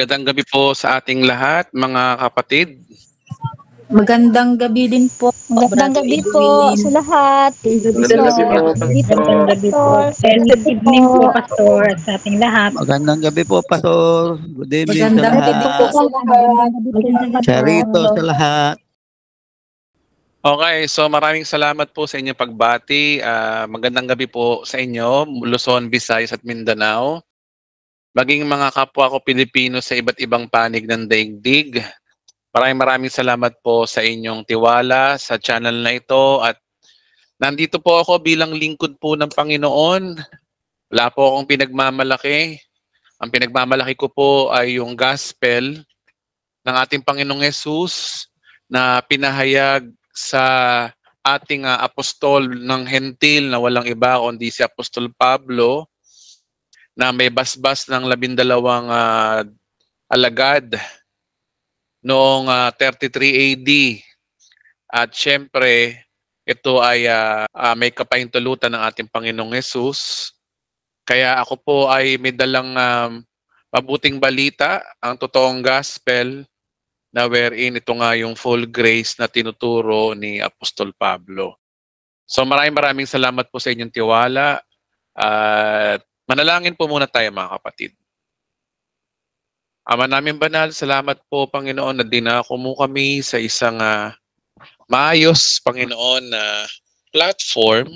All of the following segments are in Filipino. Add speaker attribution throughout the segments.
Speaker 1: Ah, magandang gabi po sa ating lahat, mga kapatid.
Speaker 2: Magandang gabi din po.
Speaker 3: Magandang
Speaker 2: Brother
Speaker 3: gabi
Speaker 2: Edwin.
Speaker 3: po sa lahat.
Speaker 4: Magandang gabi po,
Speaker 3: Magandang gabi po.
Speaker 5: And good evening po, Pastor, at sa ating lahat.
Speaker 6: Magandang gabi po, Pastor. Good evening sa
Speaker 2: Magandang gabi po
Speaker 6: lahat.
Speaker 2: sa lahat.
Speaker 3: Po.
Speaker 6: Charito sa lahat.
Speaker 1: Okay, so maraming salamat po sa inyong pagbati. Ah, magandang gabi po sa inyo, Luzon, Visayas at Mindanao. Maging mga kapwa ko Pilipino sa iba't ibang panig ng daigdig. Maraming maraming salamat po sa inyong tiwala sa channel na ito at nandito po ako bilang lingkod po ng Panginoon. Wala po akong pinagmamalaki. Ang pinagmamalaki ko po ay yung gospel ng ating Panginoong Yesus na pinahayag sa ating ah, apostol ng hentil na walang iba kundi si Apostol Pablo na may basbas ng labindalawang ah, alagad noong ah, 33 AD. At syempre, ito ay ah, ah, may kapahintulutan ng ating Panginoong Yesus. Kaya ako po ay may dalang um, mabuting balita, ang totoong gospel na wherein ito nga yung full grace na tinuturo ni Apostol Pablo. So maraming maraming salamat po sa inyong tiwala at manalangin po muna tayo mga kapatid. Ama namin banal, salamat po Panginoon na dinako mo kami sa isang ah, maayos Panginoon na platform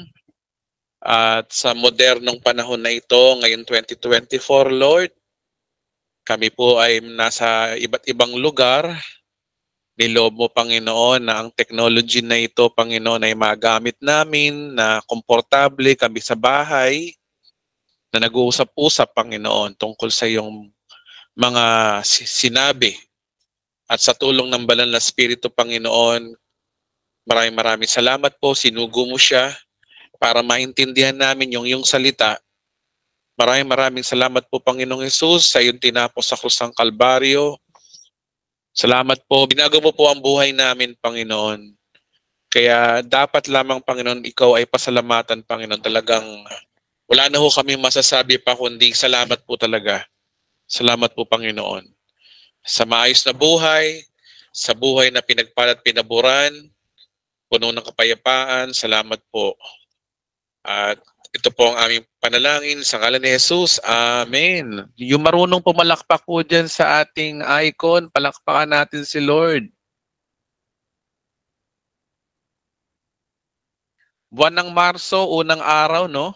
Speaker 1: at sa modernong panahon na ito, ngayon 2024 Lord, kami po ay nasa iba't ibang lugar. Niloob mo, Panginoon, na ang technology na ito, Panginoon, ay magamit namin na komportable kami sa bahay, na nag-uusap-usap, Panginoon, tungkol sa iyong mga si- sinabi. At sa tulong ng banal na Espiritu, Panginoon, maraming maraming salamat po. Sinugo mo siya para maintindihan namin yung yung salita Maraming maraming salamat po Panginoong Yesus sa iyong tinapos sa krus ng Kalbaryo. Salamat po. Binago mo po ang buhay namin, Panginoon. Kaya dapat lamang, Panginoon, ikaw ay pasalamatan, Panginoon. Talagang wala na ho kami masasabi pa kundi salamat po talaga. Salamat po, Panginoon. Sa maayos na buhay, sa buhay na pinagpalat pinaburan, puno ng kapayapaan, salamat po. At ito po ang aming panalangin sa ngalan ni Jesus. Amen. Yung marunong pumalakpak po dyan sa ating icon, palakpakan natin si Lord. Buwan ng Marso, unang araw, no?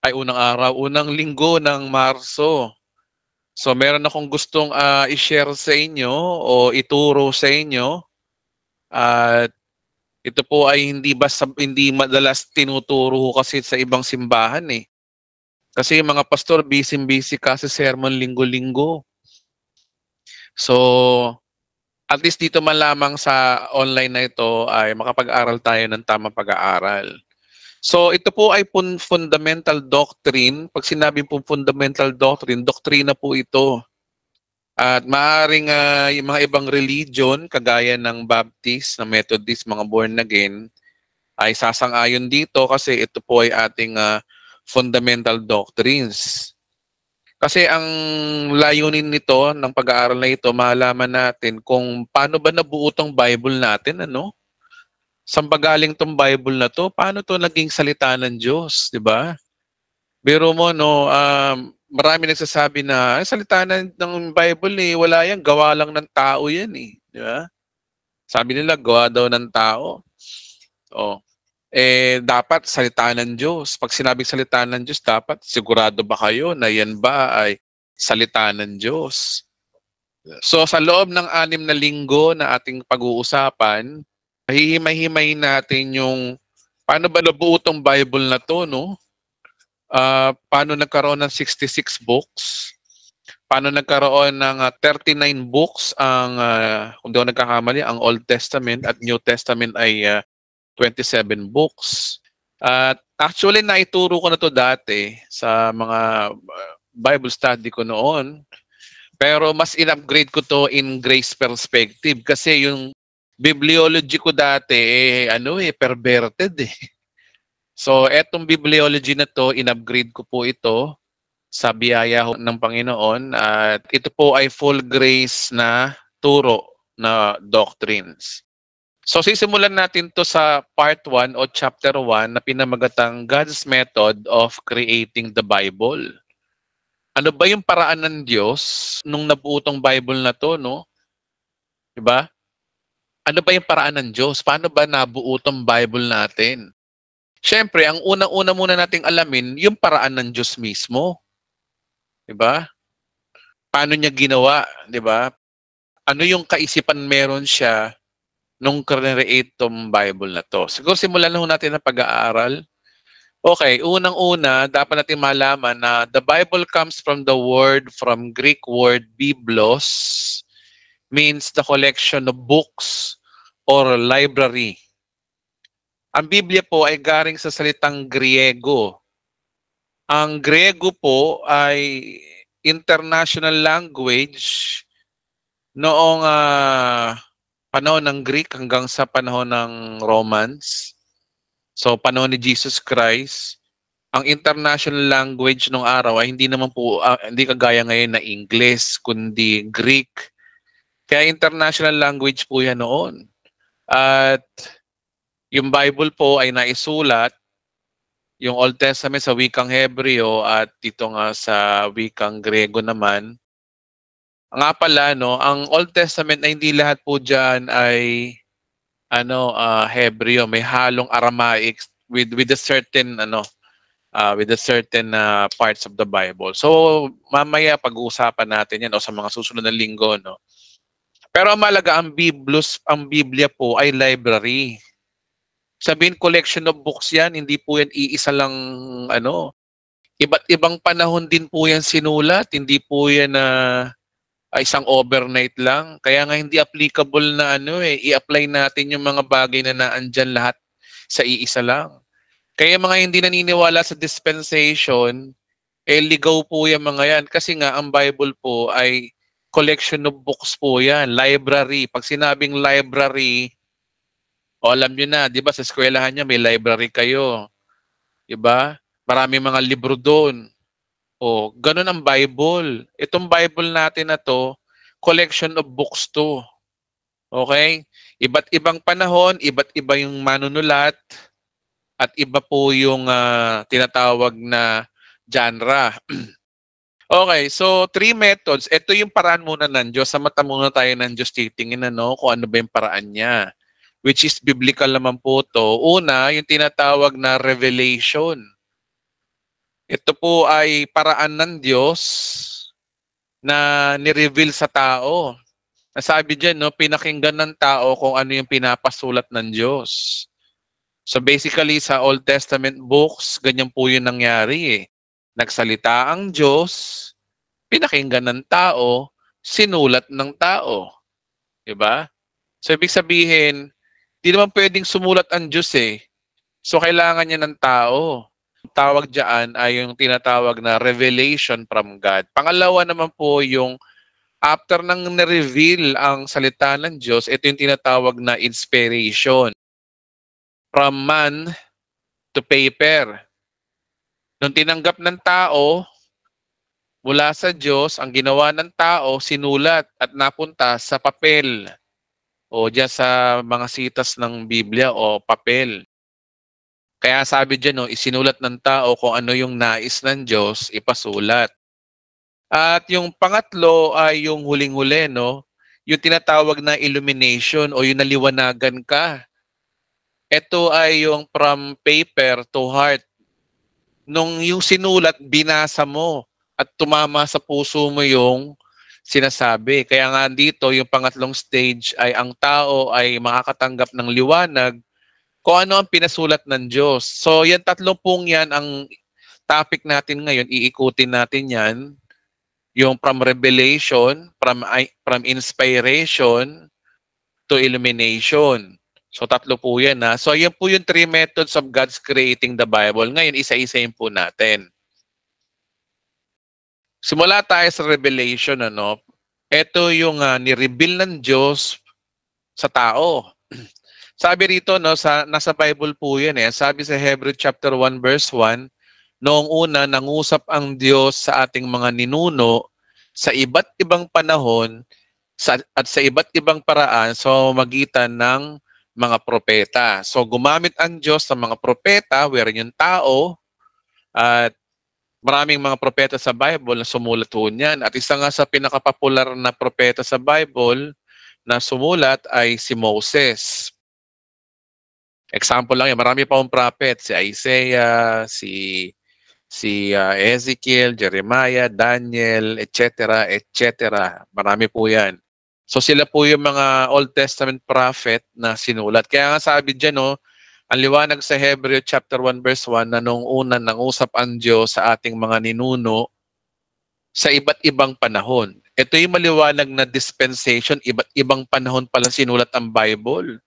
Speaker 1: Ay, unang araw, unang linggo ng Marso. So, meron akong gustong ah, i-share sa inyo o ituro sa inyo. At ito po ay hindi basta hindi madalas tinuturo kasi sa ibang simbahan eh. Kasi mga pastor busy-busy kasi sermon linggo-linggo. So at least dito man lamang sa online na ito ay makapag-aral tayo ng tamang pag-aaral. So ito po ay pun- fundamental doctrine. Pag sinabi po fundamental doctrine, doktrina po ito. At maaaring ah, yung mga ibang religion, kagaya ng Baptist, ng Methodist, mga born again, ay sasang-ayon dito kasi ito po ay ating ah, fundamental doctrines. Kasi ang layunin nito, ng pag-aaral na ito, malaman natin kung paano ba nabuo tong Bible natin, ano? Saan ba galing tong Bible na to? Paano to naging salita ng Diyos, di ba? Biro mo, no, um, marami nagsasabi na, "Ay, salita ng, ng Bible eh, wala yan, gawa lang ng tao yan eh. Di ba? Sabi nila, gawa daw ng tao. Oh. Eh, dapat salita ng Diyos. Pag sinabing salita ng Diyos, dapat sigurado ba kayo na yan ba ay salita ng Diyos? So, sa loob ng anim na linggo na ating pag-uusapan, hihimay-himay natin yung paano ba nabuo tong Bible na to, no? Ah, paano nagkaroon ng 66 books? Paano nagkaroon ng ah, 39 books ang ah, kung di ako nagkakamali ang Old Testament at New Testament ay ah, 27 books. At actually naituro ko na to dati sa mga Bible study ko noon. Pero mas in-upgrade ko to in grace perspective kasi yung bibliology ko dati eh ano eh perverted eh. So, etong bibliology na to, in-upgrade ko po ito sa biyaya ng Panginoon at ito po ay full grace na turo na doctrines. So sisimulan natin to sa part 1 o chapter 1 na pinamagatang God's Method of Creating the Bible. Ano ba yung paraan ng Diyos nung nabuo tong Bible na to, no? 'Di ba? Ano ba yung paraan ng Diyos? Paano ba nabuo tong Bible natin? Siyempre, ang unang-una muna nating alamin, yung paraan ng Diyos mismo. 'Di ba? Paano niya ginawa, 'di ba? Ano yung kaisipan meron siya nung create tong Bible na to? Siguro simulan na natin ang pag-aaral. Okay, unang-una, dapat natin malaman na the Bible comes from the word, from Greek word biblos, means the collection of books or library. Ang Biblia po ay galing sa salitang Griego. Ang Griego po ay international language noong ah, panahon ng Greek hanggang sa panahon ng Romans. So panahon ni Jesus Christ, ang international language nung araw ay hindi naman po ah, hindi kagaya ngayon na English kundi Greek. Kaya international language po 'yan noon. At yung Bible po ay naisulat yung Old Testament sa wikang Hebreo at dito nga sa wikang Grego naman. Nga pala no, ang Old Testament ay hindi lahat po diyan ay ano ah, Hebreo, may halong Aramaic with with a certain ano ah, with a certain ah, parts of the Bible. So mamaya pag-uusapan natin 'yan o sa mga susunod na linggo no. Pero malaga ang Biblos, ang Biblia po ay library. Sabihin collection of books 'yan, hindi po 'yan iisa lang ano. Iba't ibang panahon din po 'yan sinulat, hindi po 'yan na ay isang overnight lang. Kaya nga hindi applicable na ano eh, i-apply natin yung mga bagay na naandyan lahat sa iisa lang. Kaya mga hindi naniniwala sa dispensation, eh ligaw po yung mga yan. Kasi nga ang Bible po ay collection of books po yan, library. Pag sinabing library, o alam nyo na, di ba sa eskwelahan niya may library kayo. Di ba? Marami mga libro doon. O, ganun ang Bible. Itong Bible natin na to, collection of books to. Okay? Iba't ibang panahon, iba't iba yung manunulat, at iba po yung ah, tinatawag na genre. okay, so three methods. Ito yung paraan muna ng Diyos. Sa mata muna tayo ng Diyos titingin ano, kung ano ba yung paraan niya. Which is biblical naman po to. Una, yung tinatawag na revelation. Ito po ay paraan ng Diyos na nireveal sa tao. Nasabi dyan, no, pinakinggan ng tao kung ano yung pinapasulat ng Diyos. So basically sa Old Testament books, ganyan po yung nangyari eh. Nagsalita ang Diyos, pinakinggan ng tao, sinulat ng tao. 'Di ba? So ibig sabihin, di naman pwedeng sumulat ang Diyos eh. So kailangan niya ng tao. Tawag diyan ay yung tinatawag na revelation from God. Pangalawa naman po yung after nang na-reveal ang salita ng Diyos, ito yung tinatawag na inspiration. From man to paper. Nung tinanggap ng tao, mula sa Diyos, ang ginawa ng tao, sinulat at napunta sa papel o diyan sa mga sitas ng Biblia o papel. Kaya sabi diyan no, isinulat ng tao kung ano yung nais ng Diyos, ipasulat. At yung pangatlo ay yung huling-huli no, yung tinatawag na illumination o yung naliwanagan ka. Ito ay yung from paper to heart. Nung yung sinulat, binasa mo at tumama sa puso mo yung sinasabi. Kaya nga dito, yung pangatlong stage ay ang tao ay makakatanggap ng liwanag kung ano ang pinasulat ng Diyos. So, yan tatlong pong yan ang topic natin ngayon. Iikutin natin yan. Yung from revelation, from, from inspiration to illumination. So, tatlo po yan. Ha? So, yan po yung three methods of God's creating the Bible. Ngayon, isa-isayin po natin. Simula tayo sa revelation, ano? Ito yung uh, ni-reveal ng Diyos sa tao. Sabi rito, no, sa, nasa Bible po yan eh. Sabi sa Hebrew chapter 1 verse 1, noong una nangusap ang Diyos sa ating mga ninuno sa iba't ibang panahon sa, at sa iba't ibang paraan sa magitan ng mga propeta. So gumamit ang Diyos ng mga propeta, wherein yung tao, at maraming mga propeta sa Bible na sumulat ho niyan. At isa nga sa pinakapopular na propeta sa Bible na sumulat ay si Moses. Example lang yan, marami pa akong prophet, si Isaiah, si si uh, Ezekiel, Jeremiah, Daniel, etc., etc. Marami po yan. So sila po yung mga Old Testament prophet na sinulat. Kaya nga sabi dyan, no, ang liwanag sa Hebreo chapter 1 verse 1 na nung una nangusap ang Diyos sa ating mga ninuno sa iba't ibang panahon. Ito yung maliwanag na dispensation, iba't ibang panahon pala sinulat ang Bible.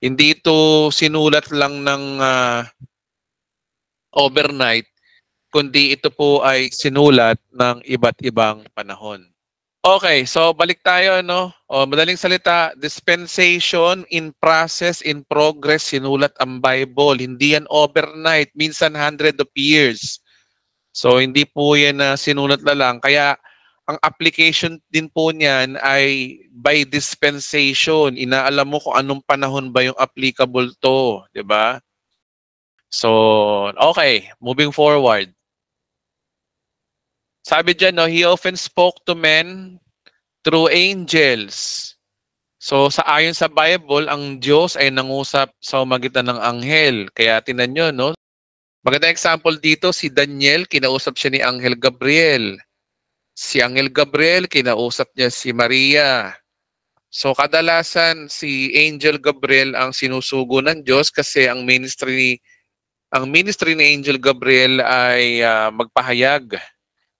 Speaker 1: Hindi ito sinulat lang ng uh, overnight, kundi ito po ay sinulat ng iba't ibang panahon. Okay, so balik tayo no. O madaling salita, dispensation in process, in progress, sinulat ang Bible. Hindi yan overnight, minsan hundred of years. So hindi po yan na sinulat na lang. Kaya ang application din po niyan ay by dispensation. Inaalam mo kung anong panahon ba yung applicable to, 'di ba? So, okay, moving forward. Sabi dyan, no, he often spoke to men through angels. So sa ayon sa Bible, ang Diyos ay nangusap sa magitan ng anghel. Kaya tinan nyo, no? Magandang example dito, si Daniel, kinausap siya ni Anghel Gabriel. Si Anghel Gabriel, kinausap niya si Maria. So kadalasan si Angel Gabriel ang sinusugo ng Diyos kasi ang ministry ang ministry ni Angel Gabriel ay uh, magpahayag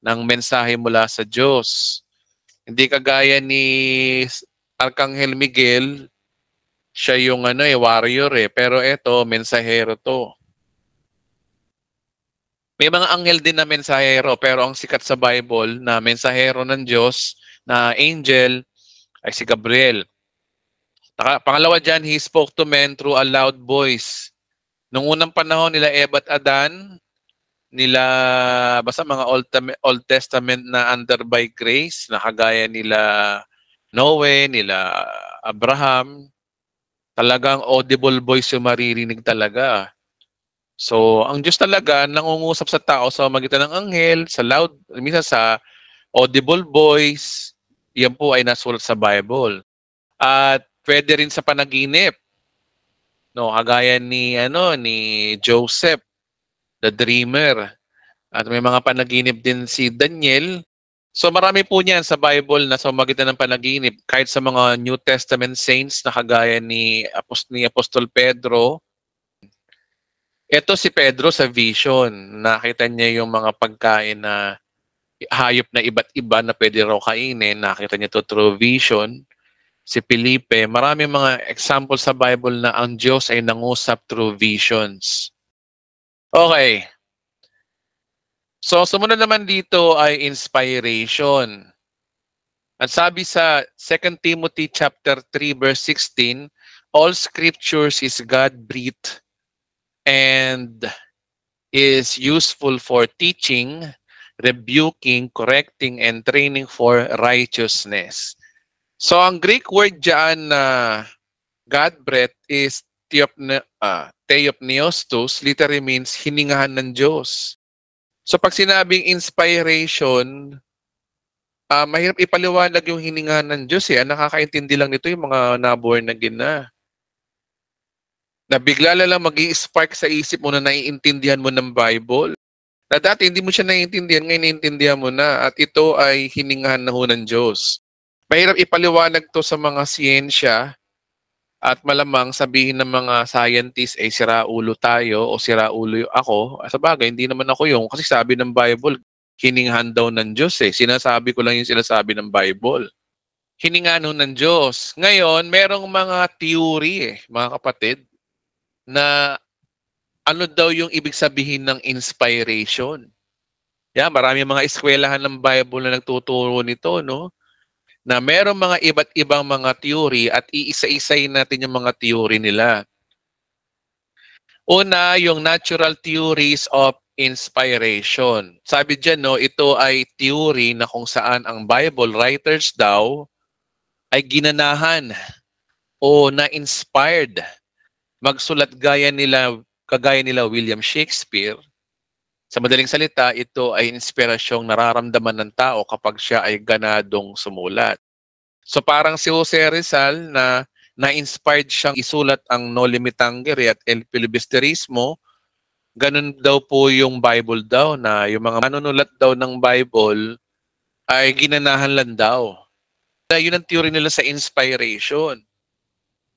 Speaker 1: ng mensahe mula sa Diyos. Hindi kagaya ni Arkanghel Miguel, siya yung ano eh, warrior eh. Pero eto, mensahero to. May mga anghel din na mensahero, pero ang sikat sa Bible na mensahero ng Diyos, na angel, ay si Gabriel. Pangalawa dyan, he spoke to men through a loud voice. Nung unang panahon nila Eva at Adan, nila basta mga Old, Old Testament na under by grace na kagaya nila Noe, nila Abraham, talagang audible voice yung maririnig talaga. So, ang Diyos talaga nangungusap sa tao sa magitan ng anghel, sa loud, minsan sa audible voice, yan po ay nasulat sa Bible. At pwede rin sa panaginip. No, kagaya ni ano ni Joseph the dreamer. At may mga panaginip din si Daniel. So marami po niyan sa Bible na sa magitan ng panaginip. Kahit sa mga New Testament saints na kagaya ni, Apost ni Apostol Pedro. Ito si Pedro sa vision. Nakita niya yung mga pagkain na hayop na iba't iba na pwede raw kainin. Nakita niya to through vision. Si Felipe, marami mga example sa Bible na ang Diyos ay nangusap through visions. Okay. So, sumunod naman dito ay inspiration. At sabi sa 2 Timothy chapter 3 verse 16, all scriptures is God-breathed and is useful for teaching, rebuking, correcting, and training for righteousness. So, ang Greek word dyan na uh, God-breathed is theopne, uh, theopneustos literally means hiningahan ng Diyos. So pag sinabing inspiration, uh, mahirap ipaliwanag yung hiningahan ng Diyos eh. Nakakaintindi lang nito yung mga naborn na gina. Na bigla lang mag spark sa isip mo na naiintindihan mo ng Bible. Na dati hindi mo siya naiintindihan, ngayon naiintindihan mo na. At ito ay hiningahan na ho ng Diyos. Mahirap ipaliwanag to sa mga siyensya at malamang sabihin ng mga scientists ay eh, siraulo tayo o siraulo ako. Sa bagay, hindi naman ako yung kasi sabi ng Bible, hininghan daw ng Diyos eh. Sinasabi ko lang yung sinasabi ng Bible. Hiningan ng Diyos. Ngayon, merong mga theory eh, mga kapatid, na ano daw yung ibig sabihin ng inspiration. Yeah, marami mga eskwelahan ng Bible na nagtuturo nito, no? Na merong mga iba't ibang mga theory at iisa-isay natin yung mga theory nila. Una, yung natural theories of inspiration. Sabi diyan no, ito ay theory na kung saan ang Bible writers daw ay ginanahan o na-inspired magsulat gaya nila kagaya nila William Shakespeare. Sa madaling salita, ito ay inspirasyong nararamdaman ng tao kapag siya ay ganadong sumulat. So parang si Jose Rizal na na-inspired siyang isulat ang No Limitangere at El Filibusterismo, ganun daw po yung Bible daw na yung mga manunulat daw ng Bible ay ginanahan lang daw. Yun ang theory nila sa inspiration.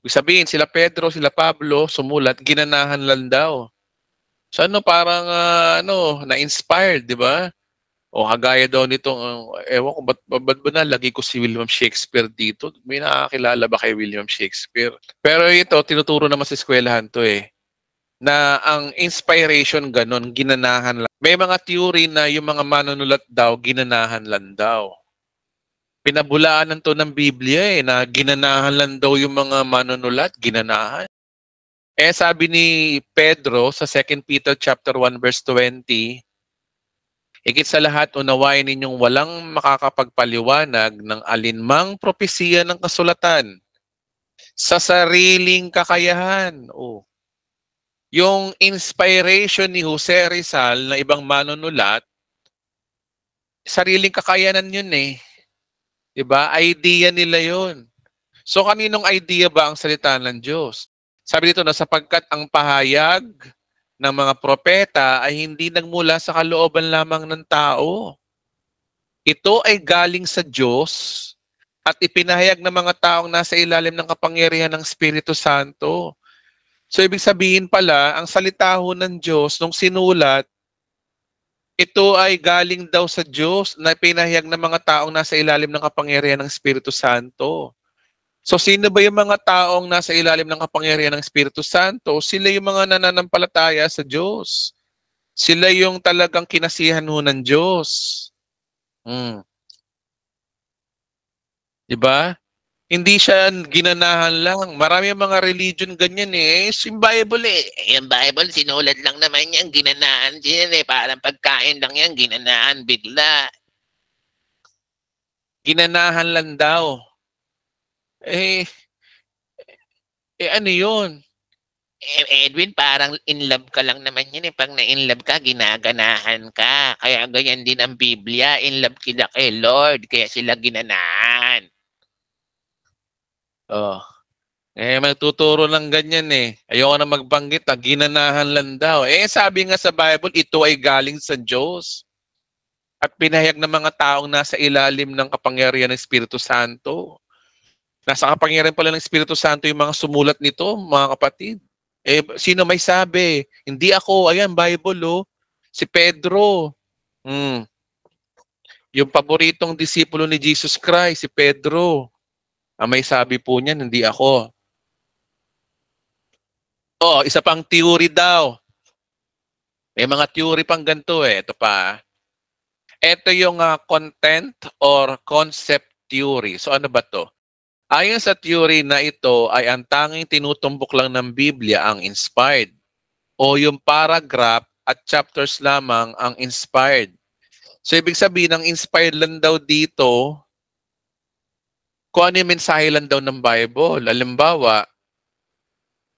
Speaker 1: Ibig sabihin, sila Pedro, sila Pablo, sumulat, ginanahan lang daw. So ano, parang ah, ano, na-inspired, di ba? O kagaya daw nitong, uh, ewan ko, ba't, ba't ba nalagay ko si William Shakespeare dito? May nakakilala ba kay William Shakespeare? Pero ito, tinuturo naman sa eskwelahan to eh na ang inspiration ganon, ginanahan lang. May mga theory na yung mga manunulat daw, ginanahan lang daw. Pinabulaanan to ng Biblia eh, na ginanahan lang daw yung mga manunulat, ginanahan. Eh sabi ni Pedro sa 2 Peter chapter 1 verse 20, Higit sa lahat, unawain ninyong walang makakapagpaliwanag ng alinmang propesiya ng kasulatan sa sariling kakayahan. Oh. Yung inspiration ni Jose Rizal na ibang manunulat, sariling kakayanan yun eh. 'Di ba? Idea nila yun. So kaninong idea ba ang salita ng Diyos? Sabi dito na sapagkat ang pahayag ng mga propeta ay hindi nagmula sa kalooban lamang ng tao. Ito ay galing sa Diyos at ipinahayag ng mga taong nasa ilalim ng kapangyarihan ng Espiritu Santo. So ibig sabihin pala, ang salita ho ng Diyos nung sinulat, ito ay galing daw sa Diyos na pinahayag ng mga taong nasa ilalim ng kapangyarihan ng Espiritu Santo. So sino ba yung mga taong nasa ilalim ng kapangyarihan ng Espiritu Santo? Sila yung mga nananampalataya sa Diyos. Sila yung talagang kinasihan ho ng Diyos. Hmm. 'Di ba? Hindi siya ginanahan lang. Marami mga religion ganyan eh. It's yung Bible eh.
Speaker 4: Yung Bible, sinulat lang naman yan, ginanaan din eh. Parang pagkain lang yan, ginanaan bigla.
Speaker 1: Ginanahan lang daw. Eh, eh ano yun?
Speaker 4: Eh, Edwin, parang in love ka lang naman yan eh. Pag na-in love ka, ginaganahan ka. Kaya ganyan din ang Biblia. In love sila kay Lord. Kaya sila ginanahan.
Speaker 1: Oh. Eh, magtuturo ng ganyan eh. Ayoko na magbanggit, ah, ginanahan lang daw. Eh, sabi nga sa Bible, ito ay galing sa Diyos. At pinahayag ng mga taong nasa ilalim ng kapangyarihan ng Espiritu Santo. Nasa kapangyarihan pala ng Espiritu Santo yung mga sumulat nito, mga kapatid. Eh, sino may sabi? Hindi ako. Ayan, Bible, oh. Si Pedro. Hmm. Yung paboritong disipulo ni Jesus Christ, si Pedro. Ang may sabi po niyan, hindi ako. Oh, isa pang theory daw. May mga theory pang ganito eh. Ito pa. Ito yung uh, content or concept theory. So ano ba to? Ayon sa theory na ito ay ang tanging tinutumbok lang ng Biblia ang inspired o yung paragraph at chapters lamang ang inspired. So ibig sabihin ang inspired lang daw dito kung ano yung mensahe lang daw ng Bible. Halimbawa,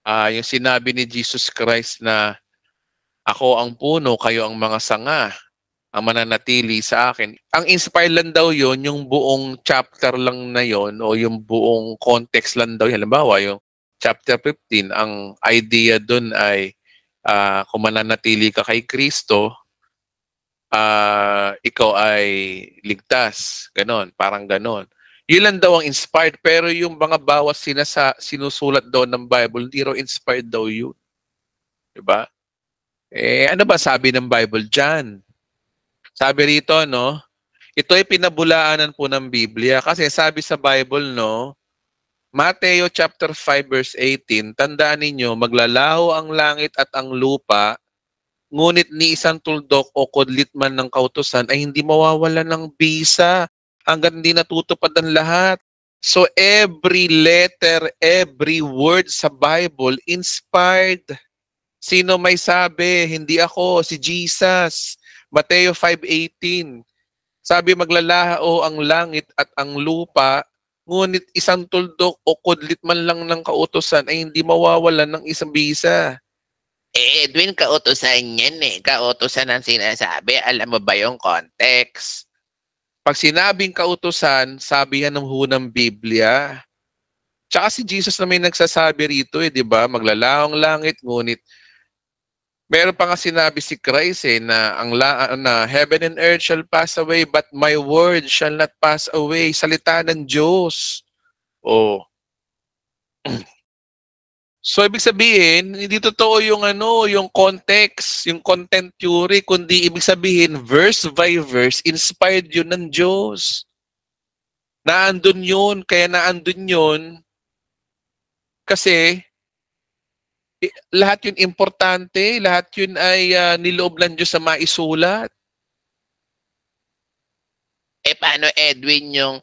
Speaker 1: uh, yung sinabi ni Jesus Christ na ako ang puno, kayo ang mga sanga, ang mananatili sa akin. Ang inspired lang daw yon yung buong chapter lang na yon o yung buong context lang daw. Halimbawa, yung chapter 15, ang idea doon ay uh, kung mananatili ka kay Kristo, uh, ikaw ay ligtas. Ganon, parang ganon. Yun lang daw ang inspired. Pero yung mga bawas sinasa, sinusulat daw ng Bible, hindi raw inspired daw yun. Diba? Eh, ano ba sabi ng Bible dyan? Sabi rito, no? Ito ay pinabulaanan po ng Biblia. Kasi sabi sa Bible, no? Mateo chapter 5 verse 18, tandaan ninyo, maglalaho ang langit at ang lupa, ngunit ni isang tuldok o kudlit man ng kautusan ay hindi mawawala ng bisa hanggang hindi natutupad ang lahat. So every letter, every word sa Bible inspired. Sino may sabi? Hindi ako, si Jesus. Mateo 5.18. Sabi maglalaho ang langit at ang lupa, ngunit isang tuldok o kudlit man lang ng kautosan ay hindi mawawalan ng isang bisa.
Speaker 4: Eh, Edwin, kautosan yan eh. Kautosan ang sinasabi. Alam mo ba yung context?
Speaker 1: Pag sinabing kautosan, sabi yan ng hunang Biblia. Tsaka si Jesus na may nagsasabi rito eh, di ba? Maglalahong langit, ngunit meron pa nga sinabi si Christ eh, na, ang la, na heaven and earth shall pass away, but my word shall not pass away. Salita ng Diyos. Oh. So ibig sabihin, hindi totoo yung ano, yung context, yung content theory, kundi ibig sabihin verse by verse inspired yun ng Diyos. Naandun yun, kaya naandun yun kasi lahat yun importante, lahat yun ay ah, niloob ng Diyos sa maisulat.
Speaker 4: Eh, paano Edwin yung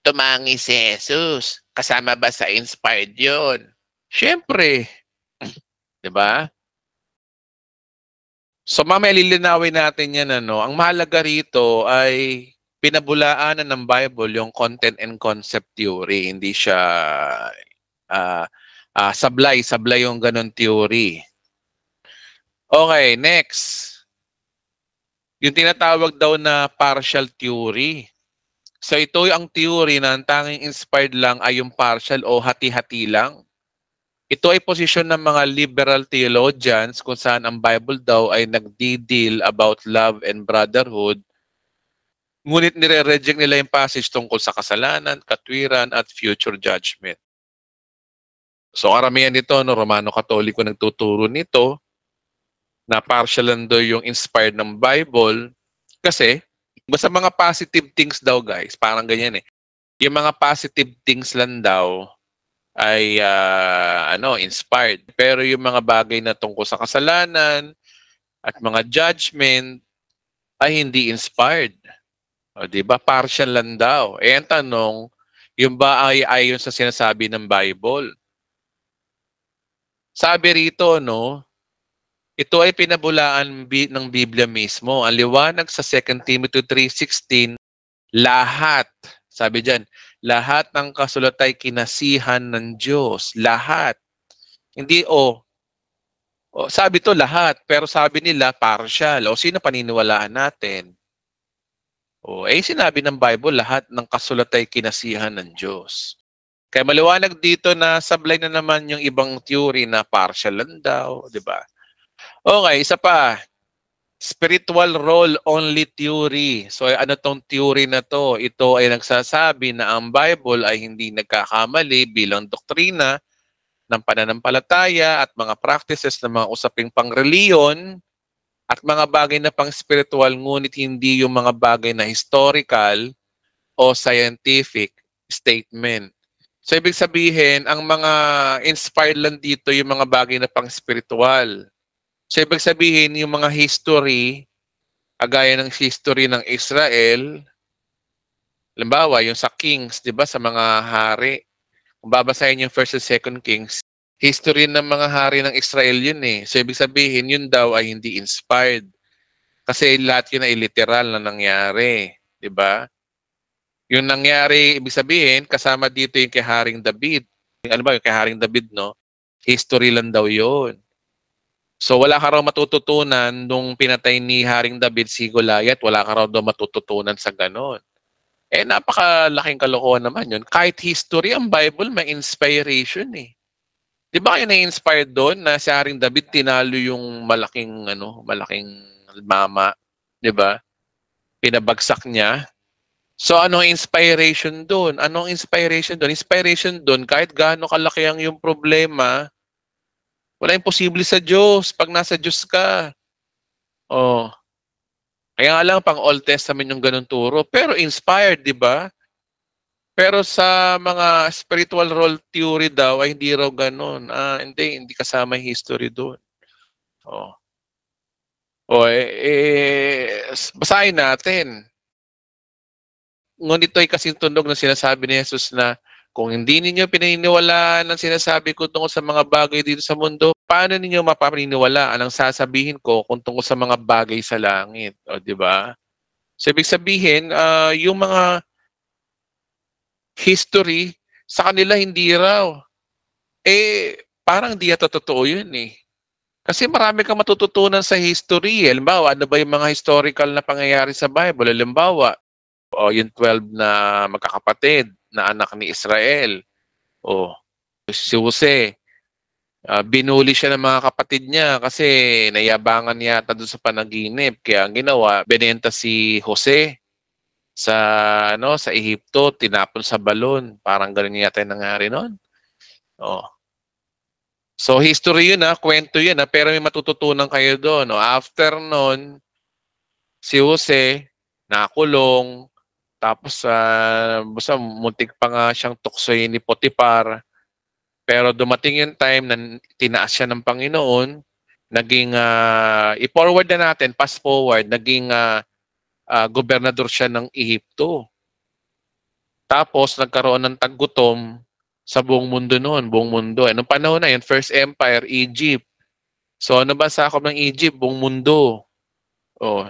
Speaker 4: tumangi si Jesus? Kasama ba sa inspired yun?
Speaker 1: Siyempre. 'Di ba? So mamaya lilinawin natin yan ano. Ang mahalaga rito ay pinabulaanan ng Bible yung content and concept theory. Hindi siya ah ah, sablay, sablay yung ganun theory. Okay, next. Yung tinatawag daw na partial theory. So ito ang theory na ang tanging inspired lang ay yung partial o hati-hati lang. Ito ay posisyon ng mga liberal theologians kung saan ang Bible daw ay nagdi-deal about love and brotherhood. Ngunit nire-reject nila yung passage tungkol sa kasalanan, katwiran, at future judgment. So karamihan nito, no, Romano Katoliko nagtuturo nito na partial lang daw yung inspired ng Bible kasi basta mga positive things daw guys, parang ganyan eh. Yung mga positive things lang daw ay ah, ano inspired. Pero yung mga bagay na tungkol sa kasalanan at mga judgment ay hindi inspired. O di ba? Partial lang daw. Eh ang tanong yung ba ay ayon sa sinasabi ng Bible sabi rito no ito ay pinabulaan ng Biblia mismo ang liwanag sa 2 Timothy 3:16 lahat sabi diyan lahat ng kasulat ay kinasihan ng Diyos. Lahat. Hindi o. o sabi to lahat, pero sabi nila partial. O sino paniniwalaan natin? O eh sinabi ng Bible, lahat ng kasulat ay kinasihan ng Diyos. Kaya maliwanag dito na sablay na naman yung ibang theory na partial lang daw, di ba? Okay, isa pa spiritual role only theory. So ano tong theory na to? Ito ay nagsasabi na ang Bible ay hindi nagkakamali bilang doktrina ng pananampalataya at mga practices ng mga usaping pangreliyon at mga bagay na pang spiritual ngunit hindi yung mga bagay na historical o scientific statement. So ibig sabihin, ang mga inspired lang dito yung mga bagay na pang spiritual. So, ibig sabihin, yung mga history, agaya ng history ng Israel, halimbawa, yung sa Kings, di ba, sa mga hari, kung babasahin yung first and second Kings, history ng mga hari ng Israel yun eh. So, ibig sabihin, yun daw ay hindi inspired. Kasi lahat yun ay literal na nangyari. Di ba? Yung nangyari, ibig sabihin, kasama dito yung kay Haring David. Ano ba yung kay Haring David, no? History lang daw yun. So wala ka raw matututunan nung pinatay ni Haring David si Goliath, wala ka raw daw matututunan sa ganon. Eh napakalaking kalokohan naman yun. Kahit history, ang Bible may inspiration eh. Di ba kayo na-inspired doon na si Haring David tinalo yung malaking ano, malaking mama, di ba? Pinabagsak niya. So anong inspiration doon? Anong inspiration doon? Inspiration doon kahit gaano kalaki ang yung problema, wala imposible sa Diyos pag nasa Diyos ka. Oh. Kaya nga lang pang Old Testament yung ganun turo. Pero inspired, di ba? Pero sa mga spiritual role theory daw ay hindi raw ganun. Ah, hindi, hindi kasama yung history doon. Oh. O, eh, eh, basahin natin. Ngunit ay kasing tunog na sinasabi ni Jesus na Kung hindi ninyo pininiwalaan ang sinasabi ko tungkol sa mga bagay dito sa mundo, paano ninyo mapapaniwalaan ang sasabihin ko kung tungkol sa mga bagay sa langit? O, di ba? So, ibig sabihin, ah, yung mga history, sa kanila hindi raw. Eh, parang di yata totoo yun eh. Kasi marami kang matututunan sa history. eh. Halimbawa, ano ba yung mga historical na pangyayari sa Bible? Halimbawa, o yung 12 na magkakapatid na anak ni Israel. O, si Jose, ah, binuli siya ng mga kapatid niya kasi nayabangan yata doon sa panaginip. Kaya ang ginawa, benenta si Jose sa ano sa Ehipto, tinapon sa balon. Parang ganun yata yung nangyari noon. Oh. So history yun ha, kwento yun ha, pero may matututunan kayo doon. No? After noon, si Jose nakulong, tapos uh, basta muntik pa nga siyang tuksoy ni Potiphar. Pero dumating yung time na tinaas siya ng Panginoon, naging, uh, i-forward na natin, fast forward, naging uh, uh, gobernador siya ng Ehipto. Tapos nagkaroon ng taggutom sa buong mundo noon, buong mundo. Eh, panahon na yun, First Empire, Egypt. So ano ba sakop ng Egypt? Buong mundo. Oh,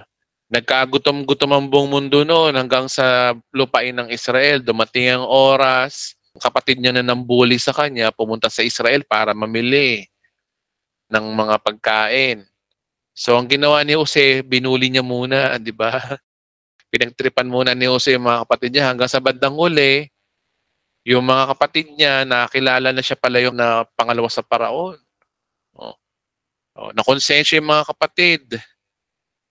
Speaker 1: nagkagutom-gutom ang buong mundo noon hanggang sa lupain ng Israel. Dumating ang oras, kapatid niya na nambuli sa kanya, pumunta sa Israel para mamili ng mga pagkain. So ang ginawa ni Jose, binuli niya muna, di ba? Pinagtripan muna ni Jose yung mga kapatid niya hanggang sa bandang huli, yung mga kapatid niya, nakilala na siya pala yung na pangalawa sa paraon. Oh. Oh, nakonsensya yung mga kapatid.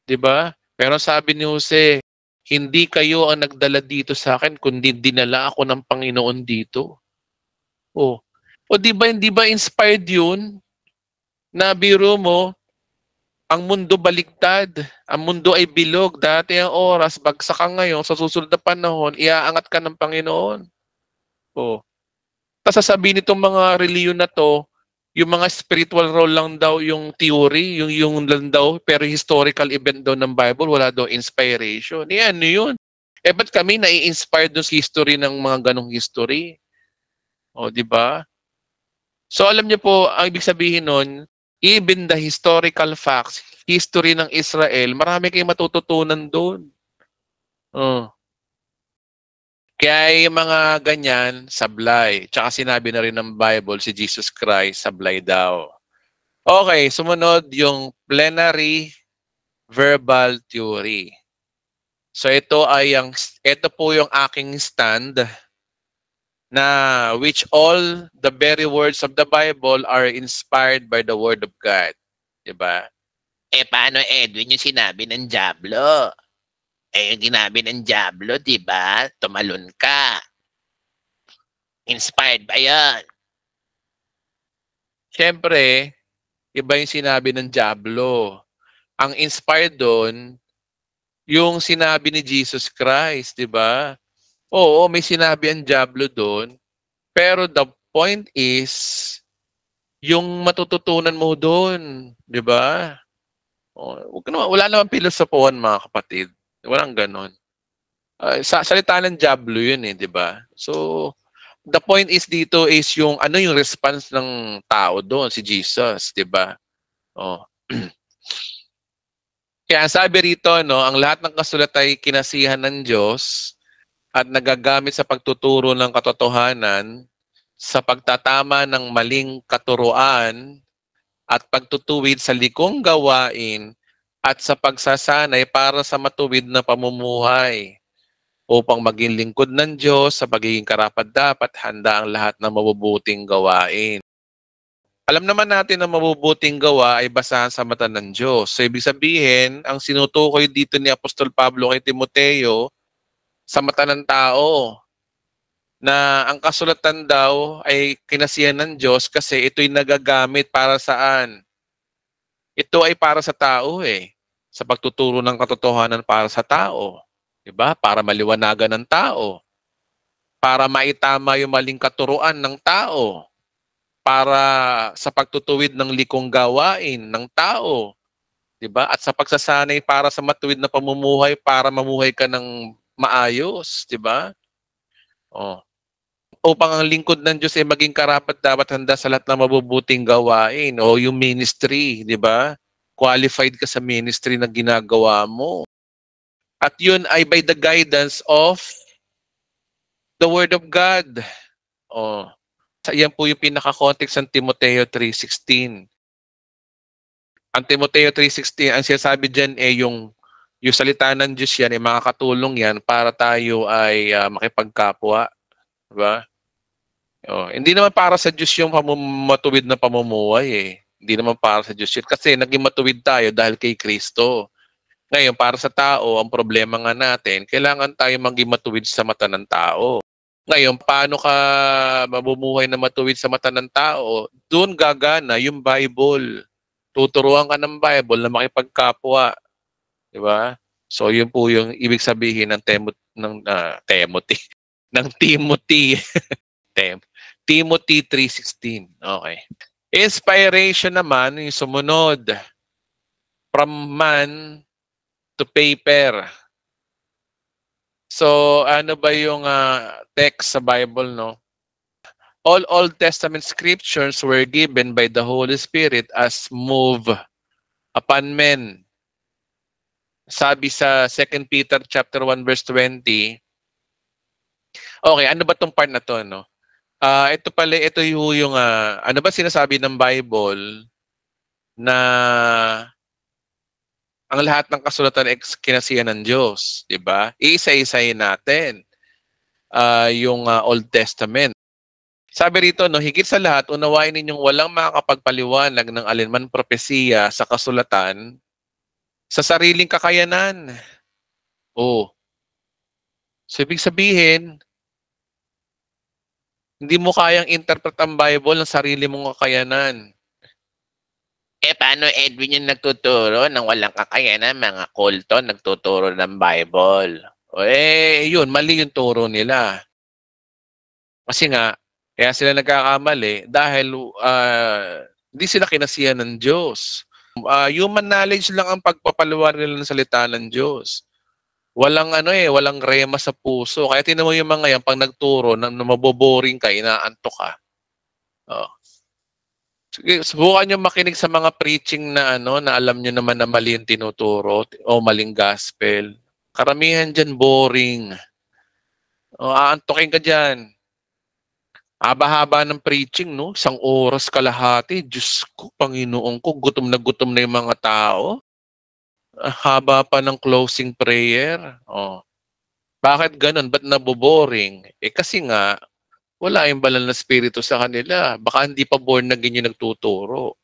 Speaker 1: 'Di ba? Pero sabi ni Jose, hindi kayo ang nagdala dito sa akin, kundi dinala ako ng Panginoon dito. Oh. O di ba hindi ba inspired 'yun? Na biro mo, ang mundo baliktad. Ang mundo ay bilog. Dati ang oras, bagsak ka ngayon, sa susunod na panahon, iaangat ka ng Panginoon. Oh. Tapos sasabihin nitong mga reliyon na to, yung mga spiritual role lang daw yung theory, yung yung lang daw, pero historical event daw ng Bible, wala daw inspiration. Eh, ano yun? Eh, ba't kami nai-inspired dun sa history ng mga ganong history? O, di ba? So, alam niyo po, ang ibig sabihin nun, even the historical facts, history ng Israel, marami kayong matututunan doon. Oh. Kaya yung mga ganyan, sablay. Tsaka sinabi na rin ng Bible, si Jesus Christ, sablay daw. Okay, sumunod yung plenary verbal theory. So ito ay ang ito po yung aking stand na which all the very words of the Bible are inspired by the word of God. 'Di ba?
Speaker 4: Eh, paano Edwin yung sinabi ng Diablo? Eh, yung ginabi ng Diablo, di ba? Tumalon ka. Inspired ba yan?
Speaker 1: Siyempre, iba yung sinabi ng Diablo. Ang inspired doon, yung sinabi ni Jesus Christ, di ba? Oo, may sinabi ang Diablo doon. Pero the point is, yung matututunan mo doon, di ba? Oh, wala naman pilosopuan mga kapatid. Walang ganon. Uh, sa salita ng Diablo yun eh, di ba? So, the point is dito is yung ano yung response ng tao doon, si Jesus, di ba? Oh. Kaya sabi rito, no, ang lahat ng kasulat ay kinasihan ng Diyos at nagagamit sa pagtuturo ng katotohanan, sa pagtatama ng maling katuruan, at pagtutuwid sa likong gawain at sa pagsasanay para sa matuwid na pamumuhay upang maging lingkod ng Diyos sa pagiging karapat-dapat handa ang lahat ng mabubuting gawain. Alam naman natin na mabubuting gawa ay basahan sa mata ng Diyos. So ibig sabihin, ang sinutukoy dito ni Apostol Pablo kay Timoteo sa mata ng tao na ang kasulatan daw ay kinasiyan ng Diyos kasi ito'y nagagamit para saan? Ito ay para sa tao eh. Sa pagtuturo ng katotohanan para sa tao. Diba? Para maliwanagan ng tao. Para maitama yung maling katuruan ng tao. Para sa pagtutuwid ng likong gawain ng tao. Diba? At sa pagsasanay para sa matuwid na pamumuhay para mamuhay ka ng maayos. Diba? Oh upang ang lingkod ng Diyos ay maging karapat dapat handa sa lahat ng mabubuting gawain o yung ministry, di ba? Qualified ka sa ministry na ginagawa mo. At yun ay by the guidance of the Word of God. Oh. Yan po yung pinaka-context ng Timoteo 3.16. Ang Timoteo 3.16, ang sinasabi dyan ay yung yung salita ng Diyos yan, ay makakatulong yan para tayo ay ah, makipagkapwa. Diba? Oh, hindi naman para sa Diyos yung matuwid na pamumuhay eh. Hindi naman para sa Diyos yun. Kasi naging matuwid tayo dahil kay Kristo. Ngayon, para sa tao, ang problema nga natin, kailangan tayo maging matuwid sa mata ng tao. Ngayon, paano ka mamumuhay na matuwid sa mata ng tao? Doon gagana yung Bible. Tuturuan ka ng Bible na makipagkapwa. Di ba? So, yun po yung ibig sabihin ng Temo, ng ah, Timothy. ng Timothy. Tem, Timothy 3.16. Okay. Inspiration naman, yung sumunod. From man to paper. So, ano ba yung ah, text sa Bible, no? All Old Testament scriptures were given by the Holy Spirit as move upon men. Sabi sa 2 Peter chapter 1 verse 20. Okay, ano ba tong part na to, no? Ah, ito pala ito yung, ah, ano ba sinasabi ng Bible na ang lahat ng kasulatan ay kinasiyan ng Diyos, 'di ba? Iisa-isahin natin ah, yung ah, Old Testament. Sabi rito, no, higit sa lahat, unawain ninyong walang makakapagpaliwanag ng alinman propesiya sa kasulatan sa sariling kakayanan. Oh. So, ibig sabihin, hindi mo kayang interpret ang Bible ng sarili mong kakayanan.
Speaker 4: Eh, paano Edwin yung nagtuturo ng walang kakayanan? Mga kulto nagtuturo ng Bible.
Speaker 1: O, eh, yun, mali yung turo nila. Kasi nga, kaya sila nagkakamali dahil ah, hindi sila kinasiyan ng Diyos. Ah, human knowledge lang ang pagpapaliwanag nila ng salita ng Diyos. Walang ano eh, walang rema sa puso. Kaya tinan mo yung mga yan, pag nagturo, na, na maboboring ka, inaantok ka. Oh. Sige, subukan nyo makinig sa mga preaching na ano, na alam nyo naman na mali yung tinuturo o maling gospel. Karamihan dyan boring. O, aantokin ka dyan. Haba-haba ng preaching, no? Isang oras kalahati. Diyos ko, Panginoon ko, gutom na gutom na yung mga tao. Haba pa ng closing prayer. Oh. Bakit ganun? Ba't naboboring? Eh kasi nga, wala yung banal na spirito sa kanila. Baka hindi pa born again yung nagtuturo.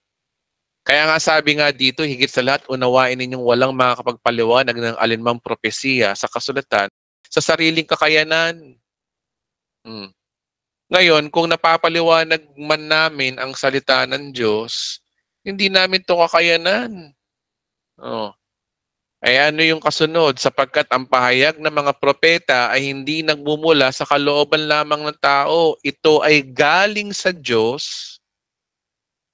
Speaker 1: Kaya nga sabi nga dito, higit sa lahat, unawain ninyong walang makakapagpaliwanag ng alinmang propesiya sa kasulatan sa sariling kakayanan. Hmm. Ngayon, kung napapaliwanag man namin ang salita ng Diyos, hindi namin to kakayanan. Oh. Ay ano yung kasunod? Sapagkat ang pahayag ng mga propeta ay hindi nagmumula sa kalooban lamang ng tao. Ito ay galing sa Diyos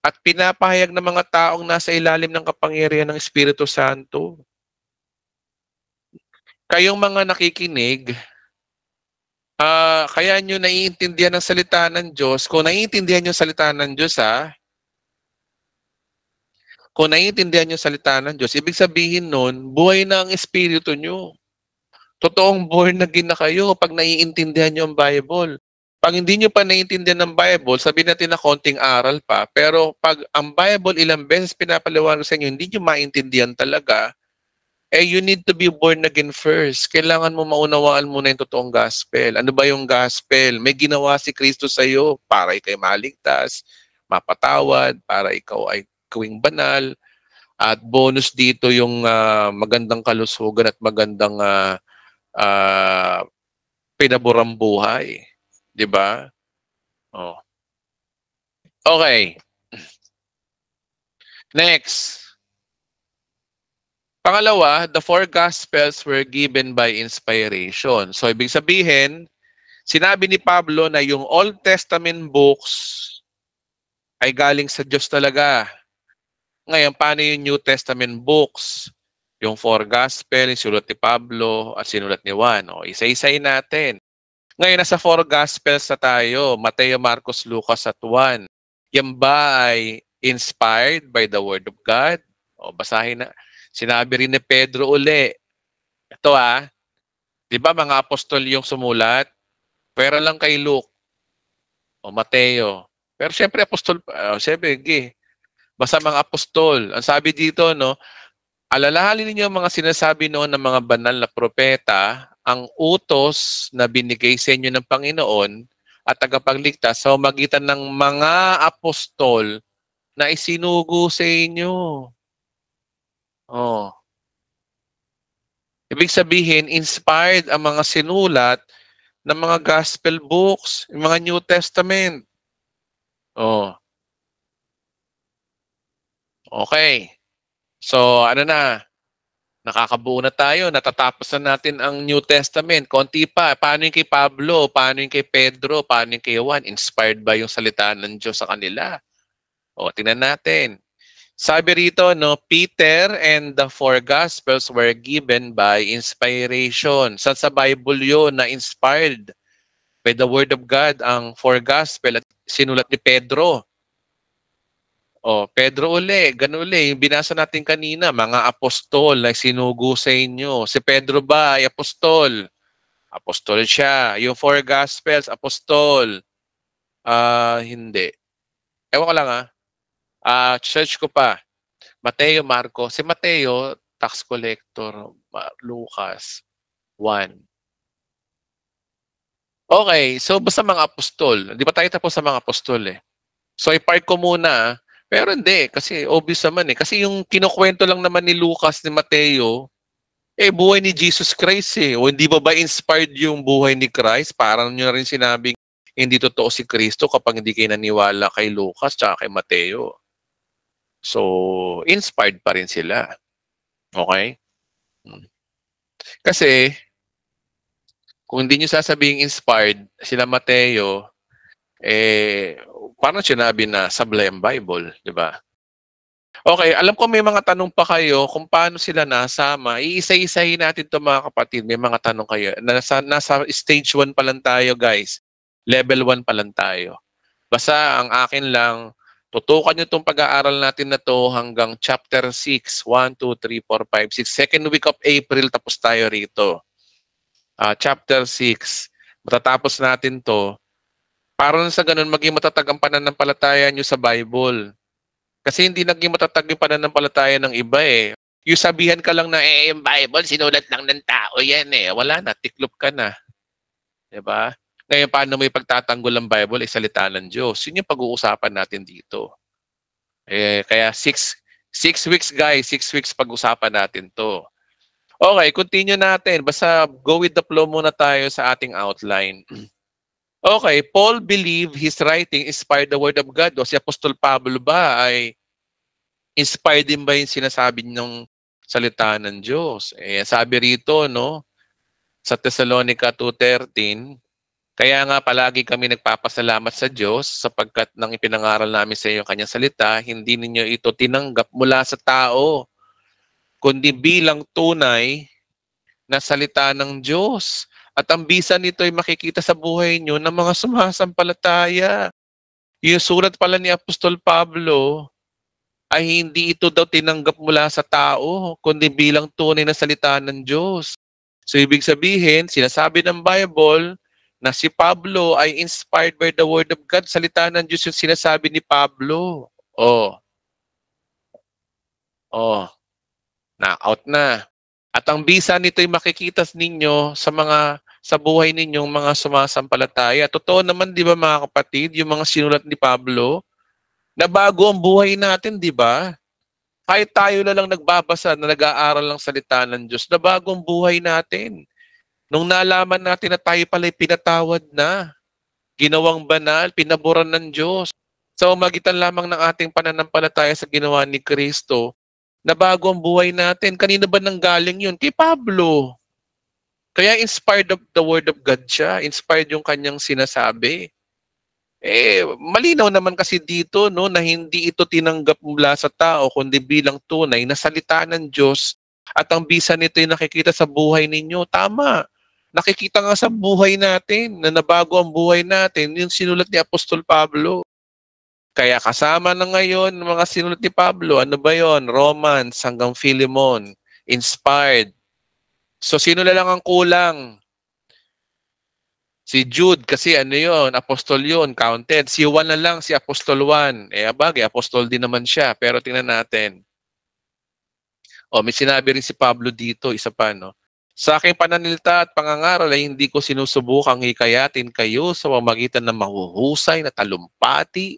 Speaker 1: at pinapahayag ng mga taong nasa ilalim ng kapangyarihan ng Espiritu Santo. Kayong mga nakikinig, ah kaya nyo naiintindihan ang salita ng Diyos. Kung naiintindihan yung salita ng Diyos, ha, kung naiintindihan yung salita ng Diyos, ibig sabihin nun, buhay na ang espiritu nyo. Totoong born na na kayo pag naiintindihan nyo ang Bible. Pag hindi nyo pa naiintindihan ng Bible, sabihin natin na konting aral pa. Pero pag ang Bible ilang beses pinapaliwanag sa inyo, hindi nyo maintindihan talaga, eh you need to be born again first. Kailangan mo maunawaan muna yung totoong gospel. Ano ba yung gospel? May ginawa si Kristo sa iyo para ikay maligtas, mapatawad, para ikaw ay gawing banal. At bonus dito yung ah, magandang kalusugan at magandang ah, ah, pinaburang buhay. ba? Oh. Okay. Next. Pangalawa, the four gospels were given by inspiration. So ibig sabihin, sinabi ni Pablo na yung Old Testament books ay galing sa Diyos talaga. Ngayon, paano yung New Testament books? Yung four gospel, yung sinulat ni Pablo at sinulat ni Juan. O, isa-isay natin. Ngayon, nasa four Gospels na tayo. Mateo, Marcos, Lucas at Juan. Yan ba ay inspired by the Word of God? O basahin na. Sinabi rin ni Pedro uli. Ito ah. Di ba mga apostol yung sumulat? Pero lang kay Luke o Mateo. Pero syempre apostol, uh, syempre, gi. Basta mga apostol. Ang sabi dito, no, alalahanin ninyo ang mga sinasabi noon ng mga banal na propeta, ang utos na binigay sa inyo ng Panginoon at tagapagligtas sa magitan ng mga apostol na isinugo sa inyo. Oh. Ibig sabihin, inspired ang mga sinulat ng mga gospel books, yung mga New Testament. Oh. Okay. So, ano na? Nakakabuo na tayo. Natatapos na natin ang New Testament. Konti pa. Paano yung kay Pablo? Paano yung kay Pedro? Paano yung kay Juan? Inspired ba yung salita ng Diyos sa kanila? O, tingnan natin. Sabi rito, no, Peter and the four Gospels were given by inspiration. Sa sa Bible yun na inspired by the Word of God ang four Gospel at sinulat ni Pedro. Oh, Pedro uli, ganun uli, yung binasa natin kanina, mga apostol na sinugo sa inyo. Si Pedro ba ay apostol? Apostol siya. Yung four gospels, apostol. Ah, uh, hindi. Ewan ko lang ah. Ah, uh, church ko pa. Mateo, Marco. Si Mateo, tax collector. Lucas, 1. Okay, so basta mga apostol. Di ba tayo tapos sa mga apostol eh? So i-park ko muna pero hindi, kasi obvious naman eh. Kasi yung kinukwento lang naman ni Lucas, ni Mateo, eh buhay ni Jesus Christ eh. O hindi ba ba inspired yung buhay ni Christ? Parang nyo na rin sinabing hindi totoo si Kristo kapag hindi kayo naniwala kay Lucas at kay Mateo. So, inspired pa rin sila. Okay? Hmm. Kasi, kung hindi nyo sasabing inspired, sila Mateo, eh, parang sinabi na sublime Bible, di ba? Okay, alam ko may mga tanong pa kayo kung paano sila nasama. Iisa-isahin natin to mga kapatid. May mga tanong kayo. Nasa, nasa stage 1 pa lang tayo, guys. Level 1 pa lang tayo. Basta ang akin lang, tutukan nyo itong pag-aaral natin na to hanggang chapter 6. 1, 2, 3, 4, 5, 6. Second week of April, tapos tayo rito. Uh, chapter 6. Matatapos natin to para sa ganun, maging matatag ang pananampalataya nyo sa Bible. Kasi hindi naging matatag yung pananampalataya ng iba eh. Yung sabihan ka lang na, eh, yung Bible, sinulat lang ng tao yan eh. Wala na, tiklop ka na. Diba? Ngayon, paano may pagtatanggol ang Bible ay salita ng Diyos? Yun yung pag-uusapan natin dito. Eh, kaya six, six weeks guys, six weeks pag-usapan natin to. Okay, continue natin. Basta go with the flow muna tayo sa ating outline. Okay, Paul believed his writing inspired the word of God. O si Apostol Pablo ba ay inspired din ba yung sinasabi ng salita ng Diyos? Eh, sabi rito, no, sa Thessalonica 2.13, kaya nga palagi kami nagpapasalamat sa Diyos sapagkat nang ipinangaral namin sa iyo kanyang salita, hindi ninyo ito tinanggap mula sa tao, kundi bilang tunay na salita ng Diyos at ang bisa nito ay makikita sa buhay nyo ng mga sumasampalataya. Yung sulat pala ni Apostol Pablo ay hindi ito daw tinanggap mula sa tao, kundi bilang tunay na salita ng Diyos. So ibig sabihin, sinasabi ng Bible na si Pablo ay inspired by the Word of God. Salita ng Diyos yung sinasabi ni Pablo. Oh. Oh. Na out na. At ang bisa nito ay makikita ninyo sa mga sa buhay ninyong mga sumasampalataya. Totoo naman, di ba mga kapatid, yung mga sinulat ni Pablo, na bago ang buhay natin, di ba? Kahit tayo na lang nagbabasa na nag-aaral ng salita ng Diyos, na bago ang buhay natin. Nung nalaman natin na tayo pala pinatawad na, ginawang banal, pinaboran ng Diyos. Sa umagitan lamang ng ating pananampalataya sa ginawa ni Kristo, na bago ang buhay natin. Kanina ba nang galing yun? Kay Pablo. Kaya inspired of the word of God siya. Inspired yung kanyang sinasabi. Eh, malinaw naman kasi dito no, na hindi ito tinanggap mula sa tao, kundi bilang tunay na salita ng Diyos at ang bisa nito ay nakikita sa buhay ninyo. Tama. nakikita nga sa buhay natin na nabago ang buhay natin, yung sinulat ni Apostol Pablo. Kaya kasama na ngayon ng mga sinulat ni Pablo, ano ba yon? Romans hanggang Philemon, inspired. So sino na lang ang kulang? Si Jude, kasi ano yon, apostol yon, counted. Si Juan na lang, si apostol Juan. Eh, abagay, apostol din naman siya. Pero tingnan natin. O, may sinabi rin si Pablo dito, isa pa, no? Sa aking pananilta at pangangaral ay hindi ko sinusubukang hikayatin kayo sa pamagitan ng mahuhusay na talumpati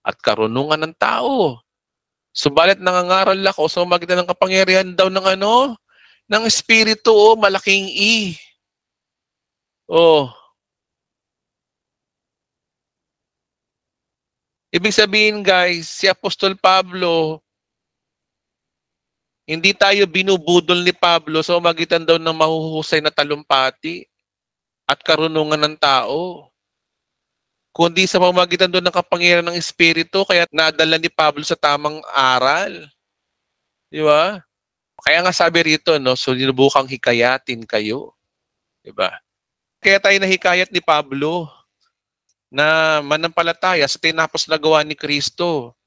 Speaker 1: at karunungan ng tao. Subalit nangangaral ako sa pamagitan ng kapangyarihan daw ng ano? Ng Espiritu, oh, malaking E. Oh. Ibig sabihin guys, si Apostol Pablo, hindi tayo binubudol ni Pablo sa magitan daw ng mahuhusay na talumpati at karunungan ng tao. Kundi sa pamagitan doon ng kapangyarihan ng Espiritu, kaya nadala ni Pablo sa tamang aral. Di ba? Kaya nga sabi rito, no, sinubukang hikayatin kayo. Di ba? Kaya tayo nahikayat ni Pablo na manampalataya sa tinapos na gawa ni Kristo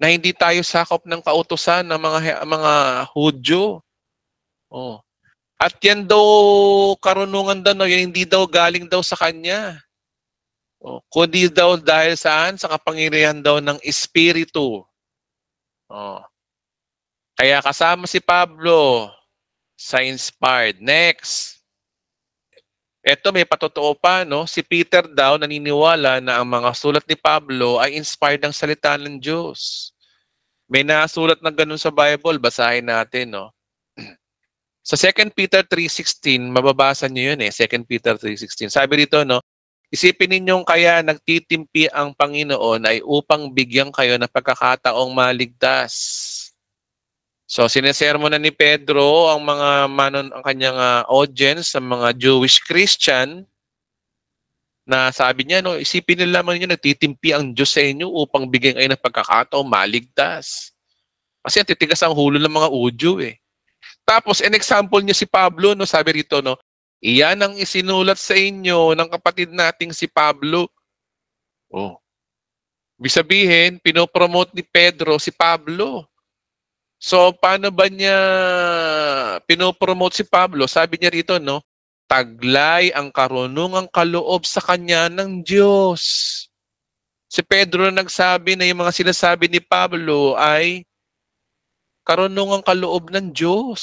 Speaker 1: na hindi tayo sakop ng kautosan ng mga mga Hudyo. Oh. At yan daw karunungan daw, yan hindi daw galing daw sa kanya. Oh, kundi daw dahil saan? Sa kapangyarihan daw ng Espiritu. Oh. Kaya kasama si Pablo sa inspired. Next. Ito may patotoo pa, no? Si Peter daw naniniwala na ang mga sulat ni Pablo ay inspired ng salita ng Diyos. May nasulat na ganun sa Bible, basahin natin, no? Sa 2 Peter 3.16, mababasa niyo yun eh, 2 Peter 3.16. Sabi rito, no? Isipin ninyong kaya nagtitimpi ang Panginoon ay upang bigyan kayo ng pagkakataong maligtas. So sinesermo na ni Pedro ang mga manon ang kanyang uh, audience, ang mga Jewish Christian na sabi niya no, isipin nila lamang niyo nagtitimpi ang Diyos sa inyo upang bigyan kayo ng pagkakataong maligtas. Kasi ang titigas ang hulo ng mga Udyo eh. Tapos an example niya si Pablo no, sabi rito no, iyan ang isinulat sa inyo ng kapatid nating si Pablo. Oh. Ibig sabihin, pinopromote ni Pedro si Pablo. So, paano ba niya pinopromote si Pablo? Sabi niya rito, no? Taglay ang karunungang kaloob sa kanya ng Diyos. Si Pedro nagsabi na yung mga sinasabi ni Pablo ay karunungang kaloob ng Diyos.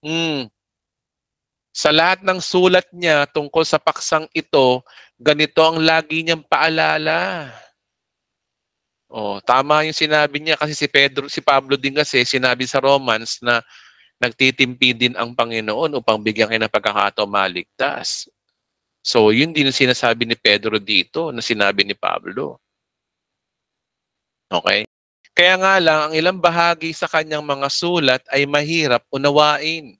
Speaker 1: Hmm. Sa lahat ng sulat niya tungkol sa paksang ito, ganito ang lagi niyang paalala. Oh, tama yung sinabi niya kasi si Pedro, si Pablo din kasi sinabi sa Romans na nagtitimpi din ang Panginoon upang bigyan kayo ng pagkakataon maligtas. So, yun din ang sinasabi ni Pedro dito na sinabi ni Pablo. Okay? Kaya nga lang, ang ilang bahagi sa kanyang mga sulat ay mahirap unawain.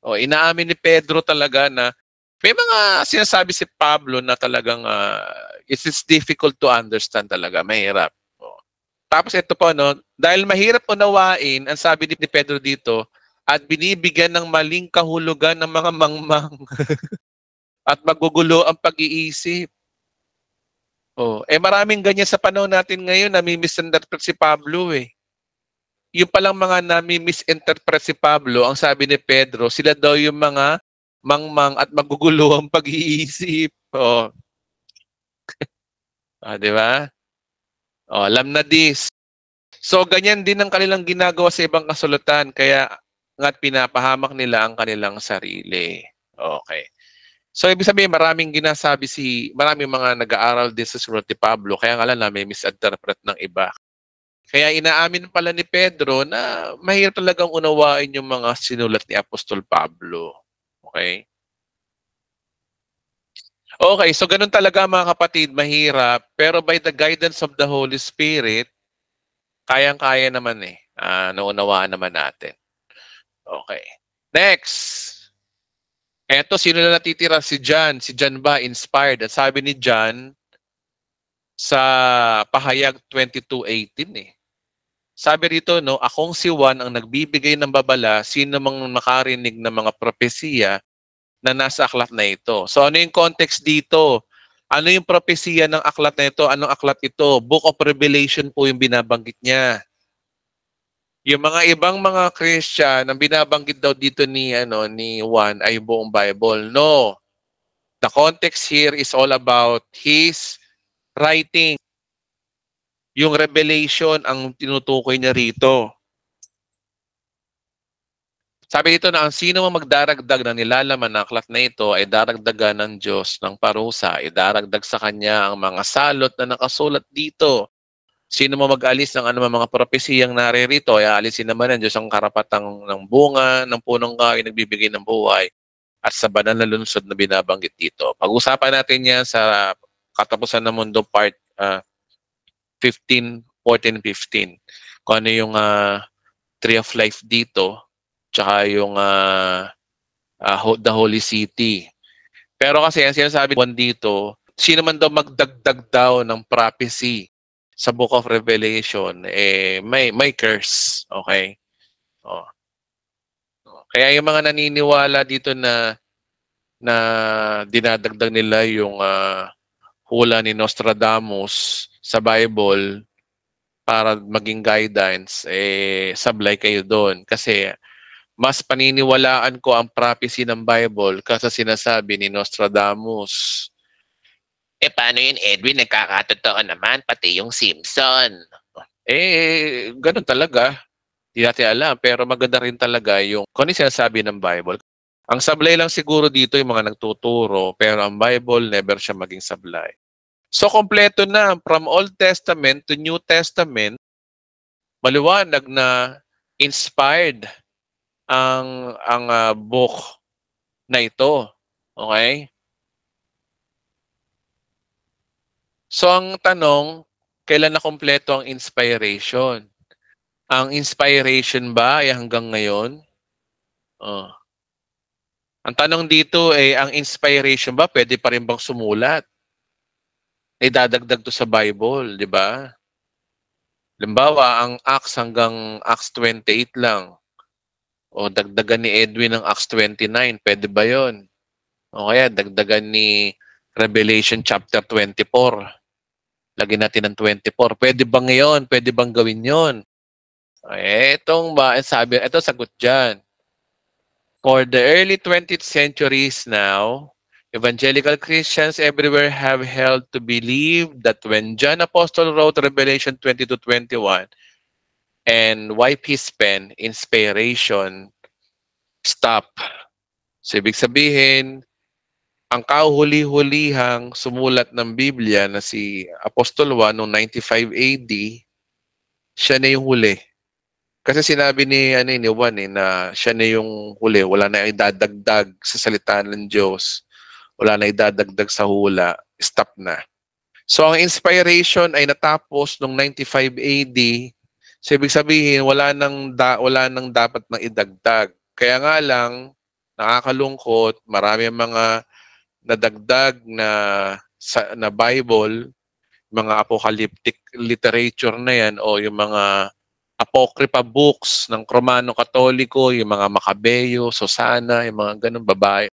Speaker 1: O, inaamin ni Pedro talaga na may mga sinasabi si Pablo na talagang uh, it is difficult to understand talaga, mahirap. O. Tapos ito po, no, dahil mahirap unawain, ang sabi ni Pedro dito, at binibigyan ng maling kahulugan ng mga mangmang at magugulo ang pag-iisip. Oh, eh maraming ganyan sa panahon natin ngayon na misinterpret si Pablo eh. Yung palang mga nami-misinterpret si Pablo, ang sabi ni Pedro, sila daw yung mga mangmang at magugulo ang pag-iisip. Oh. Ah, di ba? Oh, alam na this. So, ganyan din ang kanilang ginagawa sa ibang kasulatan. Kaya nga't pinapahamak nila ang kanilang sarili. Okay. So, ibig sabihin, maraming ginasabi si, maraming mga nag-aaral din sa sulat ni Pablo, kaya nga lang may misinterpret ng iba. Kaya inaamin pala ni Pedro na mahirap talagang unawain yung mga sinulat ni Apostol Pablo. Okay? Okay, so ganun talaga mga kapatid, mahirap. Pero by the guidance of the Holy Spirit, kayang-kaya naman eh. Uh, naunawaan naman natin. Okay. Next. Eto, sino na natitira? Si John. Si John ba? Inspired. At sabi ni John sa pahayag 22.18 eh. sabi rito, no, akong si Juan ang nagbibigay ng babala, sino mang makarinig ng mga propesiya na nasa aklat na ito. So ano yung context dito? Ano yung propesiya ng aklat na ito? Anong aklat ito? Book of Revelation po yung binabanggit niya. Yung mga ibang mga Christian, ang binabanggit daw dito ni ano ni Juan ay buong Bible. No. The context here is all about his writing. Yung revelation ang tinutukoy niya rito. Sabi dito na ang sino mang magdaragdag ng nilalaman ng aklat na ito ay daragdagan ng Diyos ng parusa. Idaragdag sa kanya ang mga salot na nakasulat dito. Sino mo mag-alis ng anumang mga propesiyang naririto, ay aalisin naman ng Diyos ang karapatang ng bunga, ng punong kahoy, nagbibigay ng buhay, at sa banal na lungsod na binabanggit dito. Pag-usapan natin yan sa katapusan ng mundo part uh, 15, 14, 15. Kung ano yung uh, tree of life dito, tsaka yung uh, uh, the holy city. Pero kasi ang sinasabi ko dito, sino man daw magdagdag daw ng prophecy sa Book of Revelation, eh, may, may curse. Okay? Oh. Kaya yung mga naniniwala dito na na dinadagdag nila yung uh, hula ni Nostradamus sa Bible para maging guidance, eh, sablay kayo doon. Kasi mas paniniwalaan ko ang prophecy ng Bible kasa sinasabi ni Nostradamus.
Speaker 4: Eh, paano yun, Edwin? Nagkakatotoo naman, pati yung Simpson.
Speaker 1: Eh, ganun talaga. Hindi natin alam. Pero maganda rin talaga yung kung ano sinasabi ng Bible. Ang sablay lang siguro dito yung mga nagtuturo, pero ang Bible never siya maging sablay. So, kompleto na from Old Testament to New Testament, maliwanag na inspired ang ang uh, book na ito. Okay? So ang tanong, kailan na kompleto ang inspiration? Ang inspiration ba ay hanggang ngayon? Oh. Ang tanong dito ay, ang inspiration ba pwede pa rin bang sumulat? Ay dadagdag to sa Bible, di ba? Limbawa, ang Acts hanggang Acts 28 lang. O dagdagan ni Edwin ng Acts 29, pwede ba yon? O kaya dagdagan ni Revelation chapter 24. Lagyan natin ng 24. Pwede ba ngayon? Pwede bang gawin yon? Itong ba, sabi, ito sagot dyan. For the early 20th centuries now, evangelical Christians everywhere have held to believe that when John Apostle wrote Revelation 20 to 21 and wipe his pen, inspiration, stop. So, ibig sabihin, ang kahuli-hulihang sumulat ng Biblia na si Apostol Juan noong 95 AD, siya na yung huli. Kasi sinabi ni, ano, ni Juan eh, na siya na yung huli. Wala na idadagdag sa salita ng Diyos. Wala na idadagdag sa hula. Stop na. So ang inspiration ay natapos noong 95 AD. So ibig sabihin, wala nang, da, wala nang dapat nang idagdag. Kaya nga lang, nakakalungkot, marami mga nadagdag na sa na Bible, mga apocalyptic literature na yan o yung mga apocrypha books ng Romano Katoliko, yung mga Macabeo, Susana, yung mga ganun, babae.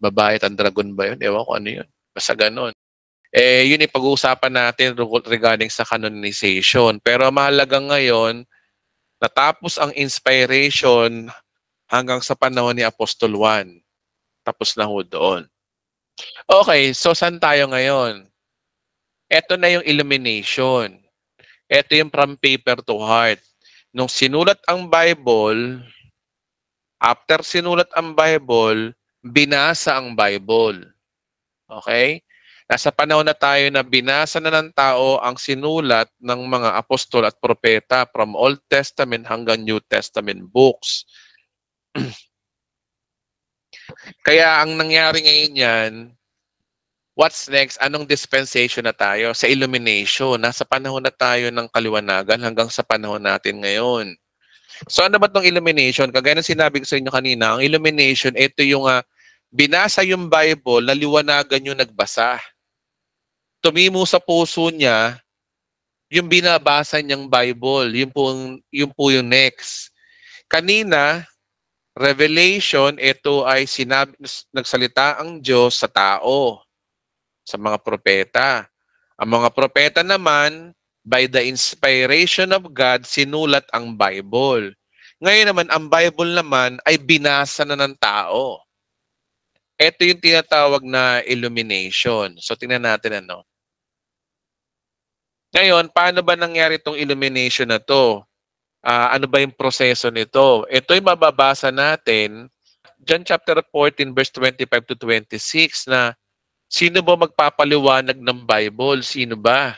Speaker 1: Babae at dragon ba yun? Ewan ko ano yun. Basta ganun. Eh, yun yung pag-uusapan natin regarding sa canonization. Pero mahalaga ngayon, natapos ang inspiration hanggang sa panahon ni Apostol Juan. Tapos na ho doon. Okay, so saan tayo ngayon? Ito na yung illumination. Ito yung from paper to heart. Nung sinulat ang Bible, after sinulat ang Bible, binasa ang Bible. Okay? Nasa panahon na tayo na binasa na ng tao ang sinulat ng mga apostol at propeta from Old Testament hanggang New Testament books. Kaya ang nangyari ngayon yan, what's next? Anong dispensation na tayo? Sa illumination. Nasa panahon na tayo ng kaliwanagan hanggang sa panahon natin ngayon. So ano ba itong illumination? Kagaya ng sinabi ko sa inyo kanina, ang illumination, ito yung uh, binasa yung Bible, naliwanagan yung nagbasa. Tumimo sa puso niya yung binabasa niyang Bible. Yun po, yun po yung next. Kanina, Revelation, ito ay sinabi, nagsalita ang Diyos sa tao, sa mga propeta. Ang mga propeta naman, by the inspiration of God, sinulat ang Bible. Ngayon naman, ang Bible naman ay binasa na ng tao. Ito yung tinatawag na illumination. So, tingnan natin ano. Ngayon, paano ba nangyari itong illumination na to? Ah, ano ba yung proseso nito? Ito yung mababasa natin, John chapter 14 verse 25 to 26 na sino ba magpapaliwanag ng Bible? Sino ba?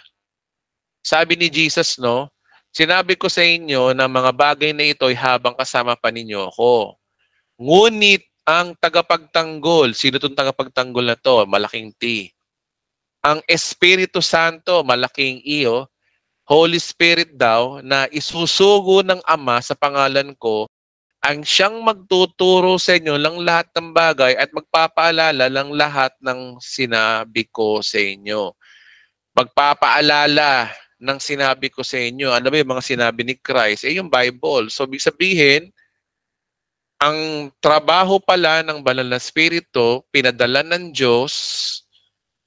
Speaker 1: Sabi ni Jesus, no? Sinabi ko sa inyo na mga bagay na ito ay habang kasama pa ninyo ako. Ngunit ang tagapagtanggol, sino itong tagapagtanggol na to? Malaking T ang Espiritu Santo, malaking iyo, Holy Spirit daw, na isusugo ng Ama sa pangalan ko, ang siyang magtuturo sa inyo ng lahat ng bagay at magpapaalala ng lahat ng sinabi ko sa inyo. Magpapaalala ng sinabi ko sa inyo. Ano ba yung mga sinabi ni Christ? Eh, yung Bible. So, ibig sabihin, ang trabaho pala ng banal na spirito, pinadala ng Diyos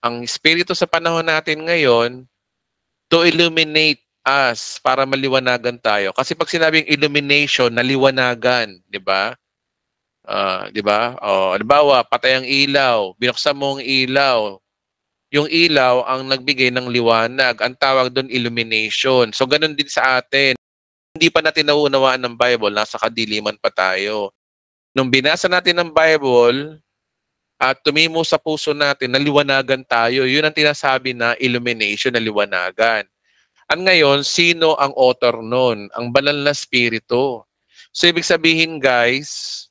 Speaker 1: ang Espiritu sa panahon natin ngayon to illuminate us para maliwanagan tayo. Kasi pag sinabing illumination, naliwanagan, di ba? Uh, di ba? Oh, halimbawa, patay ang ilaw, binuksan mo ang ilaw. Yung ilaw ang nagbigay ng liwanag. Ang tawag doon illumination. So ganun din sa atin. Hindi pa natin nauunawaan ng Bible, nasa kadiliman pa tayo. Nung binasa natin ng Bible, at tumimo sa puso natin, naliwanagan tayo. Yun ang tinasabi na illumination, naliwanagan. At ngayon, sino ang author nun? Ang banal na spirito. So, ibig sabihin guys,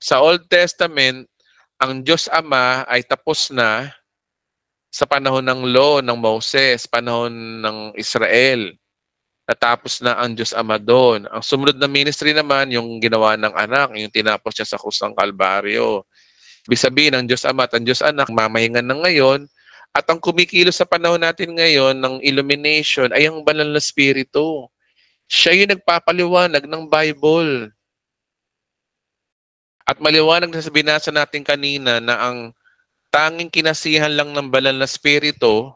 Speaker 1: sa Old Testament, ang Diyos Ama ay tapos na sa panahon ng law ng Moses, panahon ng Israel. Natapos na ang Diyos Ama doon. Ang sumunod na ministry naman, yung ginawa ng anak, yung tinapos niya sa krus ng Kalbaryo. Ibig sabihin, ang Diyos Ama at ang Diyos Anak, mamahingan na ngayon. At ang kumikilos sa panahon natin ngayon ng illumination ay ang banal na spirito. Siya yung nagpapaliwanag ng Bible. At maliwanag na sa binasa natin kanina na ang tanging kinasihan lang ng banal na spirito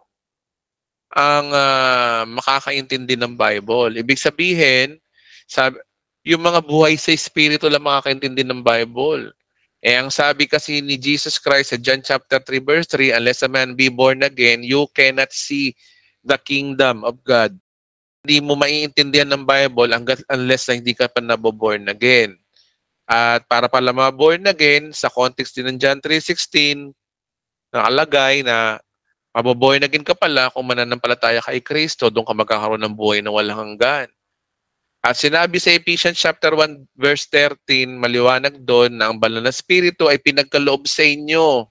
Speaker 1: ang uh, makakaintindi ng Bible. Ibig sabihin, sabi, yung mga buhay sa espiritu lang makakaintindi ng Bible. Eh, ang sabi kasi ni Jesus Christ sa John chapter 3 verse 3, unless a man be born again, you cannot see the kingdom of God. Hindi mo maiintindihan ng Bible unless na hindi ka pa naboborn again. At para pala maborn again, sa context din ng John 3.16, nakalagay na maboborn again ka pala kung mananampalataya kay Kristo, doon ka magkakaroon ng buhay na walang hanggan. At sinabi sa Ephesians chapter 1 verse 13, maliwanag doon na ang banal na spirito ay pinagkaloob sa inyo.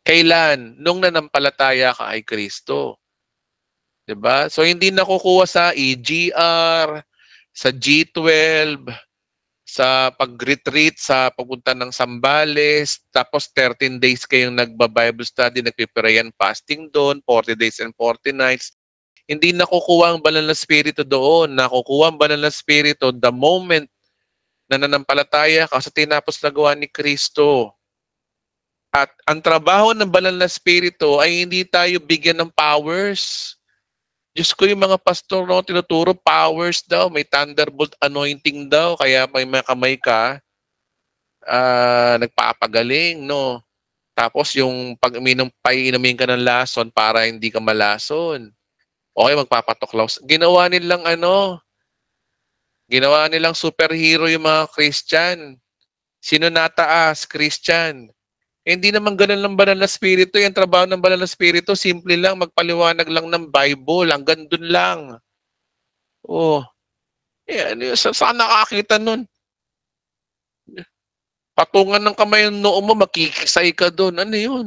Speaker 1: Kailan? Nung nanampalataya ka kay Kristo. 'Di ba? So hindi nakukuha sa EGR, sa G12, sa pag-retreat, sa pagpunta ng Sambales, tapos 13 days kayong nagba-Bible study, nagpipirayan fasting doon, 40 days and 40 nights hindi nakukuha ang banal na spirito doon. Nakukuha ang banal na spirito the moment na nanampalataya ka sa tinapos na gawa ni Kristo. At ang trabaho ng banal na spirito ay hindi tayo bigyan ng powers. Diyos ko yung mga pastor no, tinuturo powers daw. May thunderbolt anointing daw. Kaya may mga kamay ka, uh, nagpapagaling. no Tapos yung pag uminom, paiinumin ka ng lason para hindi ka malason. Okay, magpapatuklaw. Ginawa nilang ano, ginawa nilang superhero yung mga Christian. Sino nataas? Christian. Eh, hindi naman ganun lang banal na spirito. Yung trabaho ng banal na spirito, simple lang, magpaliwanag lang ng Bible. Hanggang dun lang. Oh. Eh, ano, sa, saan nakakita nun? Patungan ng kamay yung noo mo, makikisay ka doon. Ano yun?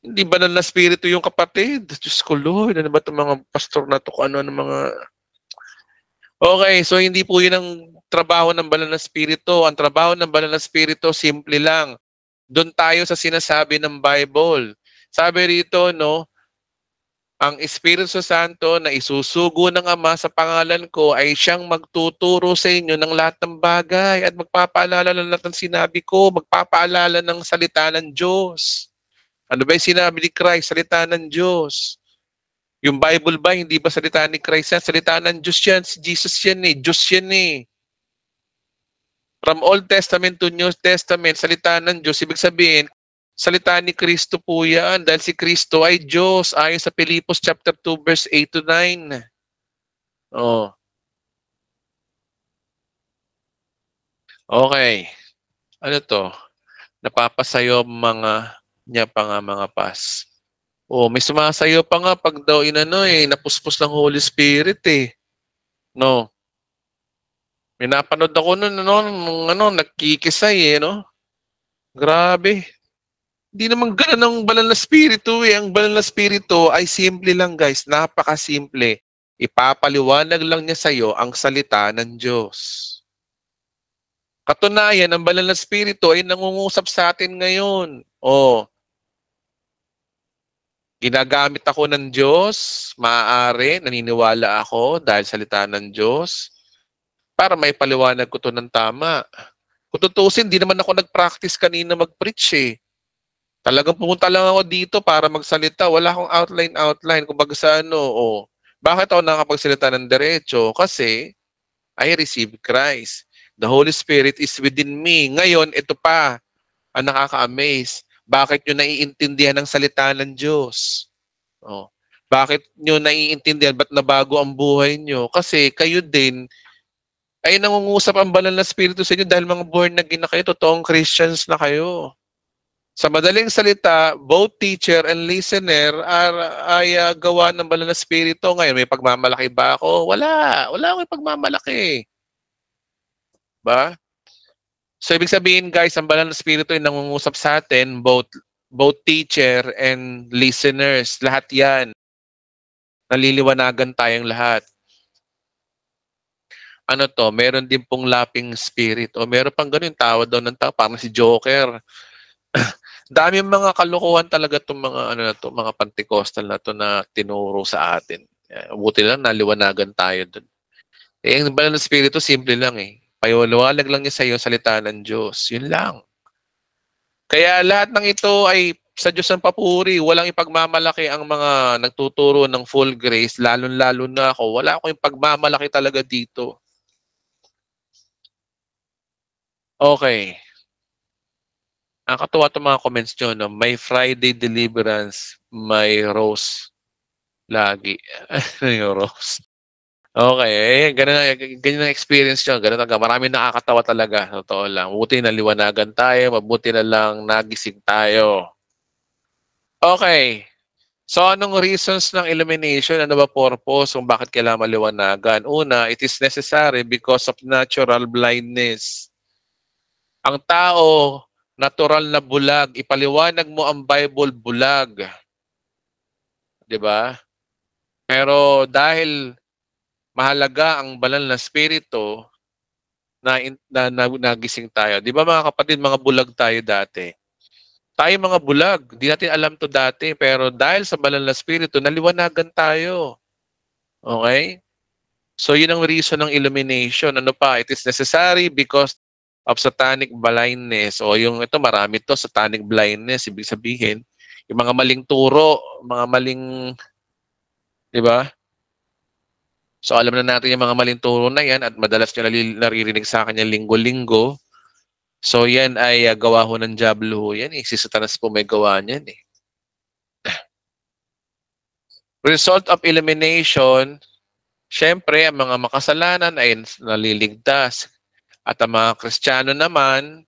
Speaker 1: Hindi banal na spirito yung kapatid. Diyos ko Lord, ano ba itong mga pastor na to? Ano, ano mga... Okay, so hindi po yun ang trabaho ng banal na spirito. Ang trabaho ng banal na spirito, simple lang. Doon tayo sa sinasabi ng Bible. Sabi rito, no, ang Espiritu Santo na isusugo ng Ama sa pangalan ko ay siyang magtuturo sa inyo ng lahat ng bagay at magpapaalala ng lahat ng sinabi ko, magpapaalala ng salita ng Diyos. Ano ba yung sinabi ni Christ? Salita ng Diyos. Yung Bible ba, hindi ba salita ni Christ yan? Salita ng Diyos yan. Si Jesus yan eh. Diyos yan eh. From Old Testament to New Testament, salita ng Diyos. Ibig sabihin, salita ni Kristo po yan dahil si Kristo ay Diyos ayon sa Pilipos chapter 2 verse 8 to 9. Oh. Okay. Ano to? Napapasayo mga niya pa nga mga pas. Oh, may sumasayo pa nga pag daw inano eh, napuspos ng Holy Spirit eh. No. May ako ano, nung ano, nagkikisay eh, no? Grabe. Hindi naman ganun ang banal na spirito eh. Ang banal na spirito ay simple lang guys. Napaka-simple. Ipapaliwanag lang niya sa'yo ang salita ng Diyos. Katunayan, ang banal na spirito ay nangungusap sa atin ngayon. Oh. Ginagamit ako ng Diyos, maaari, naniniwala ako dahil salita ng Diyos para may paliwanag ko to ng tama. Kung tutusin, di naman ako nag-practice kanina mag-preach eh. Talagang pumunta lang ako dito para magsalita. Wala akong outline-outline. Kung baga sa ano, oh, bakit ako nakapagsalita ng derecho? Kasi I receive Christ. The Holy Spirit is within me. Ngayon, ito pa ang nakaka-amaze. Bakit nyo naiintindihan ang salita ng Diyos? Oh. Bakit nyo naiintindihan? Ba't nabago ang buhay nyo? Kasi kayo din, ay nangungusap ang banal na spirito sa inyo dahil mga born again na kayo, totoong Christians na kayo. Sa madaling salita, both teacher and listener are, ay uh, gawa ng banal na spirito. Ngayon, may pagmamalaki ba ako? Wala. Wala akong pagmamalaki. Ba? So, ibig sabihin, guys, ang banal na spirito ay nangungusap sa atin, both both teacher and listeners. Lahat yan. Naliliwanagan tayong lahat ano to, meron din pong lapping spirit. O meron pang ganun, tawad daw ng tao, parang si Joker. Dami mga kalokohan talaga itong mga, ano na to, mga Pentecostal na to na tinuro sa atin. Buti lang, naliwanagan tayo dun. Eh, ang banal na spirito, simple lang eh. Payawaliwalag lang niya sa iyo salita ng Diyos. Yun lang. Kaya lahat ng ito ay sa Diyos ang papuri. Walang ipagmamalaki ang mga nagtuturo ng full grace, lalong-lalo na ako. Wala akong ipagmamalaki talaga dito. Okay. Ang katuwa itong mga comments nyo, no? may Friday deliverance, may rose lagi. Ano yung rose? Okay, eh, ganun, ganyan ang experience nyo. Ganun talaga. Marami nakakatawa talaga. Totoo lang. Mabuti na liwanagan tayo. Mabuti na lang nagising tayo. Okay. So, anong reasons ng illumination? Ano ba purpose kung bakit kailangan maliwanagan? Una, it is necessary because of natural blindness. Ang tao, natural na bulag. Ipaliwanag mo ang Bible bulag. 'Di ba? Pero dahil mahalaga ang banal na spirito na, na, na nagising tayo. 'Di ba mga kapatid, mga bulag tayo dati. Tayo mga bulag, di natin alam to dati, pero dahil sa banal na spirito, naliwanagan tayo. Okay? So yun ang reason ng illumination. Ano pa? It is necessary because of satanic blindness o yung ito marami to satanic blindness ibig sabihin yung mga maling turo mga maling di ba so alam na natin yung mga maling turo na yan at madalas nyo naririnig sa kanya linggo-linggo so yan ay uh, gawa ho ng Diablo ho yan eh. si Satanas po may gawa niyan eh result of elimination syempre ang mga makasalanan ay naliligtas at ang mga Kristiyano naman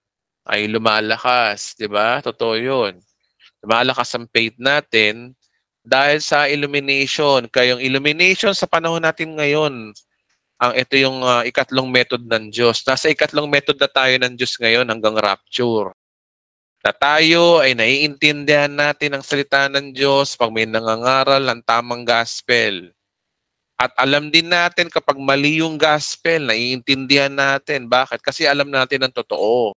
Speaker 1: ay lumalakas, di ba? Totoo yun. Lumalakas ang faith natin dahil sa illumination. Kaya yung illumination sa panahon natin ngayon, ang ito yung uh, ikatlong method ng Diyos. Nasa ikatlong method na tayo ng Diyos ngayon hanggang rapture. Na tayo ay naiintindihan natin ang salita ng Diyos pag may nangangaral ng tamang gospel. At alam din natin kapag mali yung gospel, naiintindihan natin. Bakit? Kasi alam natin ang totoo.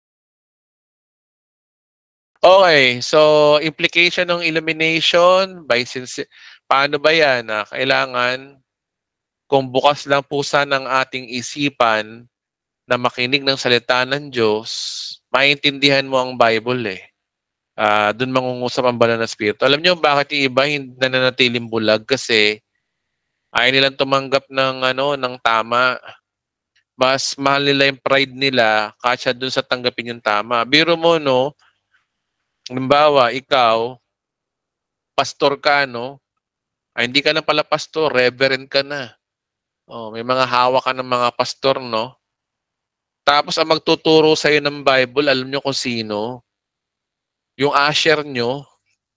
Speaker 1: Okay, so implication ng illumination by since paano ba yan? na kailangan kung bukas lang pusa ng ating isipan na makinig ng salita ng Diyos, maintindihan mo ang Bible eh. Ah, doon mangungusap ang banal na spirito. Alam niyo bakit yung iba hindi nananatiling bulag kasi ayaw nilang tumanggap ng ano ng tama. Mas mahal nila yung pride nila kasya doon sa tanggapin yung tama. Biro mo no, halimbawa ikaw pastor ka no, ay hindi ka na pala pastor, reverend ka na. Oh, may mga hawak ka ng mga pastor no. Tapos ang magtuturo sa iyo ng Bible, alam niyo kung sino? Yung usher nyo,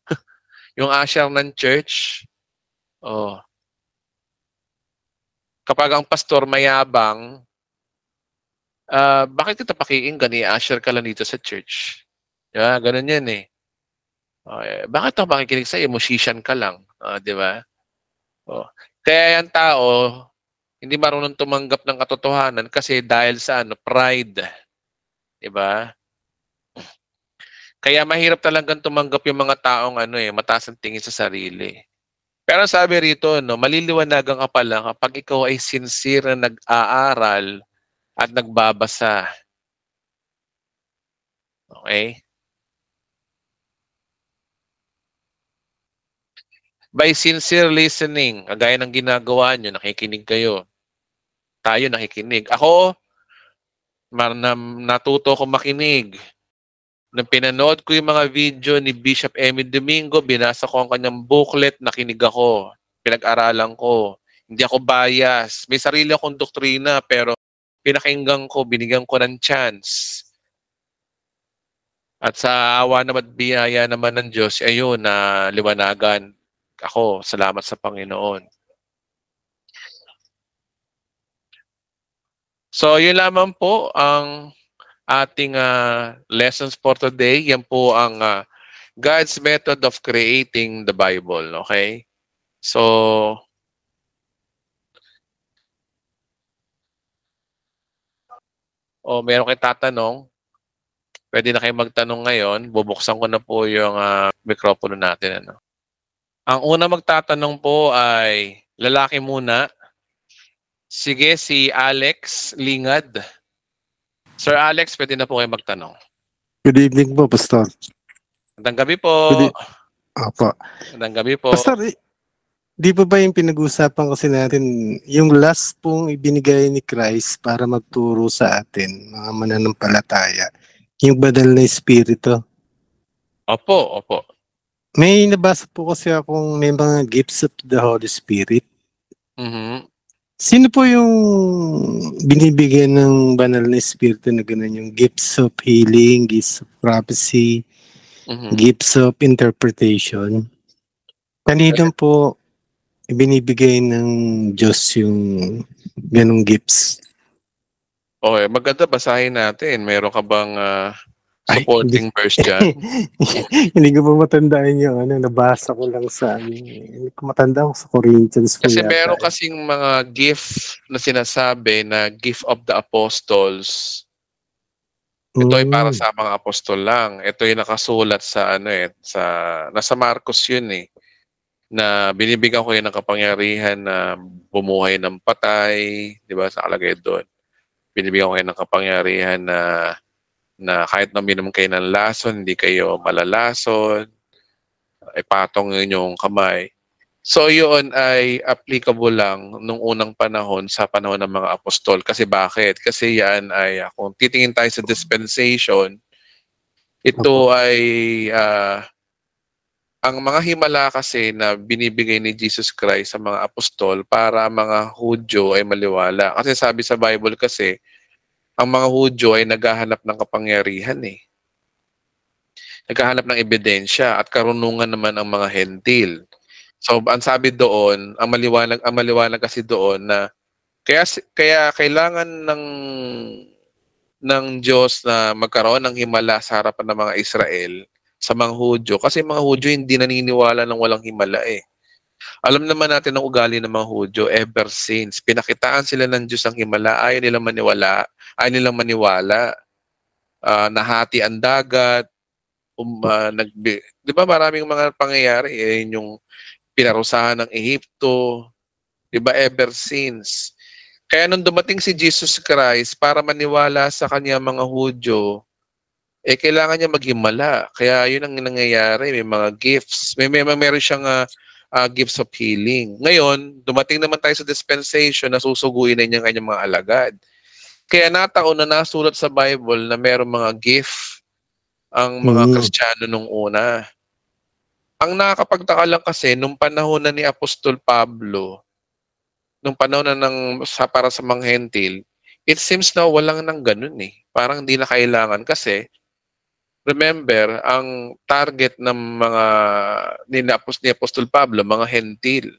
Speaker 1: yung usher ng church. Oh. Kapag ang pastor mayabang, ah bakit kita pakiinggan? I-usher ka lang dito sa church. Yeah, ganun yan eh. Oh, eh, bakit ako makikinig sa'yo? Musician ka lang. Ah, di ba? Oh. Kaya yung tao, hindi marunong tumanggap ng katotohanan kasi dahil sa ano, pride. 'Di ba? Kaya mahirap talagang tumanggap yung mga taong ano eh, mataas ang tingin sa sarili. Pero sabi rito, no, maliliwanagan ka pala kapag ikaw ay sincere na nag-aaral at nagbabasa. Okay? By sincere listening, kagaya ng ginagawa nyo, nakikinig kayo. Tayo nakikinig. Ako, natuto ko makinig. Nung pinanood ko yung mga video ni Bishop Emmy Domingo, binasa ko ang kanyang booklet, nakinig ako. Pinag-aralan ko. Hindi ako bias. May sarili akong doktrina, pero pinakinggan ko, binigyan ko ng chance. At sa awa naman biyaya naman ng Diyos, ayun, na liwanagan ako. Salamat sa Panginoon. So, yun lamang po ang ating uh, lessons for today. Yan po ang uh, God's method of creating the Bible. Okay? So, o oh, meron kayo tatanong, pwede na kayo magtanong ngayon. Bubuksan ko na po yung uh, mikropono natin. Ano? Ang una magtatanong po ay lalaki muna. Sige, si Alex Lingad. Sir Alex, pwede na po kayo magtanong.
Speaker 7: Good evening po, Pastor.
Speaker 1: Magandang gabi po.
Speaker 7: Good e- Apo.
Speaker 1: Magandang gabi po.
Speaker 7: Pastor, eh, di ba ba yung pinag-usapan kasi natin, yung last pong ibinigay ni Christ para magturo sa atin, mga mananampalataya, yung badal na espiritu.
Speaker 1: Opo, opo.
Speaker 7: May nabasa po kasi akong may mga gifts of the Holy Spirit.
Speaker 1: Mhm.
Speaker 7: Sino po yung binibigyan ng banal na espiritu na gano'n? Yung gifts of healing, gifts of prophecy,
Speaker 1: Mhm.
Speaker 7: gifts of interpretation. Kanino po ibinibigay ng Diyos yung ganong gifts?
Speaker 1: Okay, maganda basahin natin. Meron ka bang
Speaker 7: Ay,
Speaker 1: supporting verse dyan?
Speaker 7: Hindi ko pa matandaan yung ano, nabasa ko lang sa ano. Hindi ko matandaan sa Corinthians
Speaker 1: Kasi
Speaker 7: yata
Speaker 1: meron kasing mga gift na sinasabi na gift of the apostles. Ito ay para
Speaker 7: Mm.
Speaker 1: sa mga apostol lang. Ito ay nakasulat sa ano eh, sa nasa Marcos 'yun eh na binibigyan ko ng kapangyarihan na bumuhay ng patay, 'di ba? Sa kalagay doon. Binibigyan ko ng kapangyarihan na na kahit na minom kayo ng lason, hindi kayo malalason. Ipatong yun yung kamay. So yun ay applicable lang nung unang panahon sa panahon ng mga apostol. Kasi bakit? Kasi yan ay, ah, kung titingin tayo sa dispensation, ito ay, ah, ang mga himala kasi na binibigay ni Jesus Christ sa mga apostol para mga Hudyo ay maliwala. Kasi sabi sa Bible kasi, ang mga Hudyo ay naghahanap ng kapangyarihan eh. Naghahanap ng ebidensya at karunungan naman ang mga Hentil. So ang sabi doon, ang maliwanag ang maliwanag kasi doon na kaya kaya kailangan ng ng Diyos na magkaroon ng himala sa harapan ng mga Israel sa mga Hudyo kasi mga Hudyo hindi naniniwala ng walang himala eh. Alam naman natin ang ugali ng mga Hudyo ever since. Pinakitaan sila ng Diyos ang himala, ayaw nilang maniwala, ayaw nilang maniwala. Ah, nahati ang dagat, um, ah, nagbi- 'di ba maraming mga pangyayari eh, yun yung pinarusahan ng Ehipto, 'di ba ever since. Kaya nung dumating si Jesus Christ para maniwala sa kanya mga Hudyo, eh kailangan niya maghimala. Kaya yun ang nangyayari, may mga gifts. May may, may meron siyang ah, ah, gifts of healing. Ngayon, dumating naman tayo sa dispensation na susuguin na niya ang kanyang mga alagad. Kaya nataon na nasulat sa Bible na merong mga gift ang mga
Speaker 7: Mm.
Speaker 1: Kristiyano nung una. Ang nakakapagtaka lang kasi, nung panahon na ni Apostol Pablo, nung panahon na ng, sa, para sa mga hentil, it seems na walang nang ganun eh. Parang hindi na kailangan kasi, remember, ang target ng mga ni, Apostol, ni Apostol Pablo, mga hentil.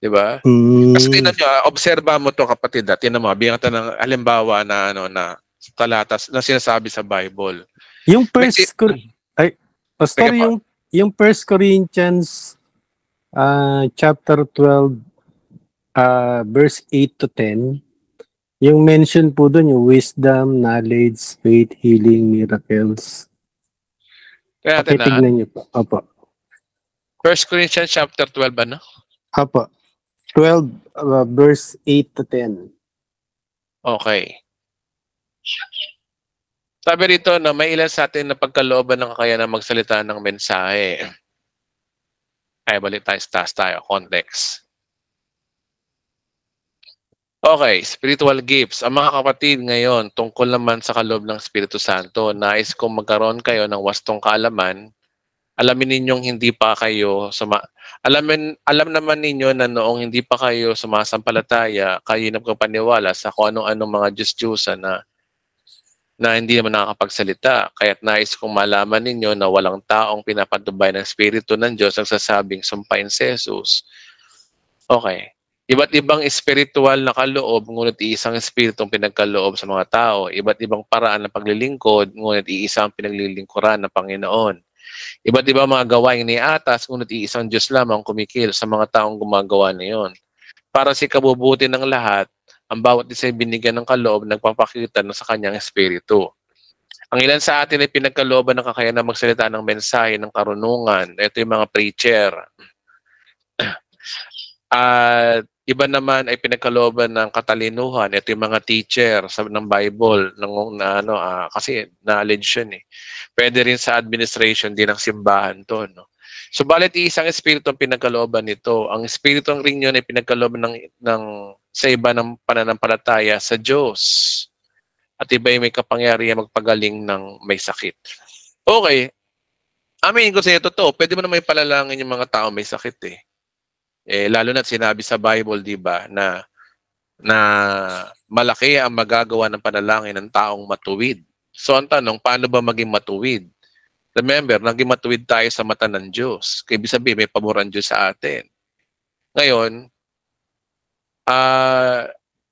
Speaker 1: Di ba?
Speaker 7: Mm.
Speaker 1: Kasi tingnan ah, obserba mo to kapatid. Ah. Tingnan mo, bigyan kita ng halimbawa na ano na talatas na sinasabi sa Bible.
Speaker 7: Yung first, Cor- ay, Pastor, yung, yung first Corinthians ah, chapter 12, ah, verse 8 to 10, yung mention po doon, yung wisdom, knowledge, faith, healing, miracles.
Speaker 1: Kaya natin na,
Speaker 7: niyo po. Opo.
Speaker 1: 1 Corinthians chapter 12, ano?
Speaker 7: Opo. 12, ah, verse 8 to 10.
Speaker 1: Okay. Sabi rito na may ilan sa atin na pagkalooban ng kakayahan magsalita ng mensahe. Ay, balik tayo sa taas tayo. Context. Okay, spiritual gifts. Ang mga kapatid ngayon, tungkol naman sa kaloob ng Espiritu Santo, nais kong magkaroon kayo ng wastong kaalaman. Alamin ninyong hindi pa kayo suma alamin alam naman ninyo na noong hindi pa kayo sumasampalataya, kayo nagpapaniwala sa kung anong-anong mga Diyos-Diyosan na na hindi naman nakakapagsalita. Kaya't nais kong malaman ninyo na walang taong pinapatubay ng Espiritu ng Diyos ang sasabing sumpain si Jesus. Okay. Iba't ibang espiritual na kaloob, ngunit iisang espiritu ang pinagkaloob sa mga tao. Iba't ibang paraan ng paglilingkod, ngunit iisang pinaglilingkuran ng Panginoon. Iba't ibang mga gawain ni atas, ngunit iisang Diyos lamang kumikil sa mga taong gumagawa niyon. Para si kabubuti ng lahat, ang bawat isa ay binigyan ng kaloob nagpapakita na sa kanyang espiritu. Ang ilan sa atin ay pinagkalooban ng kakayahan na magsalita ng mensahe ng karunungan. Ito yung mga preacher. At iba naman ay pinagkalooban ng katalinuhan. Ito yung mga teacher sa ng Bible ng na ano ah, kasi knowledge yun eh. Pwede rin sa administration din ng simbahan to, no. So balit isang espiritu ang pinagkalooban nito. Ang espiritu ng ring yun ay pinagkalooban ng, ng sa iba ng pananampalataya sa Diyos. At iba ay may kapangyarihan magpagaling ng may sakit. Okay. Amin ko sa iyo, totoo. Pwede mo na may palalangin yung mga tao may sakit eh. Eh, lalo na sinabi sa Bible, di ba, na na malaki ang magagawa ng panalangin ng taong matuwid. So ang tanong, paano ba maging matuwid? Remember, naging matuwid tayo sa mata ng Diyos. Kaya ibig sabihin, may pabor ang Diyos sa atin. Ngayon, ah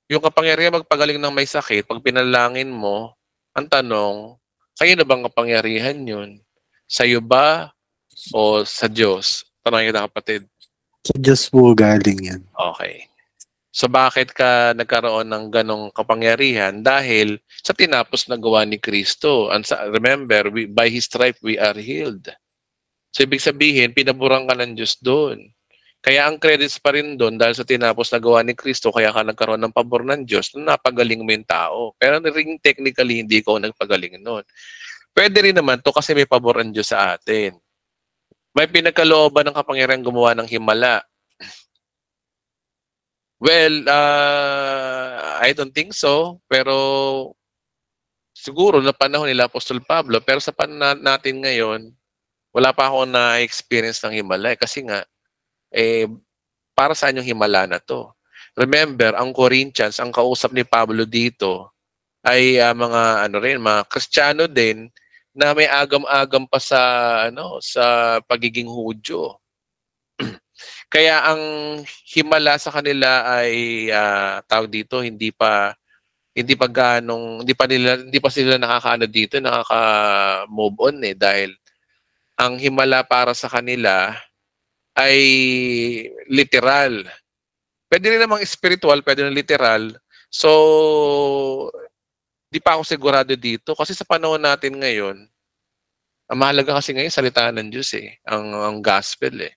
Speaker 1: yung kapangyarihan magpagaling ng may sakit, pag pinalangin mo, ang tanong, kayo na bang kapangyarihan yun? Sa'yo ba o sa Diyos? Tanong kita kapatid.
Speaker 7: Sa Diyos po galing yan.
Speaker 1: Okay. So bakit ka nagkaroon ng ganong kapangyarihan? Dahil sa tinapos na gawa ni Kristo. And sa, remember, we, by His stripe we are healed. So ibig sabihin, pinaburang ka ng Diyos doon. Kaya ang credits pa rin doon dahil sa tinapos na gawa ni Kristo, kaya ka nagkaroon ng pabor ng Diyos na napagaling mo yung tao. Pero ring technically, hindi ko nagpagaling noon. Pwede rin naman to kasi may pabor ang Diyos sa atin. May pinagkalooban ng kapangyarihan gumawa ng himala. Well, uh, I don't think so. Pero siguro na panahon nila Apostol Pablo. Pero sa panahon natin ngayon, wala pa ako na-experience ng himala. eh. Kasi nga, eh, para saan yung himala na to? Remember, ang Corinthians, ang kausap ni Pablo dito, ay ah, mga ano rin, mga Kristiyano din na may agam-agam pa sa ano sa pagiging Hudyo. Kaya ang himala sa kanila ay ah, tawag dito hindi pa hindi pa ganong hindi pa nila hindi pa sila nakakaano dito nakaka-move on eh dahil ang himala para sa kanila ay literal. Pwede rin namang spiritual, pwede rin literal. So, di pa ako sigurado dito kasi sa panahon natin ngayon, Ang mahalaga kasi ngayon, salita ng Diyos eh. Ang, ang gospel eh.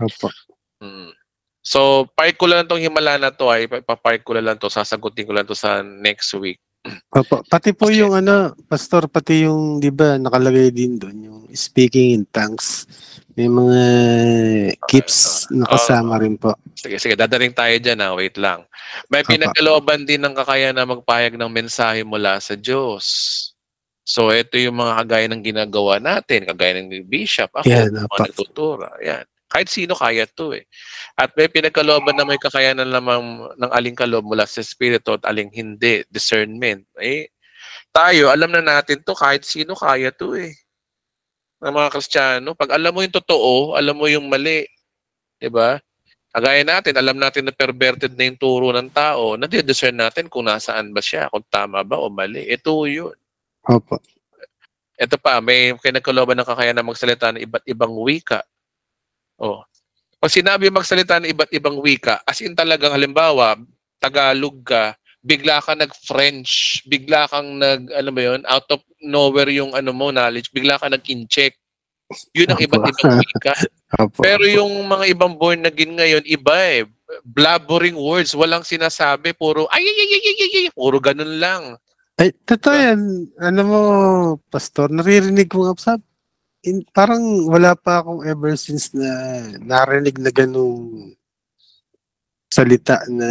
Speaker 7: Opo.
Speaker 1: Mm. So, park ko lang itong himala na to ay papark ko lang to, sasagutin ko lang to sa next week.
Speaker 7: Opo. Pati po
Speaker 1: Kasi-
Speaker 7: yung ano, pastor, pati yung, di ba, nakalagay din doon, yung speaking in tongues. May mga keeps na kasama rin po.
Speaker 1: Sige, sige, dadaling tayo dyan ha, wait lang. May pinagkalooban din ng kakayahan na magpahayag ng mensahe mula sa Diyos. So, ito yung mga kagaya ng ginagawa natin, kagaya ng bishop, ako,
Speaker 7: Yan,
Speaker 1: mga
Speaker 7: apa.
Speaker 1: nagtutura. Yan. Kahit sino kaya to eh. At may pinagkalooban na may kakayanan lamang ng aling kaloob mula sa Espiritu at aling hindi, discernment. Eh, tayo, alam na natin to, kahit sino kaya to eh. Ng mga Kristiyano, pag alam mo yung totoo, alam mo yung mali. 'Di ba? Kagaya natin, alam natin na perverted na yung turo ng tao, nadidiscern natin kung nasaan ba siya, kung tama ba o mali. Ito yun.
Speaker 7: Opo.
Speaker 1: Ito pa, may kinagkalooban ng kakayahan na magsalita ng iba't ibang wika. Oh. Pag sinabi magsalita ng iba't ibang wika, as in talagang halimbawa, Tagalog ka, bigla ka nag-French, bigla kang nag, ano ba yun, out of nowhere yung ano mo, knowledge, bigla ka nag-incheck. Yun ang iba't ibang wika. Pero yung mga ibang born again ngayon, iba eh. Blabbering words, walang sinasabi, puro ay, ay, ay, ay, ay, ay, ay, puro ganun lang.
Speaker 7: Ay, totoo yan. Ano mo, pastor, naririnig ko nga sa in, parang wala pa akong ever since na narinig na ganung salita na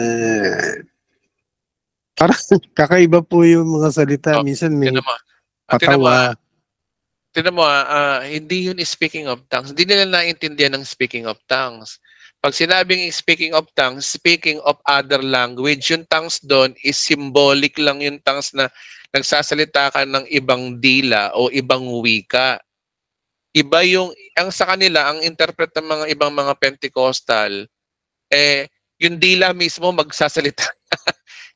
Speaker 7: parang kakaiba po yung mga salita.
Speaker 1: Oh,
Speaker 7: Minsan may
Speaker 1: ah,
Speaker 7: patawa.
Speaker 1: tinan mo, ah, hindi yun speaking of tongues. Hindi nila naintindihan ng speaking of tongues. Pag sinabing speaking of tongues, speaking of other language, yung tongues doon is symbolic lang yung tongues na nagsasalita ka ng ibang dila o ibang wika. Iba yung, ang sa kanila, ang interpret ng mga ibang mga Pentecostal, eh, yung dila mismo magsasalita.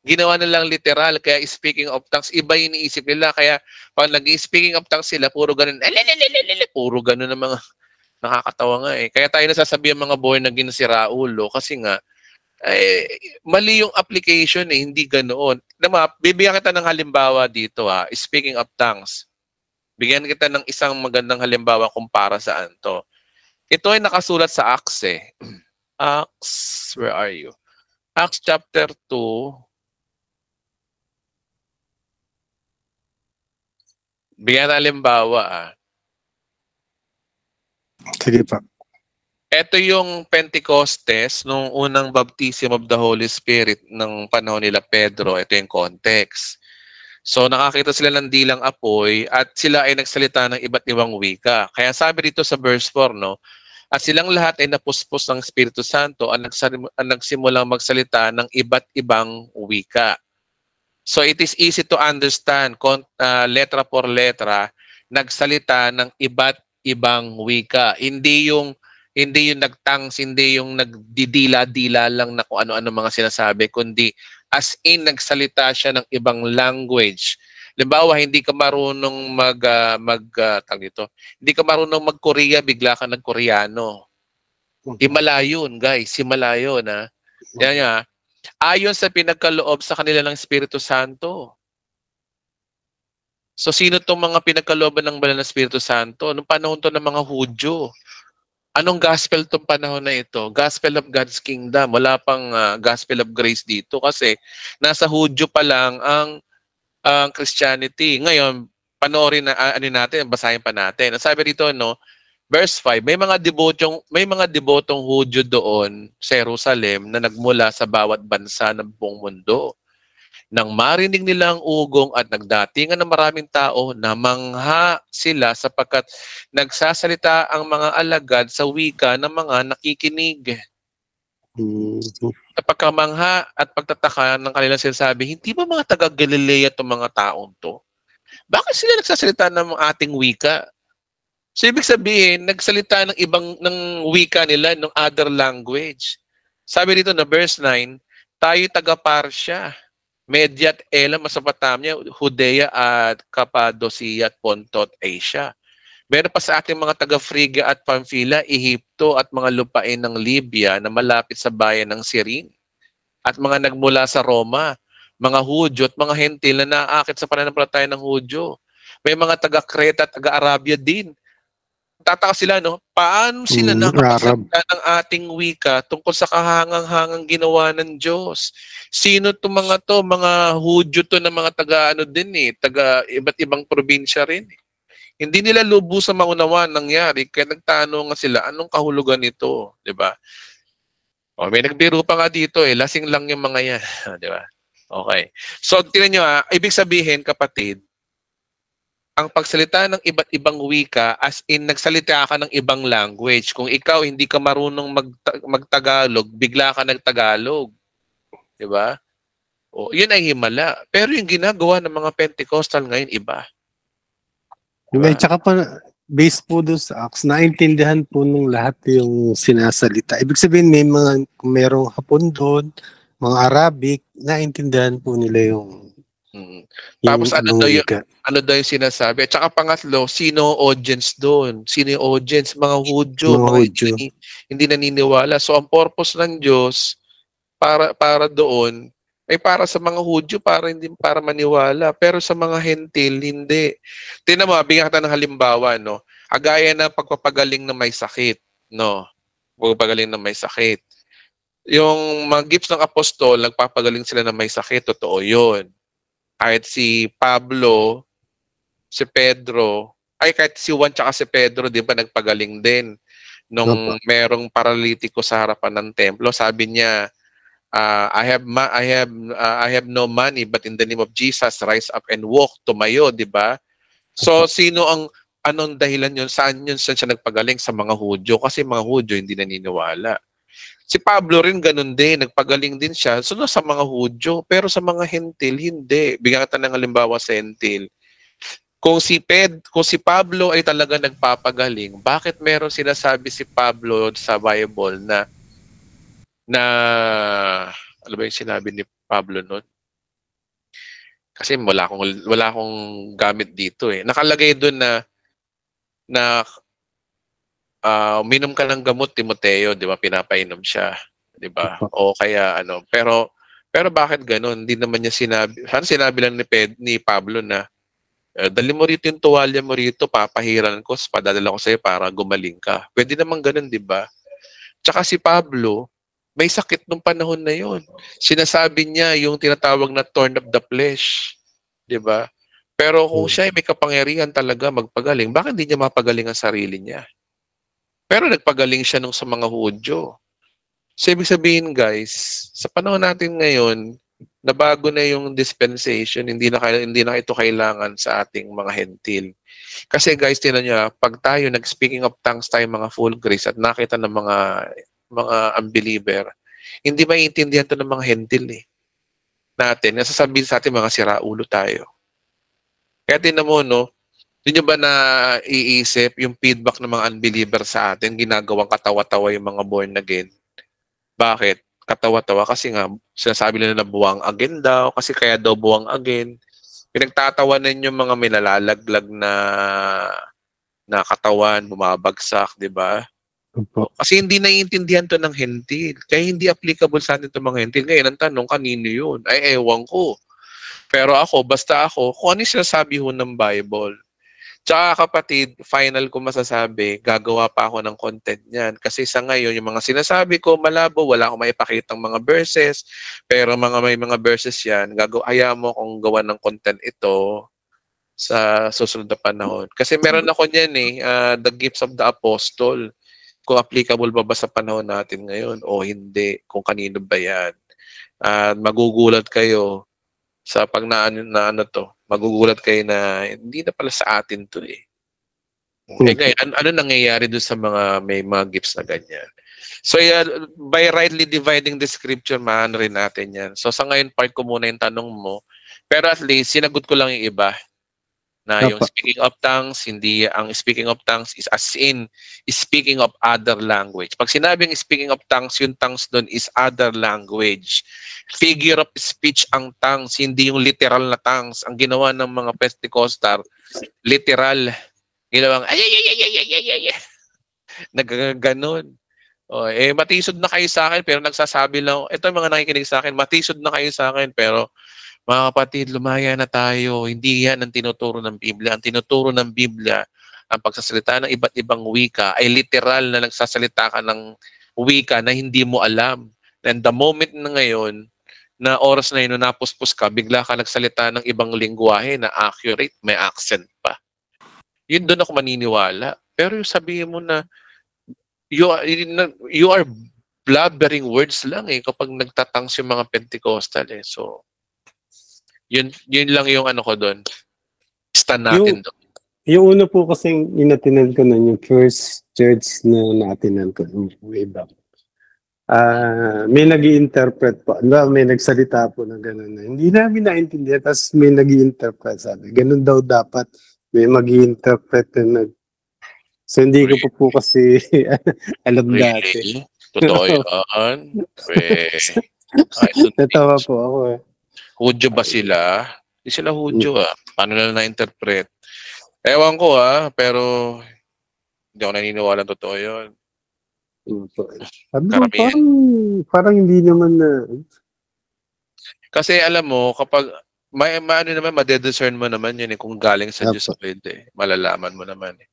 Speaker 1: Ginawa na lang literal, kaya speaking of tongues, iba yung iniisip nila. Kaya pag nag-speaking of tongues sila, puro ganun, puro ganun ang mga nakakatawa nga eh. Kaya tayo nasasabi ang mga born again si Raulo kasi nga, eh, mali yung application eh, hindi ganoon. Nama, bibigyan kita ng halimbawa dito ha, speaking of tongues. Bigyan kita ng isang magandang halimbawa kung para saan to. Ito ay nakasulat sa Acts eh. Acts, where are you? Acts chapter 2, Bigyan ng halimbawa ah.
Speaker 7: Sige pa.
Speaker 1: Ito yung Pentecostes nung unang baptism of the Holy Spirit ng panahon nila Pedro. Ito yung context. So nakakita sila ng dilang apoy at sila ay nagsalita ng iba't ibang wika. Kaya sabi dito sa verse 4, no, at silang lahat ay napuspos ng Espiritu Santo at nagsimulang magsalita ng iba't ibang wika. So it is easy to understand, kon- ah, letra por letra, nagsalita ng iba't ibang wika. Hindi yung hindi yung nagtangs, hindi yung nagdidila-dila lang na kung ano-ano mga sinasabi, kundi as in nagsalita siya ng ibang language. Limbawa, hindi ka marunong mag, ah, mag ah, tawag dito, hindi ka marunong mag-Korea, bigla ka nag-Koreano. Himala yun, guys. Himala yun, ha? Yan nga. Ayon sa pinagkaloob sa kanila ng Espiritu Santo. So, sino tong mga pinagkalooban ng banal na Espiritu Santo? Nung panahon to ng mga Hudyo. Anong gospel tong panahon na ito? Gospel of God's Kingdom. Wala pang ah, gospel of grace dito kasi nasa Hudyo pa lang ang ang Christianity. Ngayon, panoorin na ah, ano natin, basahin pa natin. Ang sabi dito no, verse 5, may mga debotong may mga debotong Hudyo doon sa Jerusalem na nagmula sa bawat bansa ng buong mundo. Nang marinig nila ang ugong at nagdatingan ng maraming tao, namangha sila sapagkat nagsasalita ang mga alagad sa wika ng mga nakikinig. Sa pagkamangha at pagtataka ng kanilang sinasabi, hindi ba mga taga Galilea itong mga taong to? Bakit sila nagsasalita ng ating wika? So ibig sabihin, nagsalita ng ibang ng wika nila, ng other language. Sabi dito na verse 9, tayo taga Parsya, Media at Elam, Mesopotamia, Judea at Cappadocia at Pontot, Asia. Meron pa sa ating mga taga Phrygia at Pamphylia, Ehipto at mga lupain ng Libya na malapit sa bayan ng Cyrene. At mga nagmula sa Roma, mga Hudyo at mga Hentil na naakit sa pananampalataya ng Hudyo. May mga taga-Creta at taga-Arabia din. Tataka sila, no? Paano sila
Speaker 7: Mm,
Speaker 1: nakakasalita ng ating wika tungkol sa kahangang-hangang ginawa ng Diyos? Sino to mga to? Mga Hudyo to na mga taga ano din eh, taga iba't ibang probinsya rin. eh. Hindi nila lubo sa maunawa nangyari kaya nagtanong nga sila anong kahulugan nito, 'di ba? O may nagbiro pa nga dito eh, lasing lang yung mga yan, 'di ba? Okay. So tingnan niyo ah, ibig sabihin kapatid, ang pagsalita ng iba't ibang wika as in nagsalita ka ng ibang language. Kung ikaw hindi ka marunong magta- magtagalog, bigla ka nagtagalog. 'Di ba? O, yun ay himala. Pero yung ginagawa ng mga Pentecostal ngayon iba.
Speaker 7: Diba? Tsaka pa, based po doon sa Acts, naintindihan po nung lahat yung sinasalita. Ibig sabihin, may mga, merong hapon doon, mga Arabic, naintindihan po nila yung,
Speaker 1: Mm.
Speaker 7: yung
Speaker 1: Tapos ano daw yun? Ano daw yung sinasabi? At saka pangatlo, sino audience doon? Sino yung audience? Mga Hudyo.
Speaker 7: Mga
Speaker 1: Mga,
Speaker 7: Hudyo.
Speaker 1: Hindi, hindi naniniwala. So ang purpose ng Diyos para para doon ay para sa mga Hudyo para hindi para maniwala. Pero sa mga hentil, hindi. Tingnan mo, bigyan kita ng halimbawa, no? Agaya ng pagpapagaling na may sakit, no? Pagpapagaling na may sakit. Yung mga gifts ng apostol, nagpapagaling sila na may sakit, totoo yun. Kahit si Pablo, si Pedro, ay kahit si Juan tsaka si Pedro, di ba nagpagaling din nung merong paralitiko sa harapan ng templo. Sabi niya, ah, I have ma- I have ah, I have no money but in the name of Jesus rise up and walk tumayo, di ba? So sino ang anong dahilan yun? Saan yun saan siya nagpagaling sa mga Hudyo? Kasi mga Hudyo hindi naniniwala. Si Pablo rin ganun din, nagpagaling din siya. So sa mga Hudyo, pero sa mga Hentil hindi. Bigyan kita ng halimbawa sa Hentil. Kung si Ped, kung si Pablo ay talaga nagpapagaling, bakit meron sinasabi si Pablo sa Bible na na ano ba yung sinabi ni Pablo noon? Kasi wala akong wala akong gamit dito eh. Nakalagay doon na na ah uminom ka ng gamot Timoteo, 'di ba? Pinapainom siya, 'di ba? O kaya ano, pero pero bakit ganoon? Hindi naman niya sinabi. Sana sinabi lang ni Ped, ni Pablo na eh, dali mo rito yung tuwalya mo rito, papahiran ko, padadala ko sa'yo para gumaling ka. Pwede naman ganun, di ba? Tsaka si Pablo, may sakit nung panahon na yon. Sinasabi niya yung tinatawag na thorn of the flesh. Di ba? Pero kung
Speaker 7: Hmm.
Speaker 1: siya ay may kapangyarihan talaga magpagaling, bakit hindi niya mapagaling ang sarili niya? Pero nagpagaling siya nung sa mga Hudyo. So, ibig sabihin, guys, sa panahon natin ngayon, na bago na yung dispensation, hindi na, hindi na ito kailangan sa ating mga hentil. Kasi guys, tinan nyo, ah, pag tayo nag-speaking of tongues tayo mga full grace at nakita ng mga mga unbeliever, hindi maiintindihan to ng mga hentil eh. Natin, nasasabihin sa atin mga siraulo tayo. Kaya tinan mo, no, hindi nyo ba na iisip yung feedback ng mga unbeliever sa atin, ginagawang katawa-tawa yung mga born again? Bakit? Katawa-tawa kasi nga, sinasabi nila na buwang again daw, kasi kaya daw buwang again. Pinagtatawanan yung mga milalalaglag na na katawan, bumabagsak, di ba?
Speaker 7: Opo.
Speaker 1: Kasi hindi naiintindihan to ng hentil. Kaya hindi applicable sa atin itong mga hentil. Ngayon, ang tanong, kanino yun? Ay, ewan ko. Pero ako, basta ako, kung ano yung sinasabi ho ng Bible. Tsaka kapatid, final ko masasabi, gagawa pa ako ng content niyan. Kasi sa ngayon, yung mga sinasabi ko, malabo, wala akong maipakitang mga verses. Pero mga may mga verses yan, gagawa, haya mo kung gawa ng content ito sa susunod na panahon. Kasi meron ako niyan eh, ah, the gifts of the apostle kung applicable ba ba sa panahon natin ngayon o hindi, kung kanino ba yan. At magugulat kayo sa pag na, na ano to, magugulat kayo na hindi na pala sa atin to eh. Eh ngayon, ano, ano nangyayari doon sa mga may mga gifts na ganyan? So yeah, by rightly dividing the scripture, maano rin natin yan. So sa ngayon, part ko muna yung tanong mo. Pero at least, sinagot ko lang yung iba na yung
Speaker 7: Apa.
Speaker 1: speaking of tongues, hindi ang speaking of tongues is as in speaking of other language. Pag sinabing speaking of tongues, yung tongues doon is other language. Figure of speech ang tongues, hindi yung literal na tongues. Ang ginawa ng mga Pentecostal, literal. Ginawang ay ay ay ay ay ay ay ay. Nagaganon. Oh, eh matisod na kayo sa akin pero nagsasabi lang, ito yung mga nakikinig sa akin, matisod na kayo sa akin pero Mga kapatid, lumaya na tayo. Hindi yan ang tinuturo ng Biblia. Ang tinuturo ng Biblia, ang pagsasalita ng iba't ibang wika ay literal na nagsasalita ka ng wika na hindi mo alam. And the moment na ngayon, na oras na yun, na napuspos ka, bigla ka nagsalita ng ibang lingwahe na accurate, may accent pa. Yun doon ako maniniwala. Pero yung sabihin mo na you are, you are blabbering words lang eh kapag nagtatangs yung mga Pentecostal eh. So, yun, yun lang yung ano ko doon. Stand natin doon.
Speaker 7: Yung una po kasing inatinan ko nun, yung first church na natinan ko nung way back. Ah, may nag interpret po. Ano, may nagsalita po ng gano'n na. Hindi namin naintindihan. Tapos may nag interpret sabi. Ganun daw dapat. May mag interpret na nag... So hindi ko po po kasi alam dati.
Speaker 1: Really? Totoo yun? Weh. Ay, don't think
Speaker 7: Natawa po ako eh.
Speaker 1: Hudyo ba sila? Hindi sila Hudyo ah. Paano nila na-interpret? Ewan ko ah, pero hindi ako naniniwala na totoo yun.
Speaker 7: Po. Sabi ko,
Speaker 1: Karamihan.
Speaker 7: parang, parang hindi naman na...
Speaker 1: Kasi alam mo, kapag may maano naman, madediscern mo naman yun eh, kung galing sa. Diyos o hindi. Malalaman mo naman eh.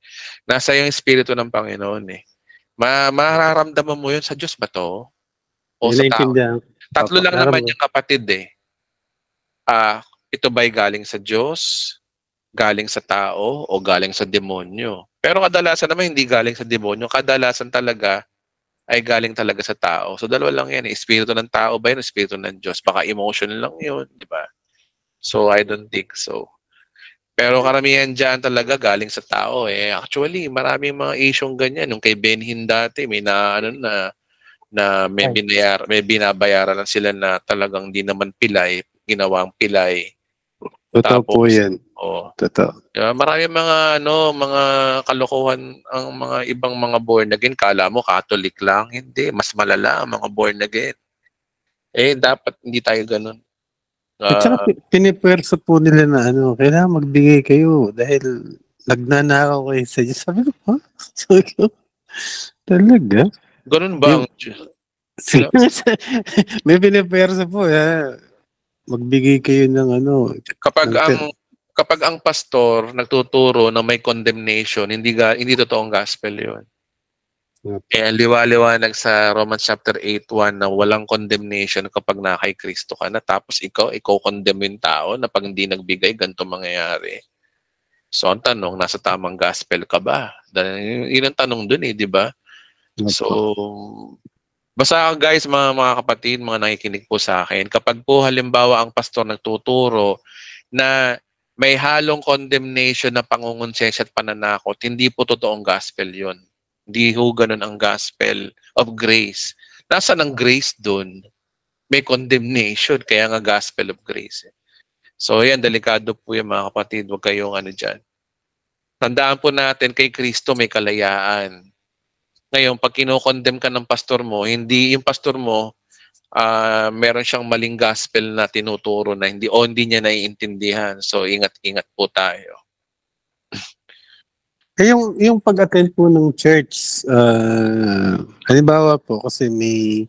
Speaker 1: Nasa yung Espiritu ng Panginoon eh. Ma mararamdaman mo yun sa Diyos ba to? O sa tao? Tatlo lang naman
Speaker 7: nararamdaman.
Speaker 1: yung kapatid eh. Ah, ito ba'y galing sa Diyos, galing sa tao, o galing sa demonyo? Pero kadalasan naman hindi galing sa demonyo. Kadalasan talaga ay galing talaga sa tao. So dalawa lang yan eh. Espiritu ng tao ba yun? Espiritu ng Diyos. Baka emotion lang yun, di ba? So I don't think so. Pero karamihan dyan talaga galing sa tao eh. Actually, maraming mga isyong ganyan. Yung kay Benhin dati, may na, ano na, na may,
Speaker 7: Ay.
Speaker 1: binayar, may binabayaran lang sila na talagang di naman pilay, ginawang pilay.
Speaker 7: Totoo po
Speaker 1: Tapos,
Speaker 7: yan.
Speaker 1: Oh.
Speaker 7: Totoo.
Speaker 1: Yeah, marami mga ano, mga kalokohan ang mga ibang mga born again. Kala mo Catholic lang, hindi, mas malala ang mga born again. Eh dapat hindi tayo ganun.
Speaker 7: At
Speaker 1: Ah,
Speaker 7: saka pi- pinipwersa po nila na ano, kailangan magbigay kayo dahil nagnanakaw kayo sa Diyos. Sabi ko, ha? Sabi ko, talaga?
Speaker 1: ganun ba ang Sila-
Speaker 7: May pinipwersa po, ha? Magbigay kayo ng ano.
Speaker 1: kapag
Speaker 7: Okay.
Speaker 1: ang kapag ang pastor nagtuturo na may condemnation, hindi ga, hindi totoong gospel 'yon.
Speaker 7: Yep.
Speaker 1: Eh, liwa-liwanag sa Romans chapter 8:1 na walang condemnation kapag na kay Kristo ka na tapos ikaw ikaw condemn yung tao na pag hindi nagbigay ganito mangyayari. So ang tanong, nasa tamang gospel ka ba? Dahil yun ang tanong dun eh, di ba? So, basta guys, mga, mga kapatid, mga nakikinig po sa akin, kapag po halimbawa ang pastor nagtuturo na may halong condemnation na pangungonsensya at pananakot, hindi po totoong gospel yon. Hindi ho ganun ang gospel of grace. Nasaan ang grace doon? May condemnation, kaya nga gospel of grace. eh. So yan, delikado po yan mga kapatid. Huwag kayong ano dyan. Tandaan po natin, kay Kristo may kalayaan. Ngayon, pag kinokondem ka ng pastor mo, hindi yung pastor mo, ah meron siyang maling gospel na tinuturo na hindi o hindi niya naiintindihan. So, ingat-ingat po tayo.
Speaker 7: Eh, yung, yung pag-attend po ng church, uh, halimbawa po, kasi may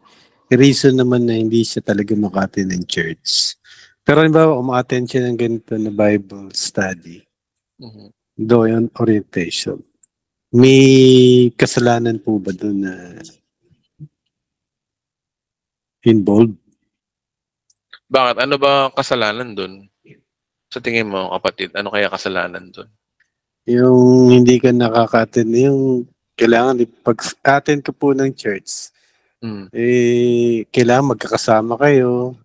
Speaker 7: reason naman na hindi siya talaga maka-attend ng church. Pero halimbawa, umaattend siya ng ganito na Bible study,
Speaker 1: Mhm.
Speaker 7: do yung orientation. May kasalanan po ba doon na involved?
Speaker 1: Bakit? Ano ba ang kasalanan doon? Sa tingin mo, kapatid, ano kaya kasalanan doon?
Speaker 7: Yung hindi ka nakaka-attend, yung kailangan pag-attend ka po ng church,
Speaker 1: Hmm.
Speaker 7: eh, kailangan magkakasama kayo.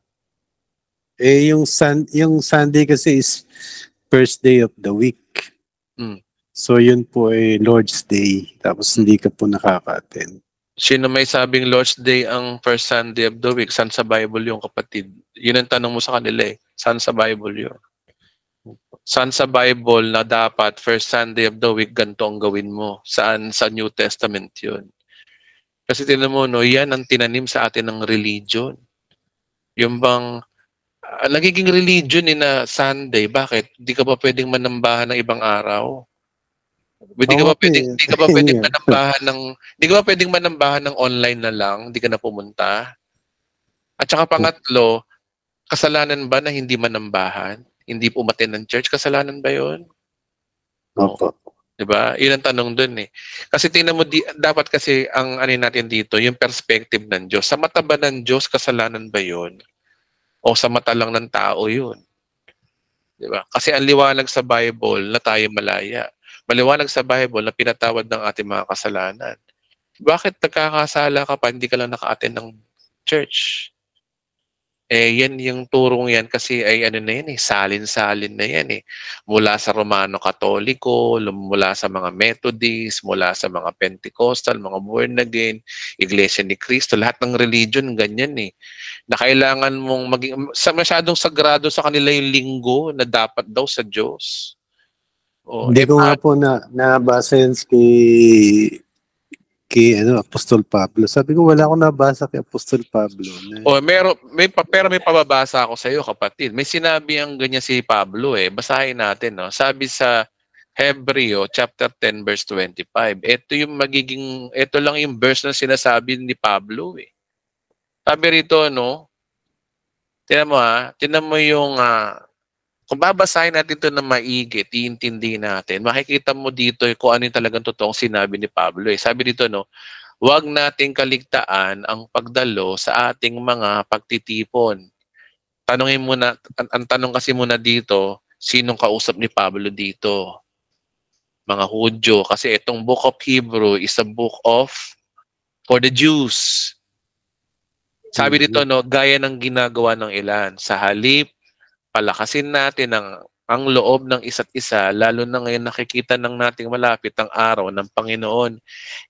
Speaker 7: Eh, yung, sun, yung Sunday kasi is first day of the week.
Speaker 1: Mm.
Speaker 7: So, yun po ay Lord's Day. Tapos, hindi ka po nakaka-attend.
Speaker 1: Sino may sabing Lord's Day ang first Sunday of the week? Saan sa Bible yung kapatid? Yun ang tanong mo sa kanila eh. Saan sa Bible yun? Saan sa Bible na dapat first Sunday of the week ganito ang gawin mo? Saan sa New Testament yun? Kasi tinan mo, no, yan ang tinanim sa atin ng religion. Yung bang, ah, nagiging religion eh na Sunday, bakit? Hindi ka ba pwedeng manambahan ng ibang araw? Hindi ka ba pwedeng, hindi ka ba pwedeng manambahan ng Hindi ka ba pwedeng manambahan ng online na lang? Hindi ka na pumunta? At saka pangatlo, Kasalanan ba na hindi manambahan? Hindi po umaten ng church? Kasalanan ba yun?
Speaker 7: Opo.
Speaker 1: 'Di ba? 'Yun ang tanong doon eh. Kasi tingnan mo di, dapat kasi ang ano natin dito, yung perspective ng Diyos. Sa mata ba ng Diyos kasalanan ba 'yun? O sa mata lang ng tao 'yun? 'Di ba? Kasi ang liwanag sa Bible na tayo malaya. Maliwanag sa Bible na pinatawad ng ating mga kasalanan. Bakit nagkakasala ka pa hindi ka lang naka-attend ng church? Eh, yan yung turong yan kasi ay ano na yan eh, salin-salin na yan eh. Mula sa Romano Katoliko, lum- mula sa mga Methodist, mula sa mga Pentecostal, mga born again, Iglesia ni Cristo, lahat ng religion ganyan eh. Na kailangan mong maging, masyadong sagrado sa kanila yung linggo na dapat daw sa Diyos. Oh,
Speaker 7: Hindi
Speaker 1: eh,
Speaker 7: ko nga
Speaker 1: pa-
Speaker 7: po na nabasa yan kay kay ano Apostol Pablo. Sabi ko wala akong nabasa kay Apostol Pablo. Na,
Speaker 1: Oh, meron may pero may pababasa ako sa iyo, kapatid. May sinabi ang ganyan si Pablo eh. Basahin natin, no. Sabi sa Hebreo chapter 10 verse 25. Ito yung magiging ito lang yung verse na sinasabi ni Pablo eh. Sabi rito, no. Tingnan mo ha, tingnan mo yung ah, kung babasahin natin ito na maigi, iintindi natin, makikita mo dito eh, kung ano yung talagang totoong sinabi ni Pablo. Eh. Sabi dito, no, huwag nating kaligtaan ang pagdalo sa ating mga pagtitipon. Tanungin muna, ang, ang tanong kasi muna dito, sinong kausap ni Pablo dito? Mga Hudyo. Kasi itong book of Hebrew is a book of for the Jews. Sabi dito, no, gaya ng ginagawa ng ilan. Sa halip, palakasin natin ang ang loob ng isa't isa, lalo na ngayon nakikita ng nating malapit ang araw ng Panginoon.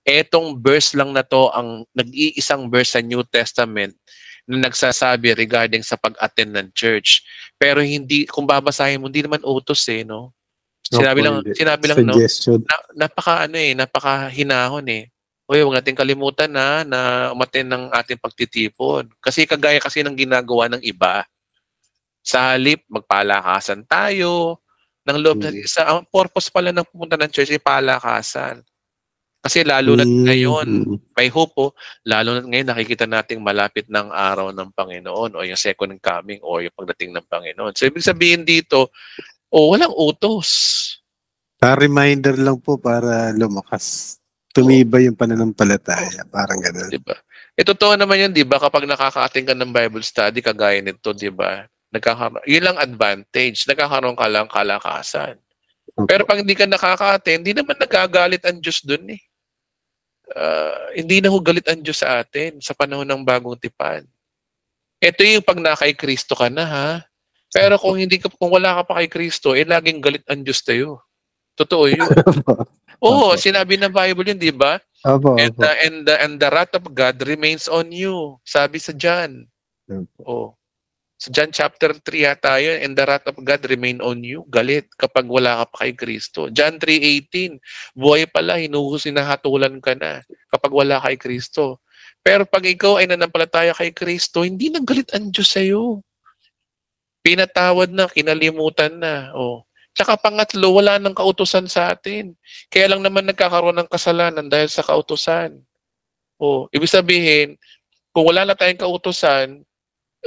Speaker 1: Etong verse lang na to ang nag-iisang verse sa New Testament na nagsasabi regarding sa pag-attend ng church. Pero hindi, kung babasahin mo, hindi naman utos eh, no? Sinabi
Speaker 7: Opo,
Speaker 1: lang,
Speaker 7: hindi.
Speaker 1: sinabi lang, no?
Speaker 7: Suggestion.
Speaker 1: na, napaka ano eh, napaka hinahon eh. Uy, huwag natin kalimutan na na umaten ng ating pagtitipon. Kasi kagaya kasi ng ginagawa ng iba. Sa halip, magpalakasan tayo. Ng loob na,
Speaker 7: Mm.
Speaker 1: sa ang purpose pala ng pumunta ng church ay palakasan. Kasi lalo na
Speaker 7: Mm,
Speaker 1: ngayon, may hope po, lalo na ngayon nakikita nating malapit ng araw ng Panginoon o yung second coming o yung pagdating ng Panginoon. So ibig sabihin dito, oh, walang utos.
Speaker 7: Ah, reminder lang po para lumakas. Tumibay yung pananampalataya. Parang gano'n.
Speaker 1: Di ba? Eh, totoo naman yan, di ba? Kapag nakaka-attend ka ng Bible study, kagaya nito, di ba? Nagkakaroon, yun lang advantage. Nagkakaroon ka lang kalakasan. Pero pag hindi ka nakaka-attend, hindi naman nagagalit ang Diyos dun eh. Ah, hindi na ho galit ang Diyos sa atin sa panahon ng bagong tipan. Ito yung pag na kay Kristo ka na ha. Pero kung hindi ka kung wala ka pa kay Kristo, eh laging galit ang Diyos tayo. Totoo yun. Oo,
Speaker 7: Opo.
Speaker 1: sinabi ng Bible yun, di ba?
Speaker 7: Opo,
Speaker 1: And the, and the and the wrath of God remains on you. Sabi sa John.
Speaker 7: Opo.
Speaker 1: Oh. Sa John chapter 3 yata yun, and the wrath of God remain on you. Galit kapag wala ka pa kay Kristo. John 3.18, buhay pala, hinuhus, hinahatulan ka na kapag wala kay Kristo. Pero pag ikaw ay nanampalataya kay Kristo, hindi nang galit ang Diyos sa'yo. Pinatawad na, kinalimutan na. Oh. Tsaka pangatlo, wala nang kautusan sa atin. Kaya lang naman nagkakaroon ng kasalanan dahil sa kautusan. Oh, ibig sabihin, kung wala na tayong kautusan,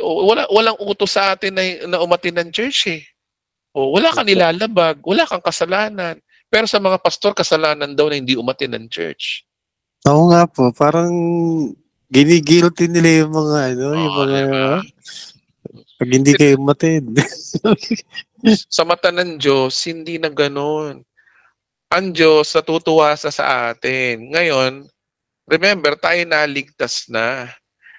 Speaker 1: wala walang utos sa atin na, na umatin ng church eh. O, wala kang nilalabag, wala kang kasalanan. Pero sa mga pastor, kasalanan daw na hindi umatin ng church.
Speaker 7: Oo nga po, parang ginigilty nila yung mga ano, yung
Speaker 1: Oo,
Speaker 7: mga
Speaker 1: diba?
Speaker 7: pag hindi kayo matid.
Speaker 1: Sa mata ng Diyos, hindi na ganoon. Ang Diyos natutuwa sa sa atin. Ngayon, remember, tayo naligtas na.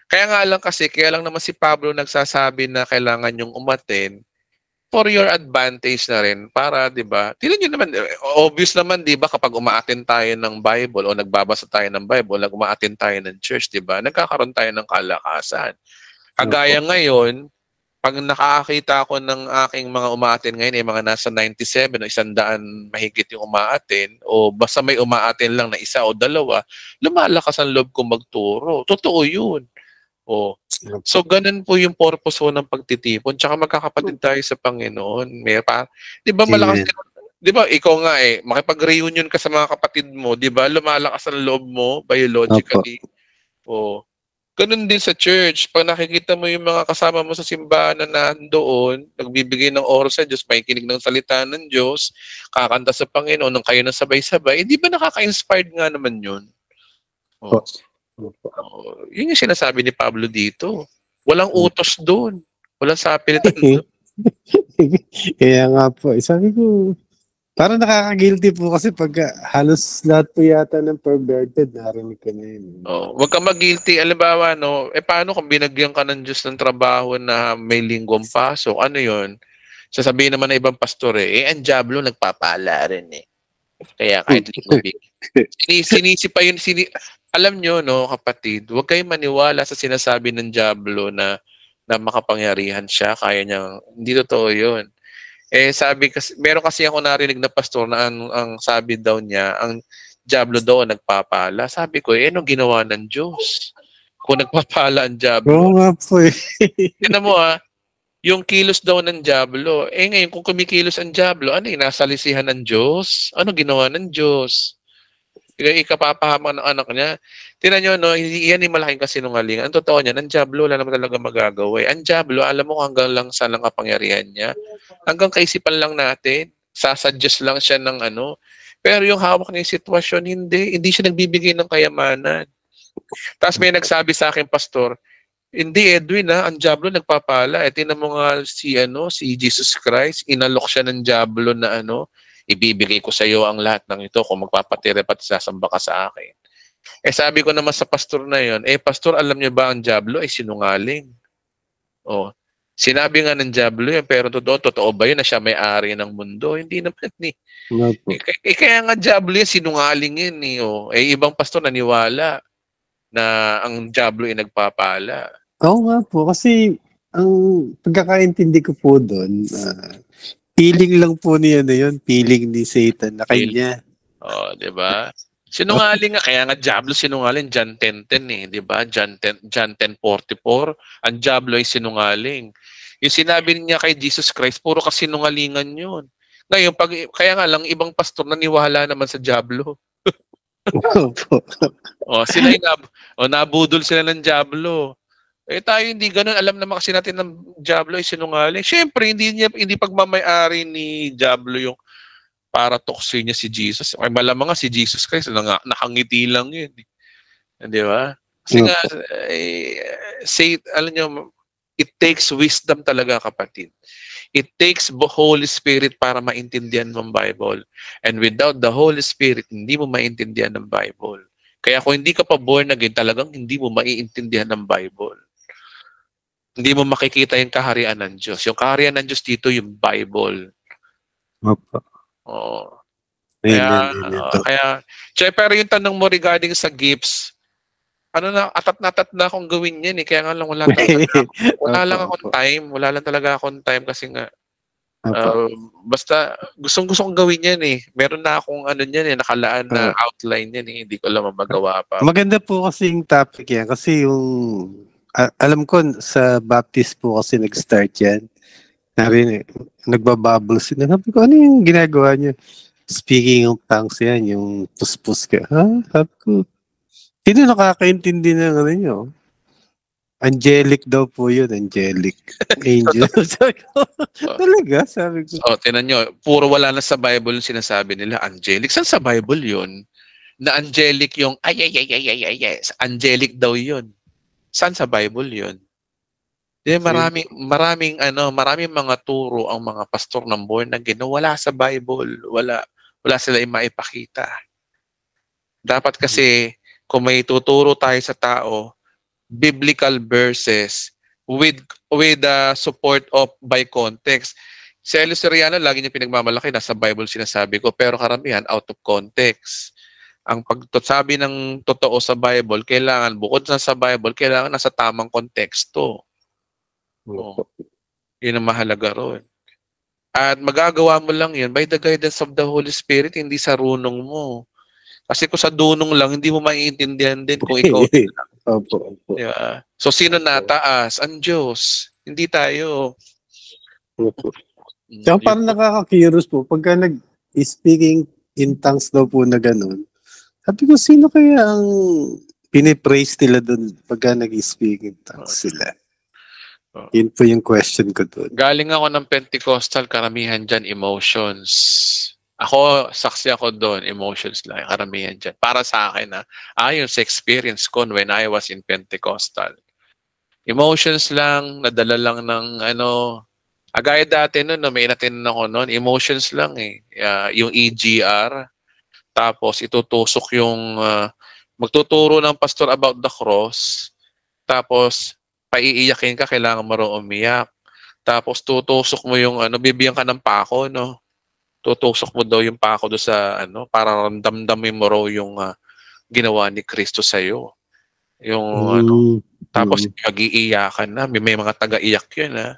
Speaker 1: Kaya nga lang kasi, kaya lang naman si Pablo nagsasabi na kailangan yung umatin for your advantage na rin para 'di ba? Tingnan niyo naman eh, obvious naman 'di ba kapag umaattend tayo ng Bible o nagbabasa tayo ng Bible, nag umaattend tayo ng church, 'di ba? Nagkakaroon tayo ng kalakasan. Kagaya ngayon, pag nakakita ako ng aking mga umaattend ngayon, eh, mga nasa 97 o isang daan mahigit yung umaattend, o basta may umaattend lang na isa o dalawa, lumalakas ang loob ko magturo. Totoo yun. O, so, ganun po yung purpose po ng pagtitipon. Tsaka magkakapatid tayo sa Panginoon. May pa, di ba malakas Di ba, ikaw nga eh, makipag-reunion ka sa mga kapatid mo, di ba, lumalakas ang loob mo biologically. O, Ganun din sa church. Pag nakikita mo yung mga kasama mo sa simbahan na nandoon, nagbibigay ng oras sa Diyos, makikinig ng salita ng Diyos, kakanta sa Panginoon, nang kayo ng sabay-sabay, hindi ba nakaka-inspired nga naman yun? Oh. Oh, yun yung sinasabi ni Pablo dito. Walang utos doon. Walang sapilitan doon.
Speaker 7: Kaya nga po, eh, sabi ko, parang nakaka-guilty po kasi pag ah, halos lahat po yata ng perverted, narinig ka na yun.
Speaker 1: Oh, wag ka mag-guilty. Alimbawa, no, eh paano kung binagyan ka ng Diyos ng trabaho na may linggong pasok? Ano yon? Sasabihin naman ng ibang pastor eh, eh ang Diablo nagpapala rin eh. Kaya kahit linggo big. Sini, sinisi pa yun, sini, alam nyo, no, kapatid, huwag kayong maniwala sa sinasabi ng Diablo na na makapangyarihan siya, kaya niyang, hindi totoo yun. Eh, sabi kasi, meron kasi ako narinig na pastor na ang, ang sabi daw niya, ang Diablo daw nagpapala. Sabi ko, eh, anong ginawa ng Diyos? Kung nagpapala ang Diablo.
Speaker 7: Oo nga po eh.
Speaker 1: Tignan mo ah, yung kilos daw ng Diablo. Eh ngayon, kung kumikilos ang Diablo, ano yung nasa lisihan ng Diyos? Ano ginawa ng Diyos? Ika- Ikapapahamak ng anak niya. Tingnan nyo, no, yan yung malaking kasinungalingan. Ang totoo niya, ang Diablo, wala naman talaga magagawa. eh. Ang Diablo, alam mo hanggang lang saan ang kapangyarihan niya. Hanggang kaisipan lang natin. Sasuggest lang siya ng ano. Pero yung hawak niya yung sitwasyon, hindi. Hindi siya nagbibigay ng kayamanan. Tapos may nagsabi sa akin, Pastor, hindi Edwin ha, ang Diablo nagpapala. Eh tinan mo nga si ano, si Jesus Christ, inalok siya ng Diablo na ano, ibibigay ko sa iyo ang lahat ng ito kung magpapatira at sasamba ka sa akin. Eh sabi ko naman sa pastor na yon, eh pastor, alam niyo ba ang Diablo ay sinungaling? Oh, sinabi nga ng Diablo yun, pero totoo, totoo ba yun na siya may-ari ng mundo? Hindi naman ni.
Speaker 7: Nga po.
Speaker 1: Eh, eh, kaya nga Diablo yan, sinungaling yun eh. Oh. Eh, ibang pastor naniwala na ang Diablo ay nagpapala.
Speaker 7: Oo nga po, kasi ang pagkakaintindi ko po doon, ah, feeling lang po niya na yun, feeling ni Satan na kanya.
Speaker 1: Oh, 'di ba? Sinungaling nga kaya nga Diablo sinungaling John 10:10 eh, 'di ba? John 10 John 10:44, ang Diablo ay sinungaling. Yung sinabi niya kay Jesus Christ, puro kasinungalingan 'yun. Ngayon, pag kaya nga lang ibang pastor naniwala naman sa Diablo.
Speaker 7: Opo.
Speaker 1: Oh, sila yung nab- oh, nabudol sila ng Diablo. Eh tayo hindi ganoon, alam naman kasi natin ng Diablo ay sinungaling. Syempre, hindi niya hindi pagmamay-ari ni Diablo yung para tukso niya si Jesus. Ay malamang nga si Jesus Christ na nakangiti lang yun. Di ba? Kasi nga, eh, say, alam niyo, it takes wisdom talaga kapatid. It takes the Holy Spirit para maintindihan mo ang Bible. And without the Holy Spirit, hindi mo maintindihan ng Bible. Kaya kung hindi ka pa born again, talagang hindi mo maiintindihan ng Bible. Hindi mo makikita yung kaharian ng Diyos. Yung kaharian ng Diyos dito, yung Bible.
Speaker 7: Opo.
Speaker 1: Oo. Kaya,
Speaker 7: amen.
Speaker 1: oo, kaya, Che, pero yung tanong mo regarding sa gifts, ano na, atat na atat na akong gawin yan eh. Kaya nga lang, wala, talaga, wala lang akong time. Wala lang talaga akong time kasi nga, uh, basta, gustong gusto kong gawin yan eh. Meron na akong ano yan eh, nakalaan na outline yan eh. Hindi ko lang magawa pa.
Speaker 7: Maganda po kasi yung topic yan kasi yung a- alam ko sa Baptist po kasi nag-start yan. Narin, nagbabubble sila. Sabi ko, ano yung ginagawa niyo? Speaking of tongues yan, yung puspus ka. Ha? Sabi ko, sino nakakaintindi ng ano nyo? Angelic daw po yun, angelic. Angel. sabi ko, talaga? Sabi ko,
Speaker 1: Oh, tinan nyo, puro wala na sa Bible sinasabi nila, angelic. Saan sa Bible yun? Na angelic yung, ay, ay, ay, ay, ay, ay, ay. Angelic daw yun. Saan sa Bible yun? Di, maraming, maraming, ano, maraming mga turo ang mga pastor ng born na wala sa Bible. Wala, wala sila maipakita. Dapat kasi, kung may tuturo tayo sa tao, biblical verses with with the support of by context. Si Elio Soriano, lagi niya pinagmamalaki, nasa Bible sinasabi ko, pero karamihan out of context. Ang pagsabi ng totoo sa Bible, kailangan, bukod sa sa Bible, kailangan nasa tamang konteksto. Oo. Yun ang mahalaga ron. At magagawa mo lang yun by the guidance of the Holy Spirit, hindi sa runong mo. Kasi kung sa dunong lang, hindi mo maiintindihan din kung ikaw
Speaker 7: opo, opo.
Speaker 1: Di ba? So, sino nataas? Ang Diyos. Hindi tayo.
Speaker 7: opo.
Speaker 1: Mm,
Speaker 7: Tsaka parang
Speaker 1: po.
Speaker 7: nakaka-curious po, pagka nag-speaking in tongues daw po na ganun, sabi ko, sino kaya ang pinipraise nila dun pagka nag-speaking tongues sila.
Speaker 1: Oo.
Speaker 7: Yun po yung question ko dun.
Speaker 1: Galing ako ng Pentecostal, karamihan dyan emotions. Ako, saksi ako doon, emotions lang, karamihan dyan. Para sa akin, na ayon sa experience ko when I was in Pentecostal. Emotions lang, nadala lang ng ano, agaya dati noon, no, may inatin ako noon, emotions lang eh. Ah, yung EGR, tapos itutusok yung, ah, magtuturo ng pastor about the cross, tapos paiiyakin ka, kailangan raw umiyak. Tapos tutusok mo yung ano, bibigyan ka ng pako, no? Tutusok mo daw yung pako do sa ano, para ramdamdamin mo raw yung ah, ginawa ni Kristo sa iyo. Yung ano,
Speaker 7: Mm,
Speaker 1: tapos
Speaker 7: mm.
Speaker 1: mag-iiyakan na, may, may mga taga-iyak yun ha.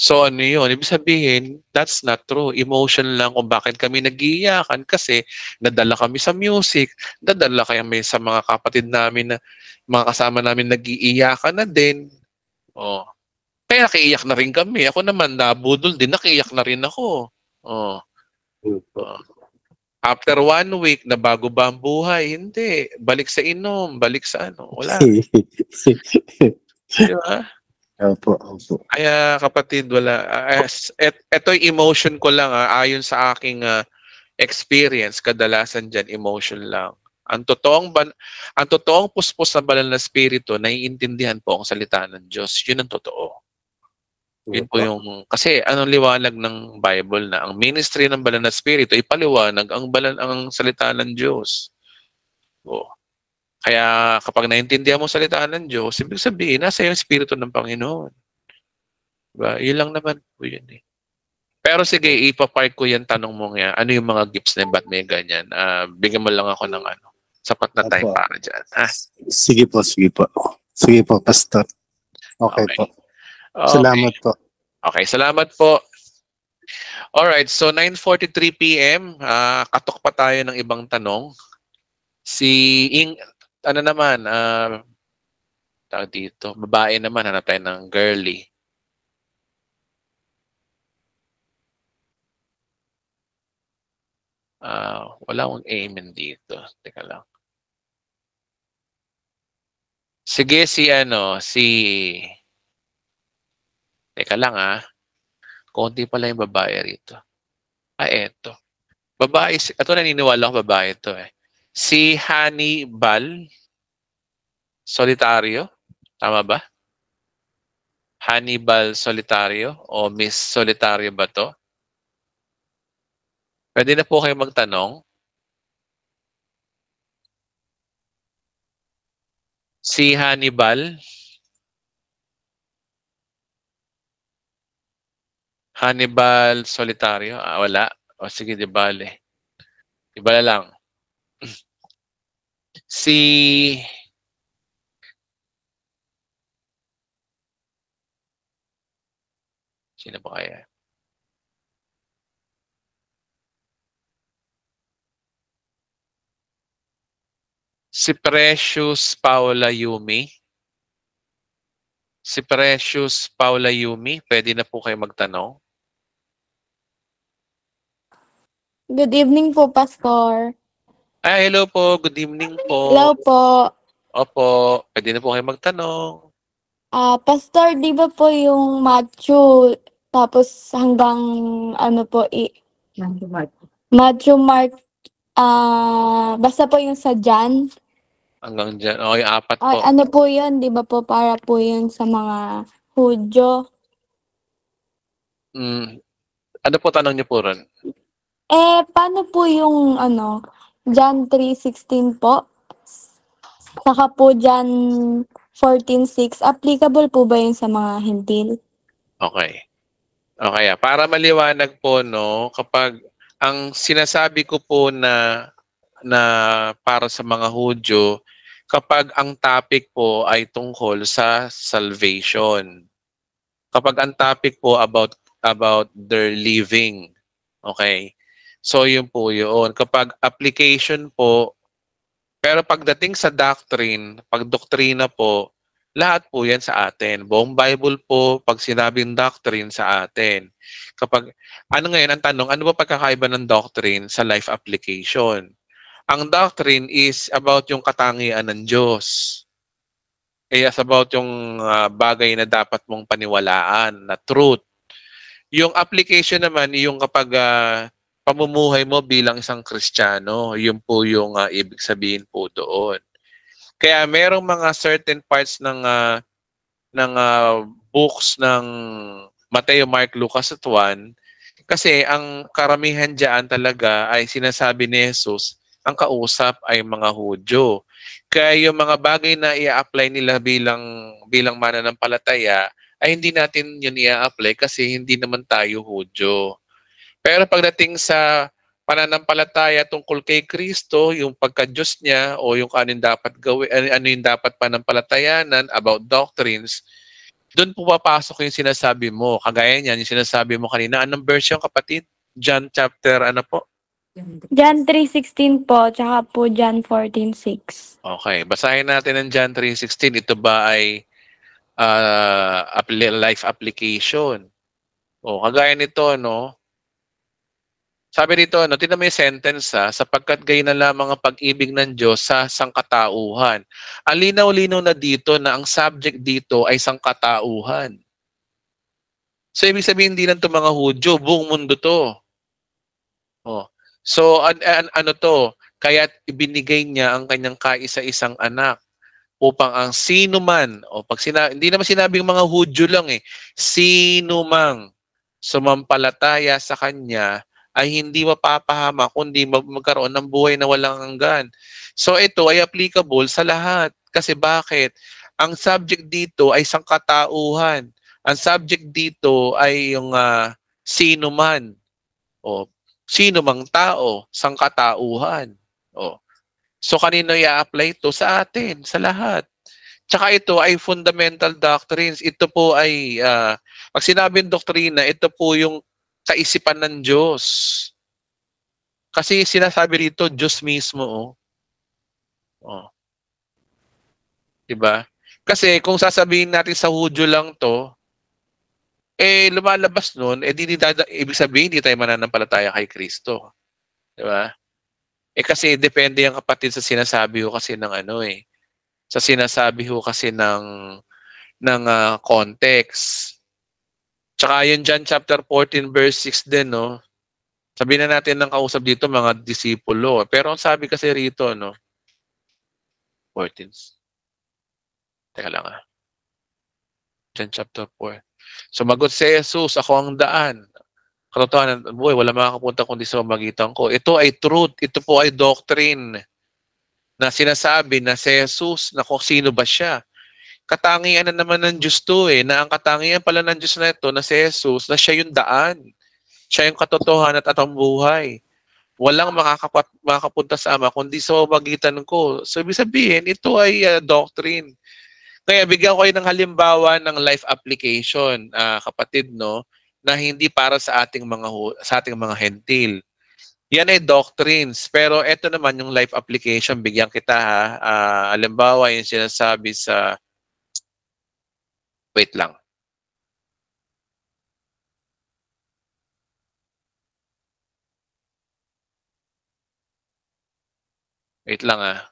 Speaker 1: So ano yun, ibig sabihin, that's not true. Emotion lang kung bakit kami nag-iiyakan kasi nadala kami sa music, nadala kami sa mga kapatid namin na mga kasama namin nag-iiyakan na din. Oh. Kaya nakiiyak na rin kami. Ako naman, nabudol din, nakiiyak na rin ako. Oh. Oh. After one week, na bago ba ang buhay? Hindi. Balik sa inom, balik sa ano. Wala. Di ba?
Speaker 7: Opo, opo.
Speaker 1: Kaya kapatid, wala. ah, es- et, yung emotion ko lang ah, ayon sa aking ah, experience, kadalasan dyan, emotion lang. Ang totoong, ban, ang totoong puspos na banal na spirito, naiintindihan po ang salita ng Diyos. Yun ang totoo. Yun po yung, kasi anong liwanag ng Bible na ang ministry ng banal na spirito, ipaliwanag ang banal ang salita ng Diyos. O. Kaya kapag naintindihan mo salita ng Diyos, ibig sabihin, nasa yung spirito ng Panginoon. Diba? Yun lang naman po yun eh. Pero sige, ipapark ko yan tanong mo nga. Ano yung mga gifts na ba't may ganyan? Ah, bigyan mo lang ako ng ano. Sapat na time para dyan. Ah,
Speaker 7: Sige po, sige po. Sige po, Pastor. Okay,
Speaker 1: Okay.
Speaker 7: po.
Speaker 1: okay.
Speaker 7: Salamat po.
Speaker 1: Okay, salamat po. Alright, so 9.43 p.m. ah, katok pa tayo ng ibang tanong. Si Ing, ano naman, ah, tawag dito, babae naman, hanap tayo ng girly. Ah, wala akong amen dito. Teka lang. Sige, si ano, si... Teka lang ah. Konti pala yung babae rito. Ah, eto. Babae, ito naniniwala ko babae ito eh. Si Hannibal Solitario. Tama ba? Hannibal Solitario o Miss Solitario ba to? Pwede na po kayo magtanong. Si Hannibal. Hannibal Solitario. Ah, wala. O sige, di bale. Di bale lang. Si... Sino ba kaya? Si Precious Paula Yumi. Si Precious Paula Yumi, pwede na po kayo magtanong.
Speaker 8: Good evening po, Pastor.
Speaker 1: Ah, hello po. Good evening po.
Speaker 8: Hello po.
Speaker 1: Opo. Pwede na po kayo magtanong.
Speaker 8: Ah, Pastor, di ba po yung Matthew, tapos hanggang ano po, i Matthew, Mark, ah, basta po yung sa John.
Speaker 1: Hanggang dyan. O, yung apat po.
Speaker 8: Ay, ano po yun, di ba po, para po yun sa mga Hudyo.
Speaker 1: Mm. Ano po tanong niyo po ron?
Speaker 8: Eh, paano po yung, ano, John 3.16 po? Saka po John 14.6, applicable po ba yun sa mga hintil?
Speaker 1: Okay. Okay. ah. Para maliwanag po, no, kapag ang sinasabi ko po na na para sa mga Hudyo, kapag ang topic po ay tungkol sa salvation. Kapag ang topic po about about their living. Okay? So yun po yun. Kapag application po, pero pagdating sa doctrine, pag doktrina po, lahat po yan sa atin. Buong Bible po, pag sinabing doctrine sa atin. Kapag, ano ngayon ang tanong, ano ba pagkakaiba ng doctrine sa life application? Ang doctrine is about yung katangian ng Diyos. Kaya about yung ah, bagay na dapat mong paniwalaan, na truth. Yung application naman, yung kapag ah, pamumuhay mo bilang isang Kristiyano, yun po yung ah, ibig sabihin po doon. Kaya merong mga certain parts ng ah, ng ah, books ng Mateo, Mark, Lucas at Juan kasi ang karamihan diyan talaga ay sinasabi ni Jesus, ang kausap ay mga Hudyo. Kaya yung mga bagay na i-apply nila bilang bilang mananampalataya ay hindi natin yun i-apply kasi hindi naman tayo Hudyo. Pero pagdating sa pananampalataya tungkol kay Kristo, yung pagka-Diyos niya o yung ano yung dapat gawin, ano yung dapat panampalatayanan about doctrines, doon po papasok yung sinasabi mo. Kagaya niyan, yung sinasabi mo kanina. Anong verse yung kapatid? John chapter ano po?
Speaker 8: John 3.16 po, tsaka po John 14.6.
Speaker 1: Okay, basahin natin ang John 3.16. Ito ba ay uh, life application? O, kagaya nito, no? Sabi dito, no, tinan mo yung sentence ha, sapagkat gayon na lamang ang pag-ibig ng Diyos sa sangkatauhan. Ang linaw-linaw na dito na ang subject dito ay sangkatauhan. So, ibig sabihin hindi lang ito mga Hudyo, buong mundo to. Oh. So, an- an- ano to? Kaya ibinigay niya ang kanyang kaisa-isang anak upang ang sino man, o pag sina, hindi naman sinabing mga Hudyo lang eh, sino mang sumampalataya sa kanya ay hindi mapapahama kundi mag- magkaroon ng buhay na walang hanggan. So ito ay applicable sa lahat. Kasi bakit? Ang subject dito ay sangkatauhan. Ang subject dito ay yung ah, sino man. O sino mang tao, sangkatauhan. O. So kanino i-apply ito? Sa atin, sa lahat. Tsaka ito ay fundamental doctrines. Ito po ay, ah, pag sinabing doktrina, ito po yung kaisipan ng Diyos. Kasi sinasabi rito, Diyos mismo. Oh. Oh. Diba? Kasi kung sasabihin natin sa Hudyo lang to, eh lumalabas nun, eh di, di dada- ibig sabihin hindi tayo mananampalataya kay Kristo. Diba? Eh kasi depende yung kapatid sa sinasabi ko kasi ng ano eh. Sa sinasabi ko kasi ng ng ah, context. Tsaka yun John chapter 14 verse 6 din, no? Sabihin na natin ng kausap dito mga disipulo. Pero ang sabi kasi rito, no? 14. Teka lang ah. John chapter 4. Sumagot si Jesus, ako ang daan. Katotohanan, buhay, wala makakapunta kundi sa magitan ko. Ito ay truth. Ito po ay doctrine na sinasabi na si Jesus, na kung sino ba siya katangian na naman ng Diyos to eh, na ang katangian pala ng Diyos na ito, na si Jesus, na siya yung daan. Siya yung katotohanan at ang buhay. Walang makakapat, makakapunta sa Ama kundi sa magitan ko. So, ibig sabihin, ito ay uh, doctrine. Kaya bigyan ko kayo ng halimbawa ng life application, ah, kapatid, no, na hindi para sa ating mga sa ating mga hentil. Yan ay doctrines. Pero ito naman yung life application, bigyan kita ha. Ah, halimbawa, yung sinasabi sa Wait lang. Wait lang ah.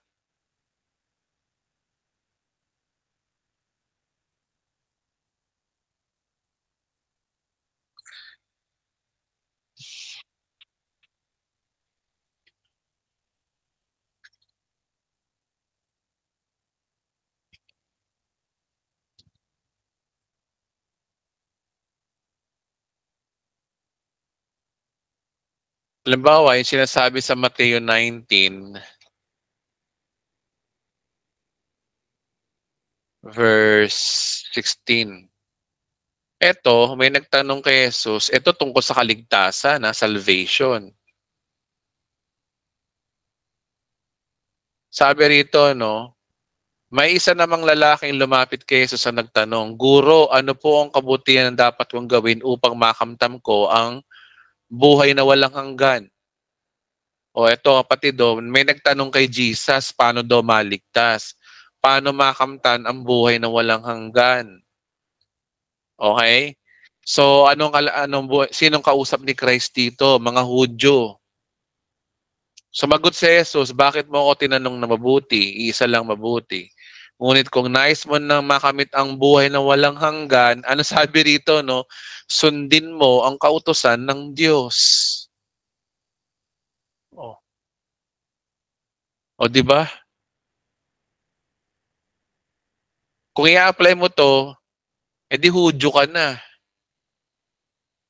Speaker 1: Halimbawa, yung sinasabi sa Mateo 19, verse 16. Ito, may nagtanong kay Jesus, ito tungkol sa kaligtasan, na salvation. Sabi rito, no, may isa namang lalaking lumapit kay Jesus na nagtanong, Guro, ano po ang kabutihan na dapat kong gawin upang makamtam ko ang buhay na walang hanggan? O eto kapatid, oh, may nagtanong kay Jesus, paano daw maligtas? Paano makamtan ang buhay na walang hanggan? Okay? So, anong, anong sinong kausap ni Christ dito? Mga Hudyo. Sumagot si Jesus, bakit mo ako tinanong na mabuti? Isa lang mabuti. Ngunit kung nais mo na makamit ang buhay na walang hanggan, ano sabi rito, no? Sundin mo ang kautosan ng Diyos. Oh. O, di ba? Kung i-apply mo to, edi hudyo ka na.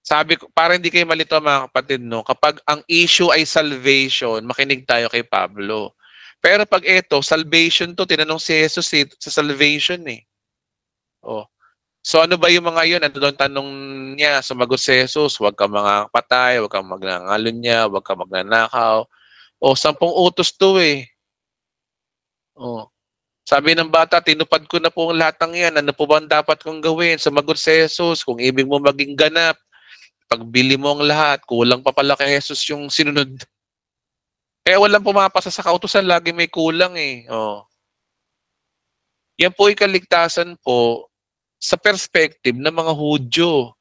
Speaker 1: Sabi ko, para hindi kayo malito mga kapatid, no? Kapag ang issue ay salvation, makinig tayo kay Pablo. Pero pag ito, salvation to, tinanong si Jesus eh, sa salvation eh. Oh. So ano ba yung mga yun? Ano daw tanong niya? Sumagot si Jesus, huwag ka mga patay, huwag kang magnangalon niya, huwag ka magnanakaw. O, sampung utos to eh. Oh. Sabi ng bata, tinupad ko na po ang lahat ng yan. Ano po ba ang dapat kong gawin? Sumagot si Jesus, kung ibig mo maging ganap, pagbili mo ang lahat, kulang pa pala kay Jesus yung sinunod. Kaya walang pumapasa sa kautusan, lagi may kulang eh. Oh. Yan po ay kaligtasan po sa perspective ng mga Hudyo.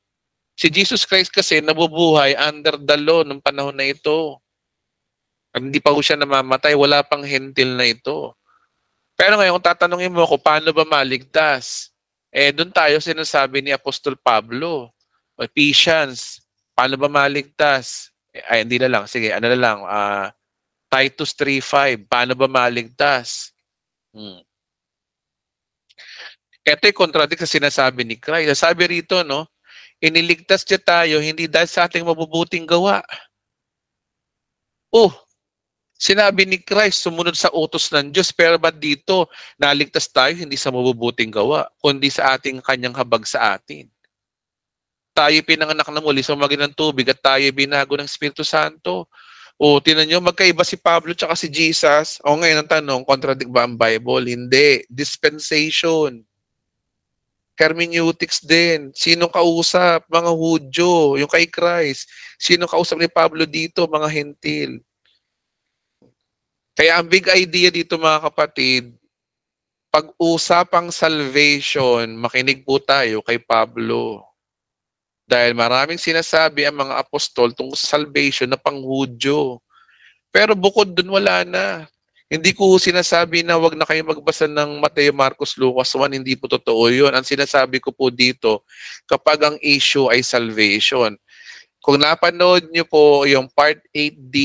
Speaker 1: Si Jesus Christ kasi nabubuhay under the law ng panahon na ito. Hindi pa ho siya namamatay, wala pang hentil na ito. Pero ngayon, tatanungin mo ako, paano ba maligtas? Eh, doon tayo sinasabi ni Apostol Pablo, Ephesians, paano ba maligtas? Eh, ay, hindi na lang. Sige, ano na lang. ah Titus 3.5, paano ba maligtas? Hmm. Ito ay contradict sa sinasabi ni Christ. Sabi rito, no, iniligtas niya tayo hindi dahil sa ating mabubuting gawa. Oh, sinabi ni Christ, sumunod sa utos ng Diyos, pero ba't dito, naligtas tayo hindi sa mabubuting gawa, kundi sa ating kanyang habag sa atin. Tayo pinanganak na muli sa magin ng tubig at tayo binago ng Espiritu Santo. O, tinan nyo, magkaiba si Pablo at si Jesus. O ngayon ang tanong, contradict ba ang Bible? Hindi. Dispensation. Hermeneutics din. Sino kausap? Mga Hudyo. Yung kay Christ. Sino kausap ni Pablo dito? Mga Hentil. Kaya ang big idea dito mga kapatid, pag-usapang salvation, makinig po tayo kay Pablo. Dahil maraming sinasabi ang mga apostol tungkol sa salvation na panghudyo. Pero bukod dun, wala na. Hindi ko sinasabi na wag na kayo magbasa ng Mateo, Marcos, Lucas 1. Hindi po totoo yun. Ang sinasabi ko po dito, kapag ang issue ay salvation. Kung napanood nyo po yung part 8D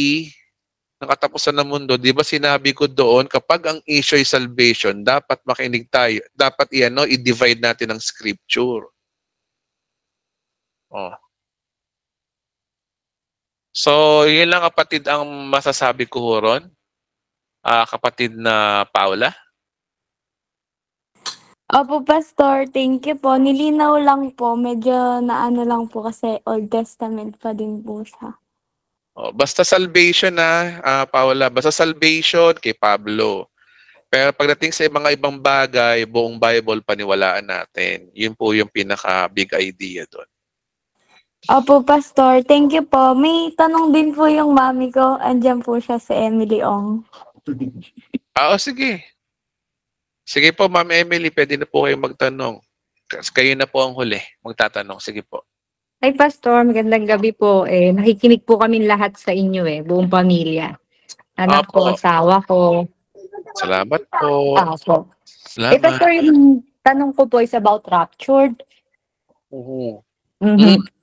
Speaker 1: ng katapusan ng mundo, di ba sinabi ko doon, kapag ang issue ay salvation, dapat makinig tayo. Dapat iano, i-divide natin ang scripture. Oh. So, yun lang kapatid ang masasabi ko ho ron. Ah, kapatid na Paula.
Speaker 8: Opo, Pastor. Thank you po. Nilinaw lang po. Medyo naano lang po kasi Old Testament pa din po siya.
Speaker 1: Oh, basta salvation na, ah, Paula. Basta salvation kay Pablo. Pero pagdating sa mga ibang bagay, buong Bible, paniwalaan natin. Yun po yung pinaka-big idea doon.
Speaker 8: Opo, Pastor. Thank you po. May tanong din po yung mami ko. Andyan po siya si Emily Ong.
Speaker 1: Ah, oh, sige. Sige po, Ma'am Emily, pwede na po kayong magtanong. Kas- Kayo na po ang huli magtatanong. Sige po.
Speaker 5: Ay, Pastor, magandang gabi po. Eh, nakikinig po kami lahat sa inyo eh, buong pamilya. Anak
Speaker 1: Opo.
Speaker 5: ko, asawa ko.
Speaker 1: Salamat po. Salamat.
Speaker 5: Eh, Pastor, yung tanong ko po is about raptured.
Speaker 1: Oo.
Speaker 5: Mhm.
Speaker 1: Mm.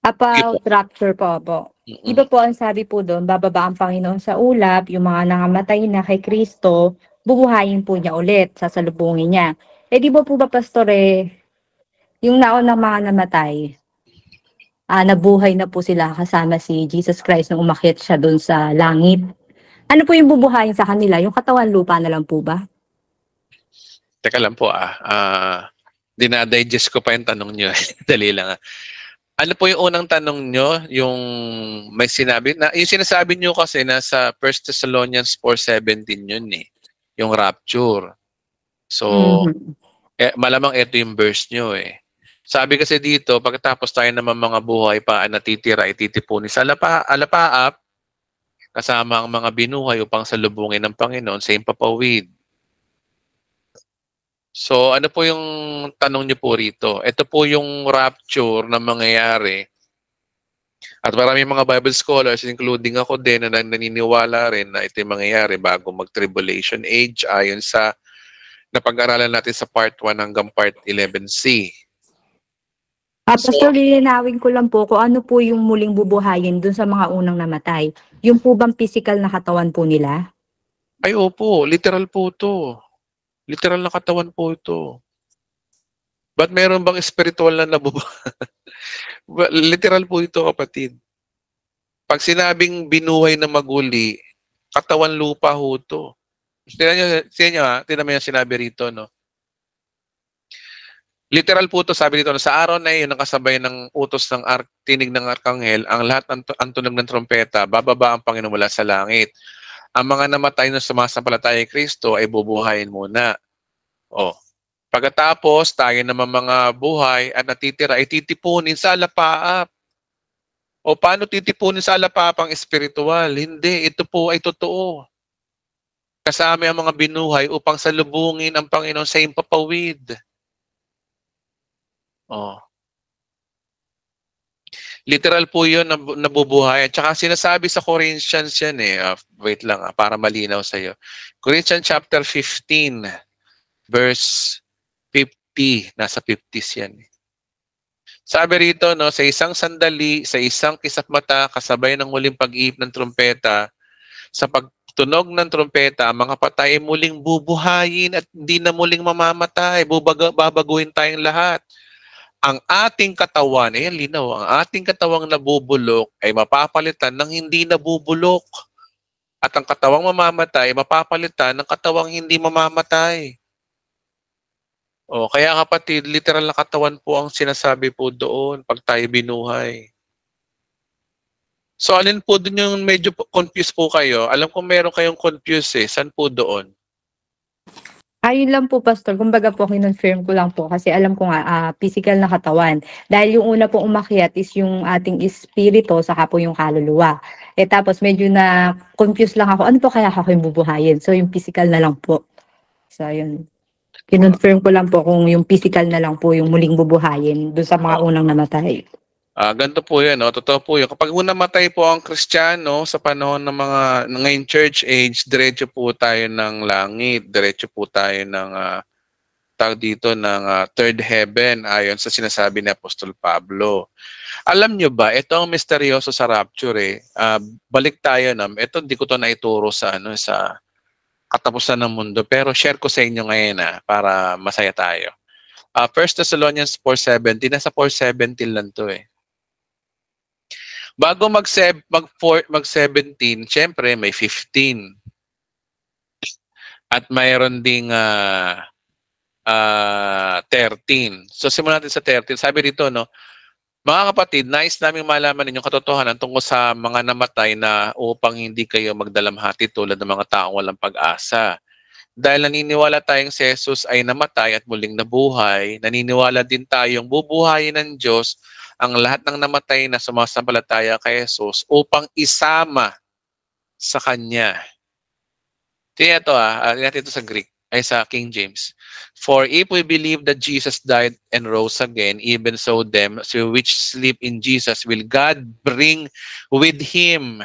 Speaker 5: About rapture po, po.
Speaker 1: Mm-mm.
Speaker 5: Iba po ang sabi po doon, bababa ang Panginoon sa ulap, yung mga nangamatay na kay Kristo, bubuhayin po niya ulit, sasalubungin niya. Eh di ba po ba, Pastor, eh, yung naunang mga namatay, ah, nabuhay na po sila kasama si Jesus Christ nung umakyat siya doon sa langit. Ano po yung bubuhayin sa kanila? Yung katawan lupa na lang po ba?
Speaker 1: Teka lang po ah. Ah, dinadigest ko pa yung tanong nyo. Dali lang ah. Ano po yung unang tanong nyo? Yung may sinabi na yung sinasabi nyo kasi nasa 1 Thessalonians 4:17 yun eh. Yung rapture. So,
Speaker 5: Mhm.
Speaker 1: eh, malamang ito yung verse nyo eh. Sabi kasi dito, pagkatapos tayo naman mga buhay pa natitira, ititipuni sa alapa, alapaap, kasama ang mga binuhay upang salubungin ng Panginoon sa impapawid. So, ano po yung tanong niyo po rito? Ito po yung rapture na mangyayari At marami mga Bible scholars, including ako din, na naniniwala rin na ito yung mangyayari bago mag-tribulation age ayon sa napag-aralan natin sa part 1 hanggang part 11c.
Speaker 5: Ah,
Speaker 1: So-
Speaker 5: Pastor, lilinawin ko lang po kung ano po yung muling bubuhayin dun sa mga unang namatay. Yung po bang physical na katawan po nila?
Speaker 1: Ay, opo. Literal po to. Literal na katawan po ito. Ba't meron bang spiritual na nabubuhay? literal po ito, kapatid. Pag sinabing binuhay na maguli, katawan lupa ho ito. Tingnan nyo, tingnan nyo ha, tingnan mo yung sinabi rito, no? Literal po ito, sabi dito, sa araw na iyon, nakasabay ng utos ng ar- tinig ng arkanghel, ang lahat ng ang tunog ng trompeta, bababa ang Panginoon mula sa langit. Ang mga namatay na sumasampalataya kay Kristo ay bubuhayin muna. O, pagkatapos, tayo naman mga buhay at natitira ay titipunin sa alapaap. O paano titipunin sa alapaap ang espiritual? Hindi, ito po ay totoo. Kasama ang mga binuhay upang salubungin ang Panginoon sa impapawid. Oh. Literal po yun nab- nabubuhay. At saka sinasabi sa Corinthians yan eh. Ah, wait lang ah, para malinaw sa iyo. Corinthians chapter 15 verse 50. Nasa 50s yan eh. Sabi rito, no, sa isang sandali, sa isang kisap mata, kasabay ng muling pag-iip ng trumpeta, sa pagtunog ng trumpeta, ang mga patay ay muling bubuhayin at hindi na muling mamamatay. Bubaga, babaguhin tayong lahat ang ating katawan, ayan linaw, ang ating katawang nabubulok ay mapapalitan ng hindi nabubulok. At ang katawang mamamatay ay mapapalitan ng katawang hindi mamamatay. O, kaya kapatid, literal na katawan po ang sinasabi po doon pag tayo binuhay. So, alin po doon yung medyo confused po kayo? Alam ko meron kayong confused eh. Saan po doon?
Speaker 5: Ayun lang po, Pastor. Kumbaga po, kinonfirm ko lang po kasi alam ko nga, ah, physical na katawan. Dahil yung una pong umakyat is yung ating espiritu, saka po yung kaluluwa. Eh tapos medyo na confused lang ako, ano po kaya ako yung bubuhayin? So yung physical na lang po. So yun. Kinonfirm ko lang po kung yung physical na lang po yung muling bubuhayin doon sa mga unang namatay.
Speaker 1: Ah, ganito po 'yan, no? Totoo po 'yun. Kapag namatay po ang Kristiyano sa panahon ng mga ngayon church age, diretso po tayo ng langit, diretso po tayo ng ah, tawag dito ng ah, third heaven ayon sa sinasabi ni Apostol Pablo. Alam nyo ba, ito ang misteryoso sa rapture eh. Ah, balik tayo na, ito hindi ko to naituro sa ano sa katapusan ng mundo, pero share ko sa inyo ngayon ah, para masaya tayo. Ah, 1 Thessalonians 4:17, nasa 4:17 lang to eh. Bago mag mag mag 17, syempre may 15. At mayroon ding ah ah, 13. So simulan natin sa 13. Sabi dito no, mga kapatid, nais naming malaman ninyong katotohanan tungkol sa mga namatay na upang hindi kayo magdalamhati tulad ng mga taong walang pag-asa. Dahil naniniwala tayong si Jesus ay namatay at muling nabuhay, naniniwala din tayong bubuhayin ng Diyos ang lahat ng namatay na sumasampalataya kay Jesus upang isama sa Kanya. Tingnan ito ah, uh, ito sa Greek, ay sa King James. For if we believe that Jesus died and rose again, even so them so which sleep in Jesus will God bring with Him.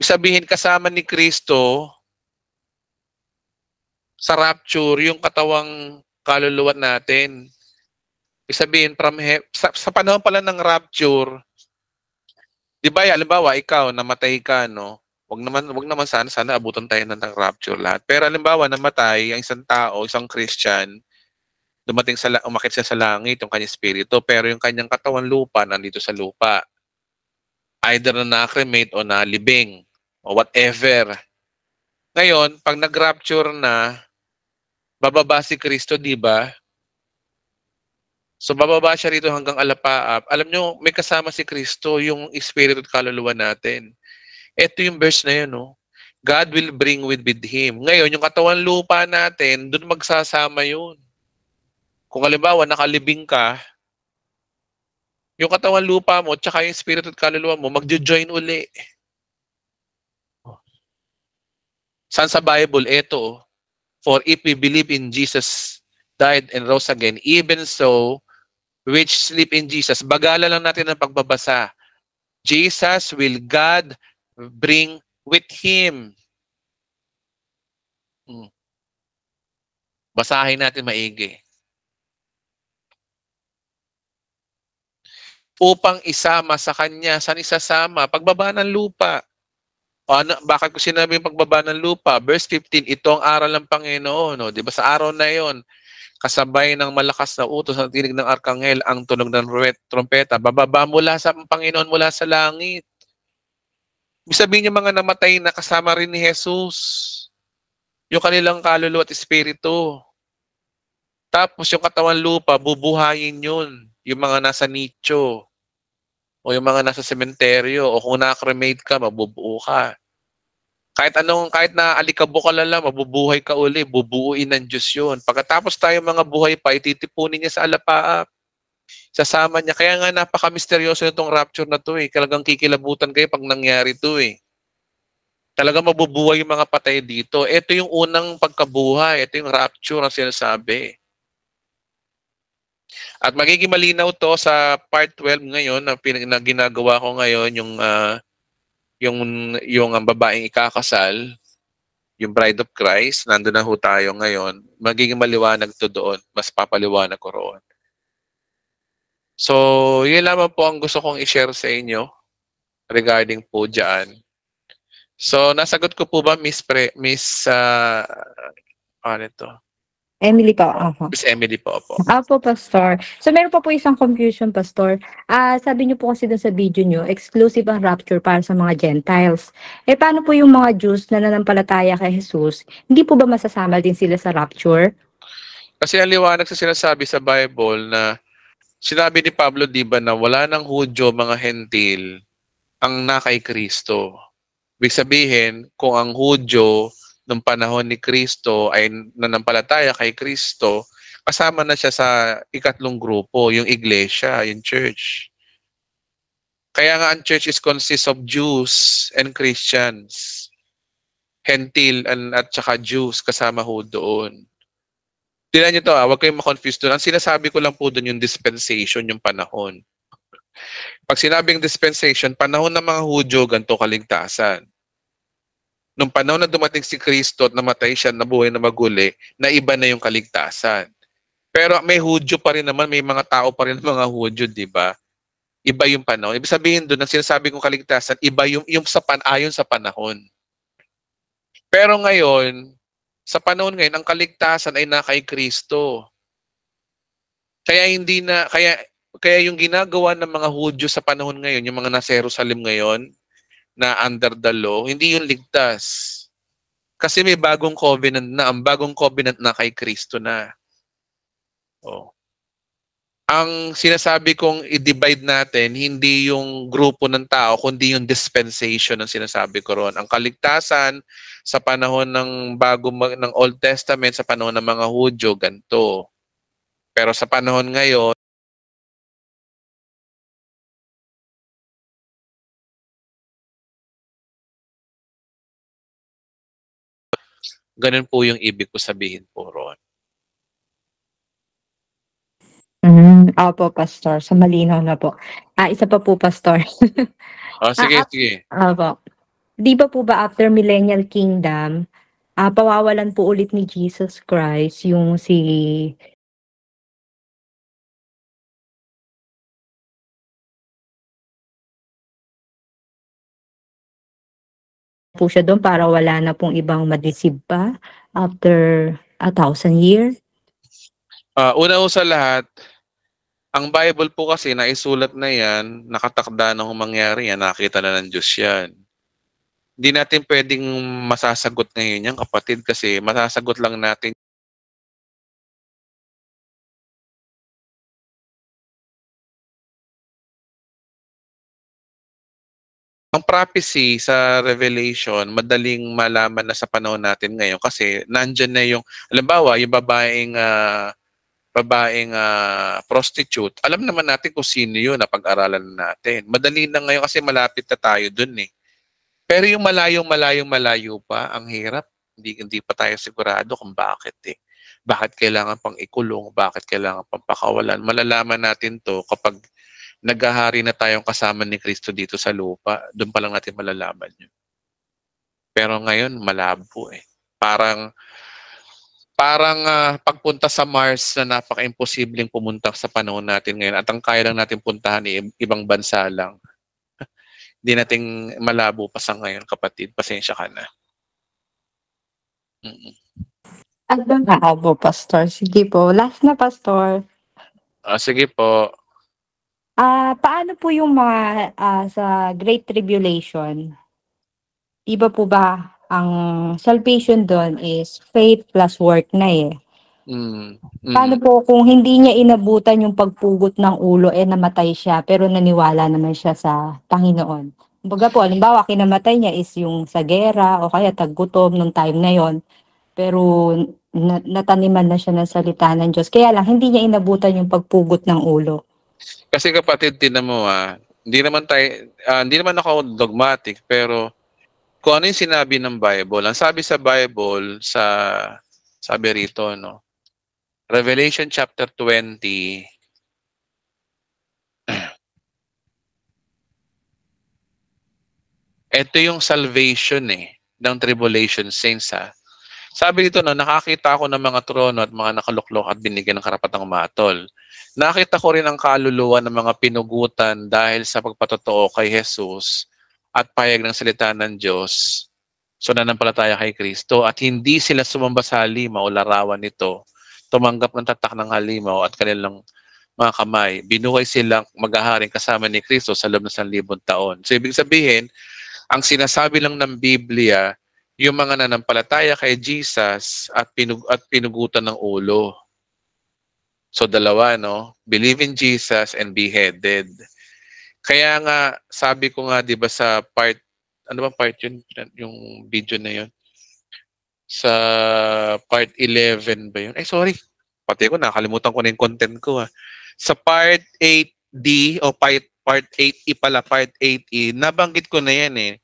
Speaker 1: Sabihin, kasama ni Kristo sa rapture, yung katawang kaluluwa natin. Ibig sabihin, from he- sa, sa panahon pala ng rapture, di ba, halimbawa, ikaw, namatay ka, no? Wag naman, wag naman sana, sana abutan tayo ng, rapture lahat. Pero halimbawa, namatay ang isang tao, isang Christian, dumating sa, umakit siya sa langit, yung kanyang spirito, pero yung kanyang katawan lupa, nandito sa lupa. Either na na-cremate o na-libing, o whatever. Ngayon, pag nag-rapture na, bababa si Kristo, di ba? So bababa siya rito hanggang alapaap. Alam nyo, may kasama si Kristo, yung espiritu at kaluluwa natin. Ito yung verse na yun, no? God will bring with, with Him. Ngayon, yung katawan lupa natin, doon magsasama yun. Kung halimbawa, nakalibing ka, yung katawan lupa mo, tsaka yung espiritu at kaluluwa mo, magjo-join uli. Saan sa Bible? Ito, For if we believe in Jesus died and rose again, even so, which sleep in Jesus. Bagala lang natin ang pagbabasa. Jesus will God bring with him. Hmm. Basahin natin maigi. Upang isama sa kanya, saan isasama? Pagbaba ng lupa. O ano, bakit ko sinabi yung pagbaba ng lupa? Verse 15, ito ang aral ng Panginoon. No? Di ba sa araw na yon kasabay ng malakas na utos ng tinig ng arkanghel ang tunog ng trompeta, bababa mula sa Panginoon mula sa langit. Ibig sabihin yung mga namatay na kasama rin ni Jesus. Yung kanilang kaluluwa at espiritu. Tapos yung katawan lupa, bubuhayin yun. Yung mga nasa nicho. O yung mga nasa sementeryo. O kung na-cremate ka, mabubuo ka. Kahit anong, kahit na alikabok ka lang, mabubuhay ka uli, bubuuin ng Diyos yun. Pagkatapos tayo mga buhay pa, ititipunin niya sa alapaap. Sasama niya. Kaya nga napaka-misteryoso itong rapture na to eh. Talagang kikilabutan kayo pag nangyari to eh. Talaga mabubuhay yung mga patay dito. Ito yung unang pagkabuhay. Ito yung rapture ang sinasabi. At magiging malinaw to sa part 12 ngayon na, pinag- na ginagawa ko ngayon yung ah, yung yung ang babaeng ikakasal, yung bride of Christ, nandun na ho tayo ngayon. Magiging maliwanag to doon. Mas papaliwanag ko roon. So, yun lamang po ang gusto kong i-share sa inyo regarding po dyan. So, nasagot ko po ba, Miss Pre, Miss, uh, ano ito?
Speaker 5: Emily po. Opo.
Speaker 1: Miss Emily po po.
Speaker 5: Apo, Pastor. So, meron pa po isang confusion, Pastor. Ah, sabi niyo po kasi dun sa video niyo, exclusive ang rapture para sa mga Gentiles. Eh, paano po yung mga Jews na nanampalataya kay Jesus? Hindi po ba masasama din sila sa rapture?
Speaker 1: Kasi ang liwanag sa sinasabi sa Bible na sinabi ni Pablo, di ba, na wala ng Hudyo, mga Hentil, ang nakay Kristo. Ibig sabihin, kung ang Hudyo nung panahon ni Kristo ay nanampalataya kay Kristo, kasama na siya sa ikatlong grupo, yung iglesia, yung church. Kaya nga ang church is consists of Jews and Christians. Hentil and, at saka Jews kasama ho doon. Tingnan niyo to, ah, huwag kayong ma-confuse doon. Ang sinasabi ko lang po doon yung dispensation, yung panahon. Pag sinabing dispensation, panahon ng mga Hudyo, ganito kaligtasan. Nung panahon na dumating si Kristo at namatay siya, nabuhay na maguli, na iba na yung kaligtasan. Pero may Hudyo pa rin naman, may mga tao pa rin mga Hudyo, di ba? Iba yung panahon. Ibig sabihin doon, ang sinasabi kong kaligtasan, iba yung, yung sa pan, ayon sa panahon. Pero ngayon, sa panahon ngayon, ang kaligtasan ay na kay Kristo. Kaya hindi na, kaya, kaya yung ginagawa ng mga Hudyo sa panahon ngayon, yung mga nasa Jerusalem ngayon, na under the law, hindi yung ligtas. Kasi may bagong covenant na, ang bagong covenant na kay Kristo na. Oh. Ang sinasabi kong i-divide natin, hindi yung grupo ng tao, kundi yung dispensation ang sinasabi ko ron. Ang kaligtasan sa panahon ng bago ng Old Testament, sa panahon ng mga Hudyo, ganito. Pero sa panahon ngayon, ganun po yung ibig ko sabihin po ron.
Speaker 5: Mm, opo, Pastor. Sa malinaw na po. Ah, isa pa po, Pastor.
Speaker 1: Oh, sige,
Speaker 5: Ah, ah.
Speaker 1: sige.
Speaker 5: Opo. Di ba po ba after Millennial Kingdom, ah, pawawalan po ulit ni Jesus Christ yung si po siya doon para wala na pong ibang madeceive pa after a thousand year.
Speaker 1: Ah, una ho sa lahat, ang Bible po kasi na isulat na yan, nakatakda na kung mangyari yan, nakita na ng Diyos yan. Hindi natin pwedeng masasagot ngayon yan, kapatid, kasi masasagot lang natin Ang prophecy sa Revelation, madaling malaman na sa panahon natin ngayon kasi nandyan na yung, halimbawa, yung babaeng ah, babaeng ah, prostitute, alam naman natin kung sino yun na pag-aralan natin. Madali na ngayon kasi malapit na tayo dun eh. Pero yung malayong malayong malayo pa, ang hirap. Hindi, hindi pa tayo sigurado kung bakit eh. bakit kailangan pang ikulong, bakit kailangan pang pakawalan. Malalaman natin to kapag naghahari na tayong kasama ni Kristo dito sa lupa. Doon pa lang natin malalaman yun. Pero ngayon, malabo eh. Parang parang ah, pagpunta sa Mars na napaka-imposibleng pumunta sa panahon natin ngayon at ang kaya lang natin puntahan ay ibang bansa lang. Hindi nating malabo pa sa ngayon, kapatid. Pasensya ka na. Mm-mm.
Speaker 5: Ah, po, Pastor. Sige po. Last na, Pastor.
Speaker 1: Ah, sige po.
Speaker 5: Ah, paano po yung mga ah, sa Great Tribulation? Iba po ba ang salvation doon is faith plus work na eh.
Speaker 1: Mm. Mm.
Speaker 5: Paano po kung hindi niya inabutan yung pagpugot ng ulo eh namatay siya pero naniwala naman siya sa Panginoon? Kumbaga po, halimbawa kinamatay niya is yung sa gera o kaya taggutom nung time na yon pero na, nataniman na siya ng salita ng Diyos. Kaya lang, hindi niya inabutan yung pagpugot ng ulo.
Speaker 1: Kasi kapatid, tinan mo ah, hindi naman tayo, ah, hindi naman ako dogmatic, pero kung ano yung sinabi ng Bible, ang sabi sa Bible, sa, sabi rito, no, Revelation chapter 20, ito yung salvation eh, ng tribulation saints ha. Sabi dito, no, nakakita ako ng mga trono at mga nakaluklok at binigyan ng karapatang matol. Nakita ko rin ang kaluluwa ng mga pinugutan dahil sa pagpatotoo kay Jesus at payag ng salita ng Diyos. So nanampalataya kay Kristo at hindi sila sumamba sa halimaw o larawan nito. Tumanggap ng tatak ng halimaw at kanilang mga kamay. Binuhay silang maghaharing kasama ni Kristo sa loob ng sanlibong taon. So ibig sabihin, ang sinasabi lang ng Biblia, yung mga nanampalataya kay Jesus at, pinug at pinugutan ng ulo. So dalawa, no? Believe in Jesus and be headed. Kaya nga, sabi ko nga, di ba sa part, ano ba part yun? Yung video na yun? Sa part 11 ba yun? Ay, sorry. Pati ko, nakalimutan ko na yung content ko. Ha. Sa part 8D o part, part 8E pala, part 8E, nabanggit ko na yan eh,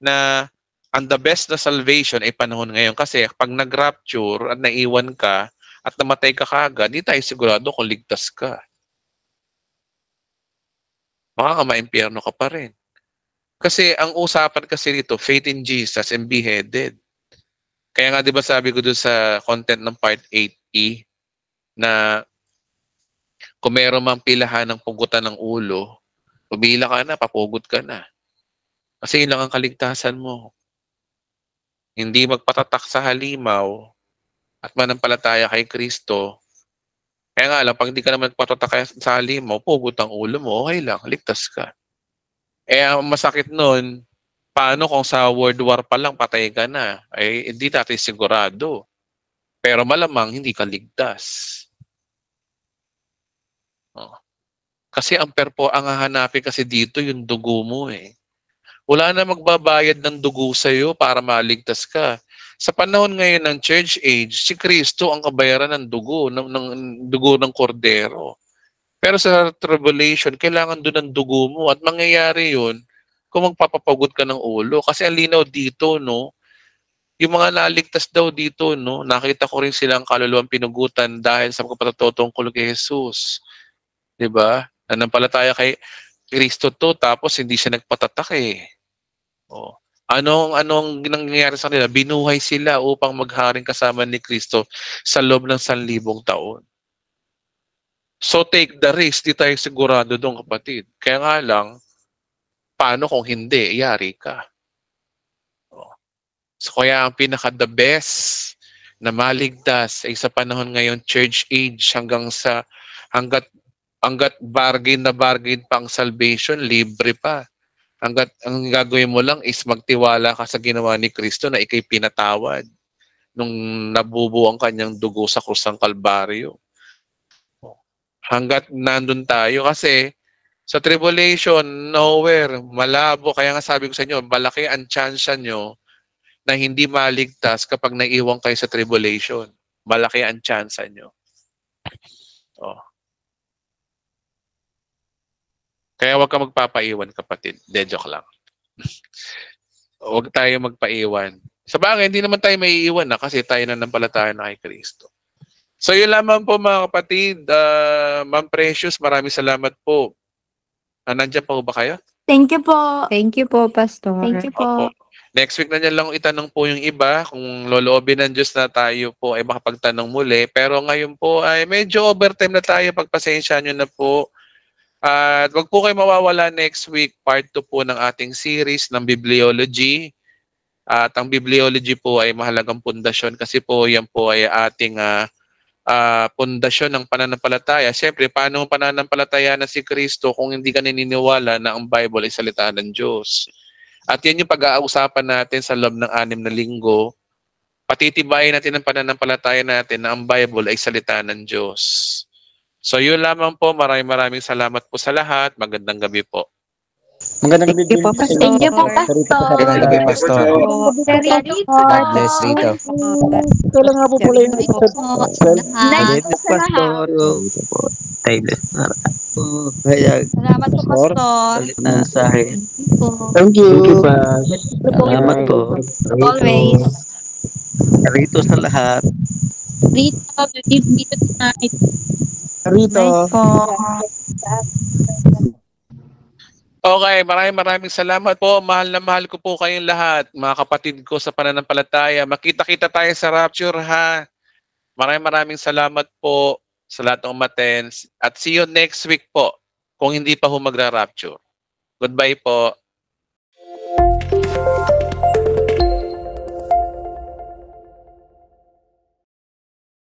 Speaker 1: na ang the best na salvation ay panahon ngayon kasi pag nag-rapture at naiwan ka at namatay ka kagad, di tayo sigurado kung ligtas ka. Baka ka ka pa rin. Kasi ang usapan kasi dito, faith in Jesus and beheaded. Kaya nga 'di ba sabi ko doon sa content ng part 8E na kung meron mang pilahan ng pugutan ng ulo, pumila ka na, papugot ka na. Kasi yun lang ang kaligtasan mo hindi magpatatak sa halimaw at manampalataya kay Kristo, kaya nga lang, pag hindi ka naman magpatatak sa halimaw, pugot ang ulo mo, okay lang, ligtas ka. Eh, masakit nun, paano kung sa World War pa lang patay ka na? Eh, hindi natin sigurado. Pero malamang hindi ka ligtas. Oh. Kasi ang perpo, ang hahanapin kasi dito yung dugo mo eh. Wala na magbabayad ng dugo sa iyo para maligtas ka. Sa panahon ngayon ng church age, si Kristo ang kabayaran ng dugo, ng, ng dugo ng kordero. Pero sa tribulation, kailangan doon ng dugo mo at mangyayari yun kung magpapapagod ka ng ulo. Kasi ang linaw dito, no, yung mga naligtas daw dito, no, nakita ko rin silang kaluluwang pinugutan dahil sa pagpapatotoo tungkol kay Jesus. 'Di ba? Nanampalataya kay Kristo to tapos hindi siya nagpatatak eh. Oh. Anong anong nangyayari sa kanila? Binuhay sila upang magharing kasama ni Kristo sa loob ng sanlibong taon. So take the risk, di tayo sigurado doon kapatid. Kaya nga lang, paano kung hindi, yari ka. Oh. So kaya ang pinaka the best na maligtas ay sa panahon ngayon church age hanggang sa hanggat hanggat bargain na bargain pang salvation, libre pa. Hanggat ang gagawin mo lang is magtiwala ka sa ginawa ni Kristo na ikay pinatawad nung nabubuo ang kanyang dugo sa krus ng Kalbaryo. Hanggat nandun tayo kasi sa tribulation, nowhere, malabo. Kaya nga sabi ko sa inyo, malaki ang chance nyo na hindi maligtas kapag naiwan kayo sa tribulation. Malaki ang chance nyo. Oh. Kaya huwag ka magpapaiwan, kapatid. De, joke lang. huwag tayo magpaiwan. Sa bagay, hindi naman tayo may iiwan na kasi tayo na nampalataya na kay Kristo. So yun lamang po mga kapatid. Ah, Ma'am Precious, maraming salamat po. Ah, nandiyan pa po ba kayo?
Speaker 8: Thank you po.
Speaker 2: Thank you po, Pastor.
Speaker 8: Thank you po.
Speaker 1: Opo. Next week na niya lang itanong po yung iba kung loloobin ng Diyos na tayo po ay makapagtanong muli. Pero ngayon po ay medyo overtime na tayo. Pagpasensya nyo na po. At wag po kayo mawawala next week. Part 2 po ng ating series ng Bibliology. At ang Bibliology po ay mahalagang pundasyon kasi po yan po ay ating ah, ah, pundasyon ng pananampalataya. Siyempre, paano pananampalataya na si Kristo kung hindi ka naniniwala na ang Bible ay salita ng Diyos? At yan yung pag-ausapan natin sa loob ng anim na linggo. Patitibayin natin ang pananampalataya natin na ang Bible ay salita ng Diyos. So yun lamang po. Maraming maraming salamat po sa lahat. Magandang gabi po.
Speaker 9: Magandang gabi
Speaker 2: Thank you po,
Speaker 9: din
Speaker 2: Pastor.
Speaker 8: Thank you po, Pastor.
Speaker 9: pa
Speaker 10: Magandang gabi, Pastor. God bless Rito.
Speaker 9: Kailan nga po pala yung Well,
Speaker 5: Night po sa lahat.
Speaker 6: Pastor.
Speaker 5: Salamat po,
Speaker 9: Pastor.
Speaker 5: Pastor.
Speaker 6: mensahe.
Speaker 9: Thank you.
Speaker 7: Thank you, Pas.
Speaker 6: Salamat po.
Speaker 5: Always.
Speaker 6: Rito sa lahat.
Speaker 2: Rita, give me night.
Speaker 9: Rito.
Speaker 5: po.
Speaker 1: Okay, maraming maraming salamat po. Mahal na mahal ko po kayong lahat, mga kapatid ko sa pananampalataya. Makita-kita tayo sa rapture ha. Maraming maraming salamat po sa lahat ng umaten. At see you next week po kung hindi pa ho magra-rapture. Goodbye po.